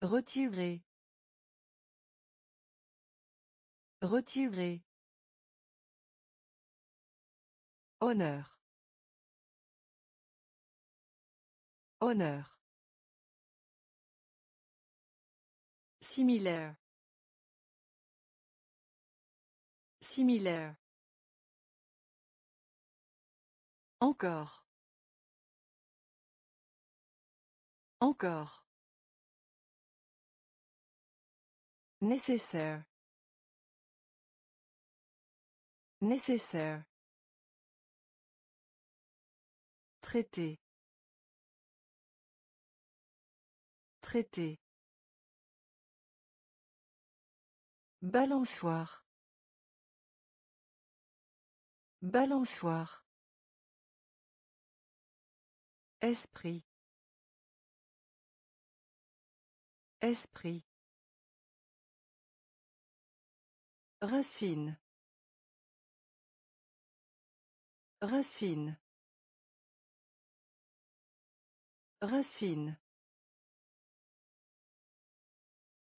Retirer. Retirer. Honneur. Honneur. Similaire. Similaire. Encore. Encore. Nécessaire. Nécessaire. Traité. Traité. Balançoire. Balançoire. Esprit. Esprit. Racine. Racine. Racine.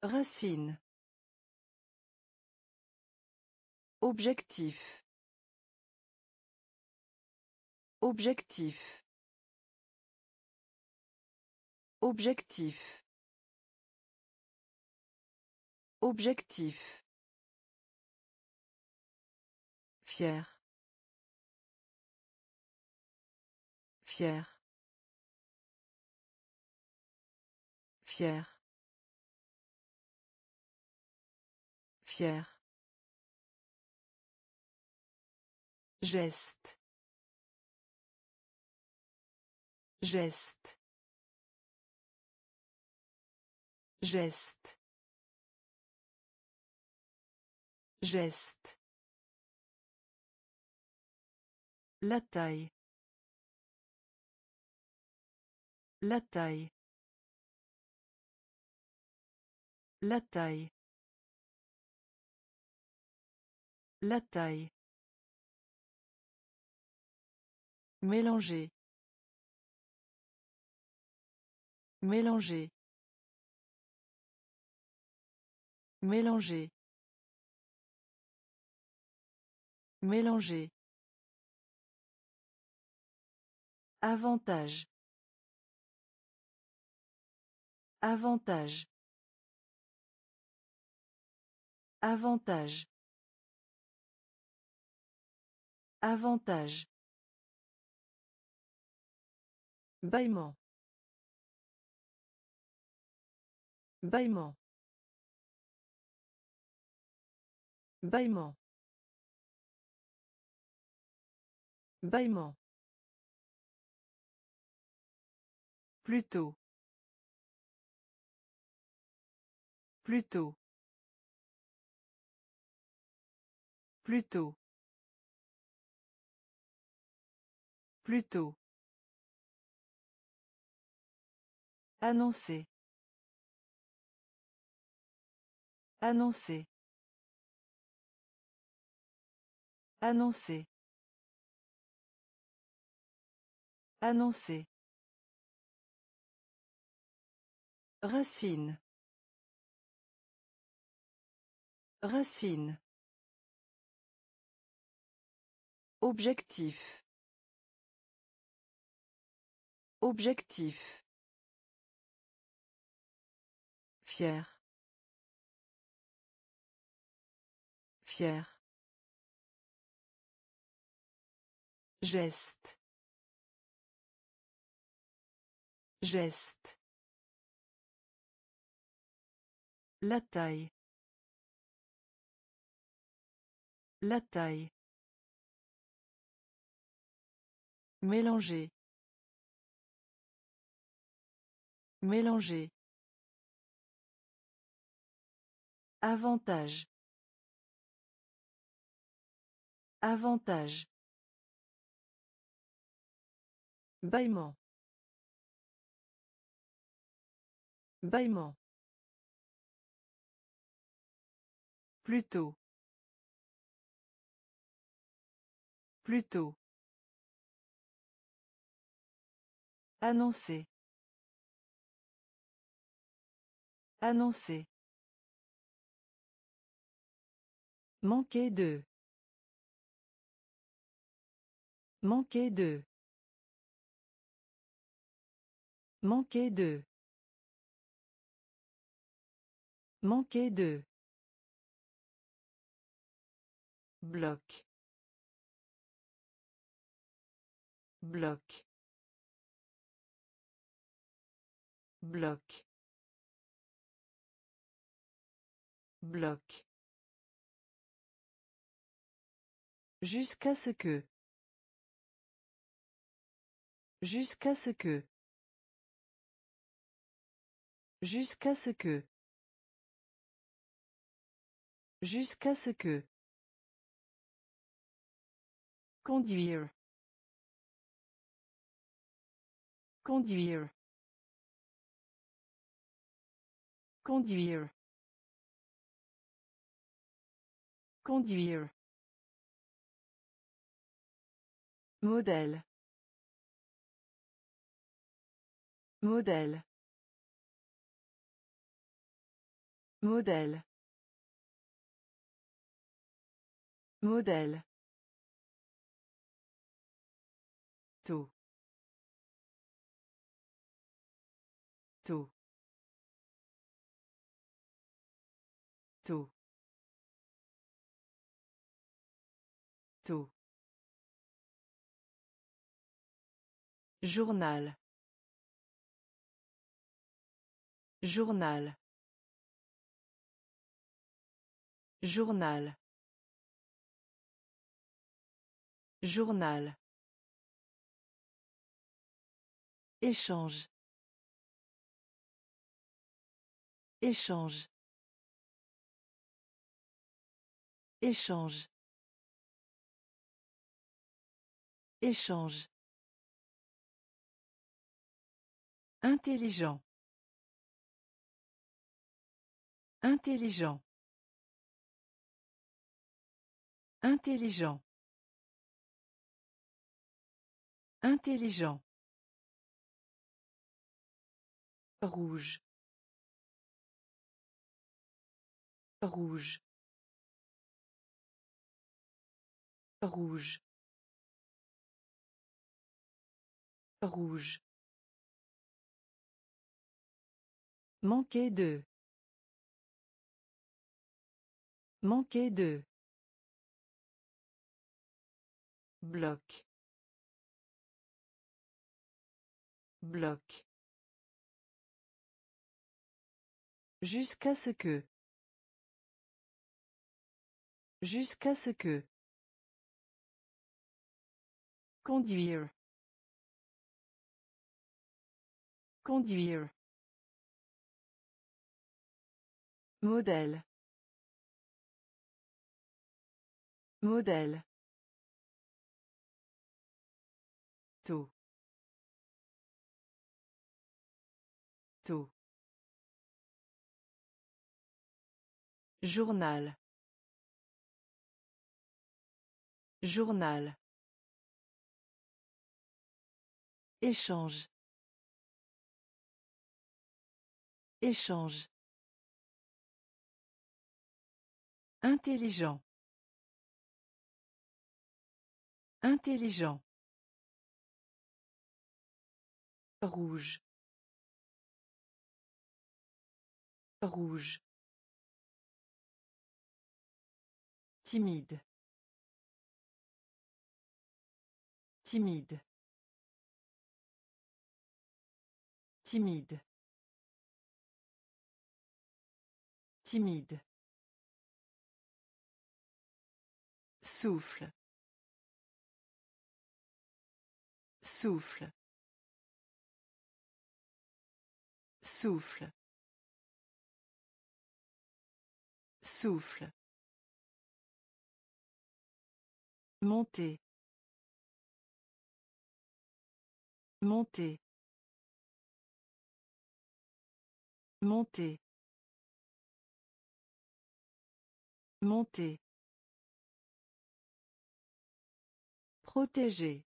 Racine. Objectif. Objectif. Objectif. Objectif. Fier. Fier. Fier. Fier. Geste. Geste. Geste. Geste. La taille. La taille. La taille. La taille. Mélanger. Mélanger. Mélanger. Mélanger. Avantage. Avantage. Avantage. Avantage. Bâillement. Bâillement. Bâillement. Bâillement. Plutôt. Plutôt. Plutôt. Plutôt. Annoncer. Annoncer. Annoncer. Annoncer. Racine. Racine. Objectif. Objectif. Fier. Fier. Geste. Geste. La taille. La taille. Mélanger. Mélanger. Avantage. Avantage. Bâillement. Bâillement. Plutôt. Plutôt. Annoncer. Annoncer. Manquer de. Manquer de. Manquer de. Manquer de. Bloc. Bloc. Bloc. Bloc. Jusqu'à ce que. Jusqu'à ce que. Jusqu'à ce que. Jusqu'à ce que. Conduire. Conduire. Conduire. Conduire. Modèle. Modèle. Modèle. Modèle. Taux. Taux. Taux. Taux. Journal. Journal. Journal. Journal. Échange. Échange. Échange. Échange. Intelligent. Intelligent. Intelligent. Intelligent. Rouge. Rouge. Rouge. Rouge. Manquer de. Manquer de. Bloc. Bloc. Jusqu'à ce que. Jusqu'à ce que. Conduire. Conduire. Modèle. Modèle. Taux. Journal. Journal. Échange. Échange. Intelligent. Intelligent. Rouge. Rouge. Timide. Timide. Timide. Timide. Souffle. Souffle. Souffle. Souffle. Monter. Monter. Monter. Monter. Protéger.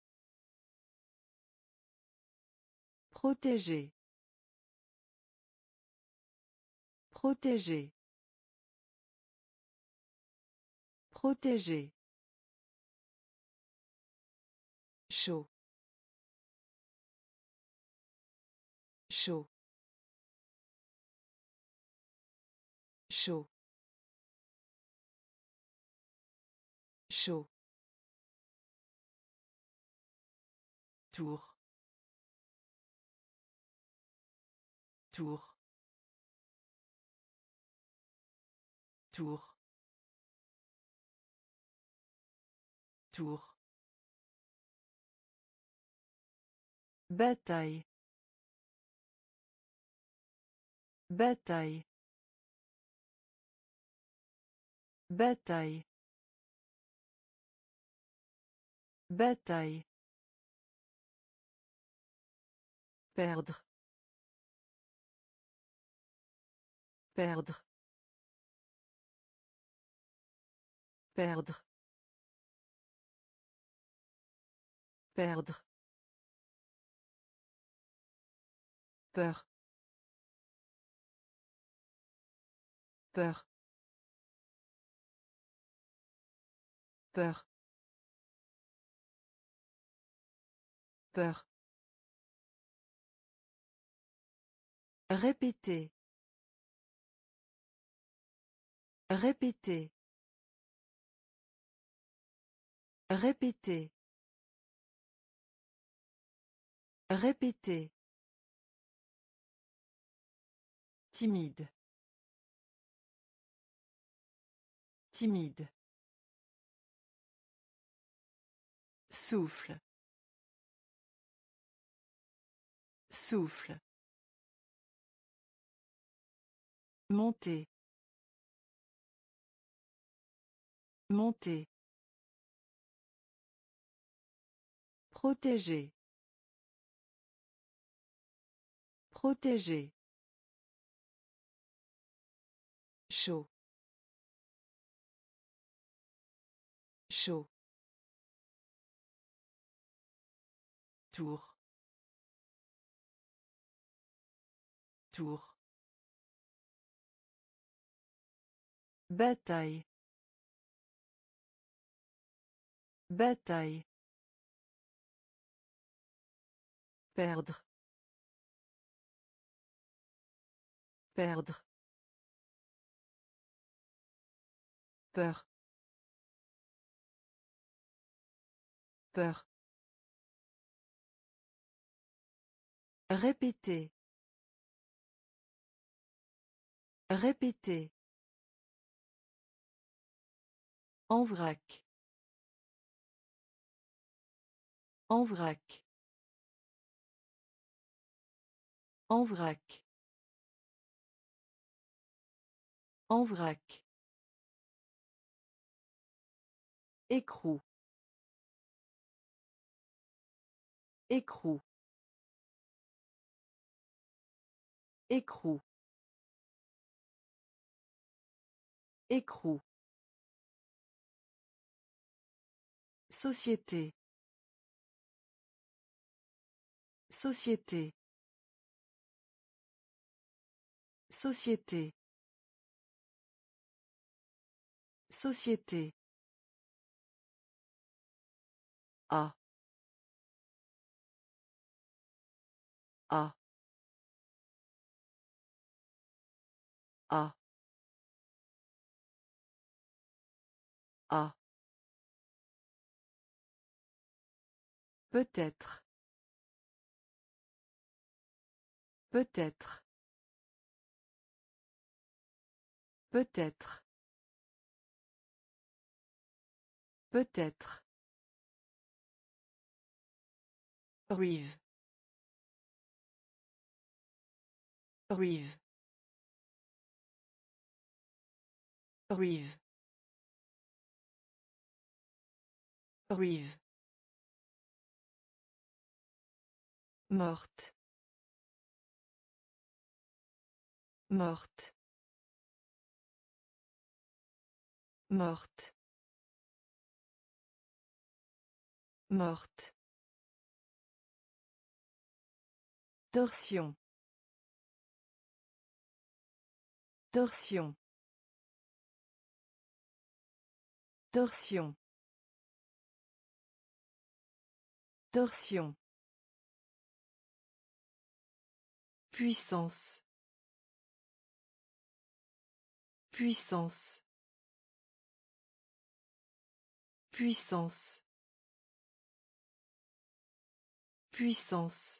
Protéger. Protéger. Protéger. Chaud. Chaud. Chaud. Chaud. Tour. Tour. Tour. Tour. Bataille. Bataille. Bataille. Bataille. Perdre. Perdre. Perdre. Perdre. Peur. Peur. Peur. Peur. Répétez. Répétez. Répétez. Répétez. Timide. Timide. Souffle. Souffle. Monter. Monter. Protéger. Protéger. Chaud. Chaud. Tour. Tour. Bataille. Bataille. Perdre. Perdre. Peur. Peur. Répétez. Répétez. En vrac. En vrac. En vrac. En vrac. Écrou. Écrou. Écrou. Écrou. Société. Société. Société. Société. A. A. A. Peut-être. Peut-être. Peut-être. Peut-être. Rive. Rive. Rive. Rive. Morte. Morte. Morte. Morte. Torsion. Torsion. Torsion. Torsion. Puissance. Puissance. Puissance. Puissance.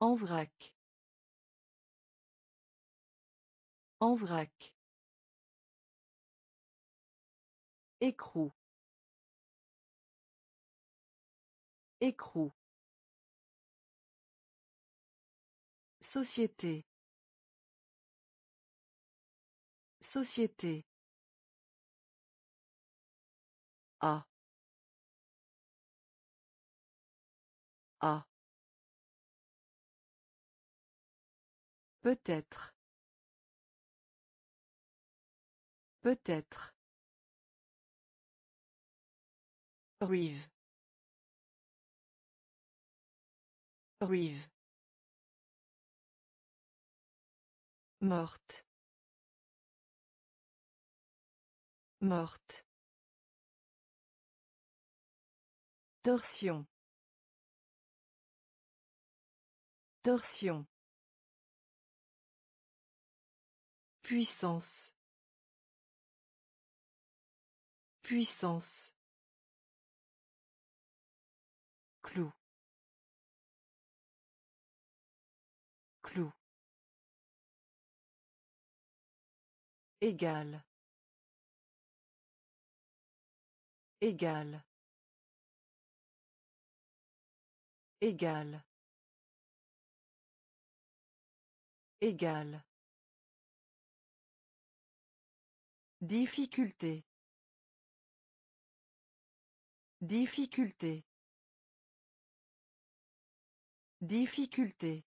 En vrac. En vrac. Écrou. Écrou. Société. Société. A. A. Peut-être. Peut-être. Rive. Rive. Morte. Morte. Torsion. Torsion. Puissance. Puissance. Clou. Clou. Égal. Égal. Égal. Égal. Difficulté. Difficulté. Difficulté.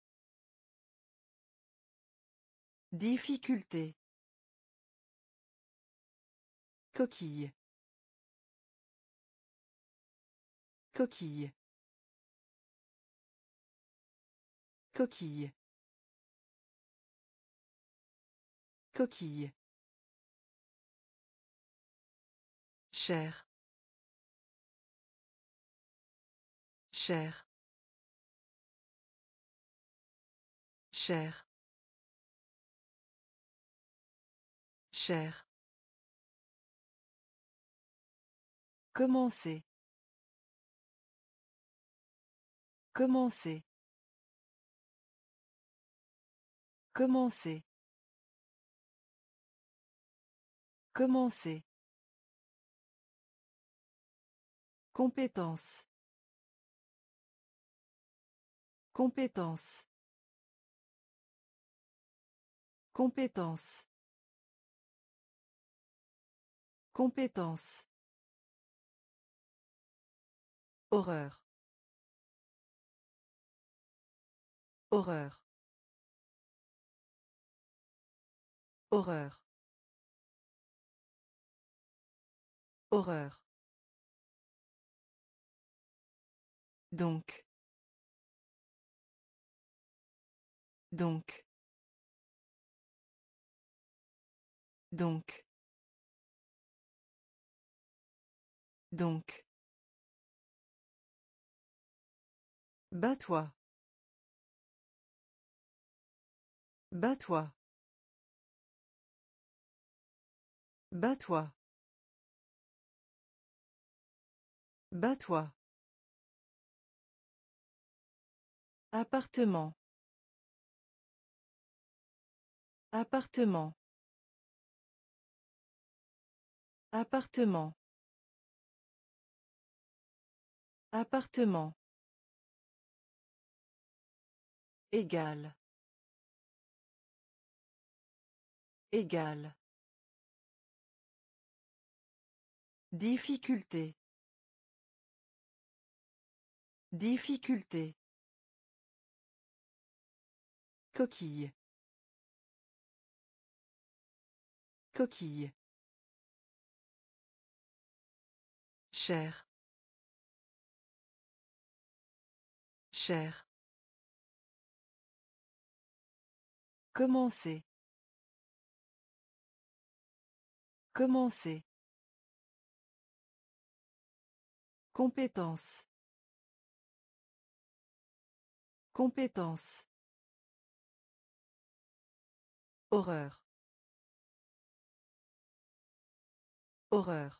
Difficulté. Coquille. Coquille. Coquille. Coquille. Cher. Cher. Cher. Cher. Commencer. Commencer. Commencer. Commencer. Compétence. Compétence. Compétence. Compétence. Horreur. Horreur. Horreur. Horreur. Donc. Donc. Donc. Donc. Bats-toi. Bats-toi. Bats-toi. Bats-toi. Appartement. Appartement. Appartement. Appartement. Égal. Égal. Difficulté. Difficulté. Coquille. Coquille. Cher. Cher. Commencer. Commencer. Compétence. Compétence. Horreur. Horreur.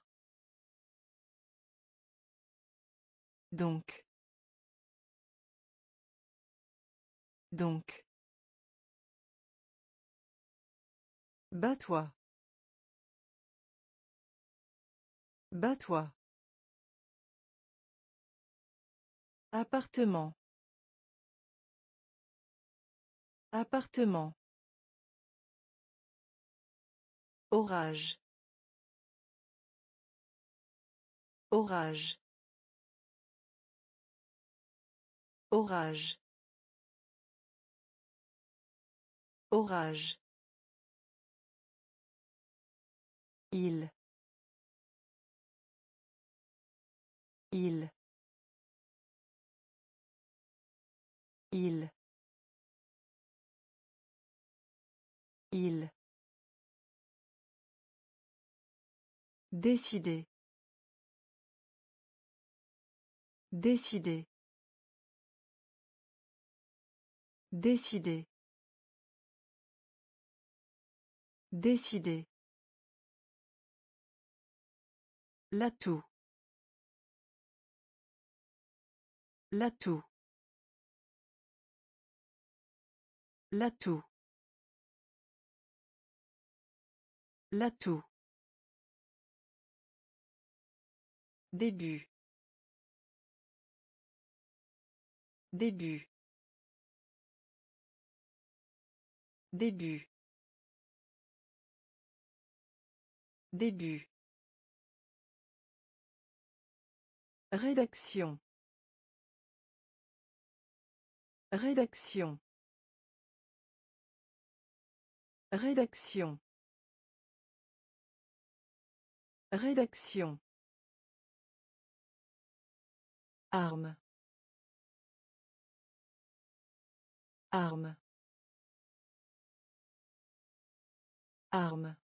Donc. Donc. Bats-toi. Bats-toi. Appartement. Appartement. Orage. Orage. Orage. Orage. Il. Il. Il. Il. Décider. Décider. Décider. Décider. L'atout. L'atout. L'atout. L'atout. Début. Début. Début. Début. Rédaction. Rédaction. Rédaction. Rédaction. Arme. Arme. Arme.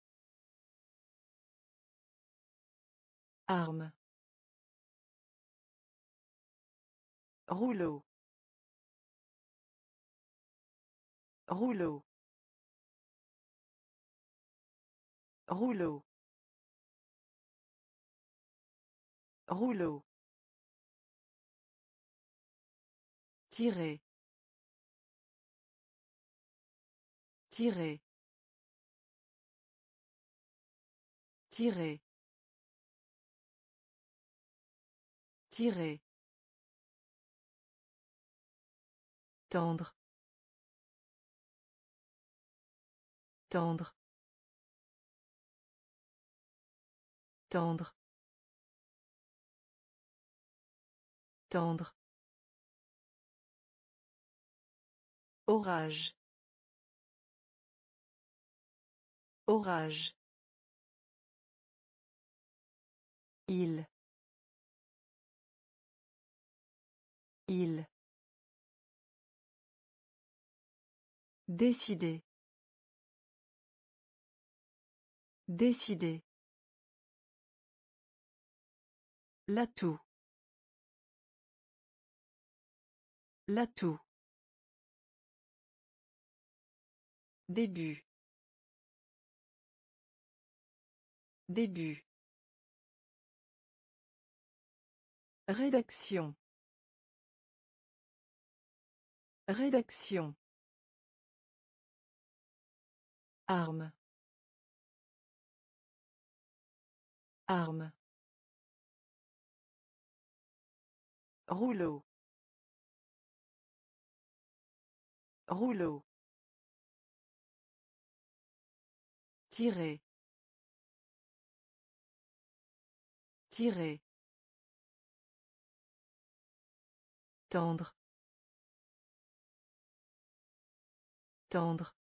Arme. Rouleau. Rouleau. Rouleau. Rouleau. Tirer. Tirer. Tirer. Tirer. Tendre. Tendre. Tendre. Tendre. Orage. Orage. Il. Il. Décider. Décider. L'atout. L'atout. Début. Début. Rédaction. Rédaction. Arme. Arme. Rouleau. Rouleau. Tirer. Tirer. Tendre. Tendre.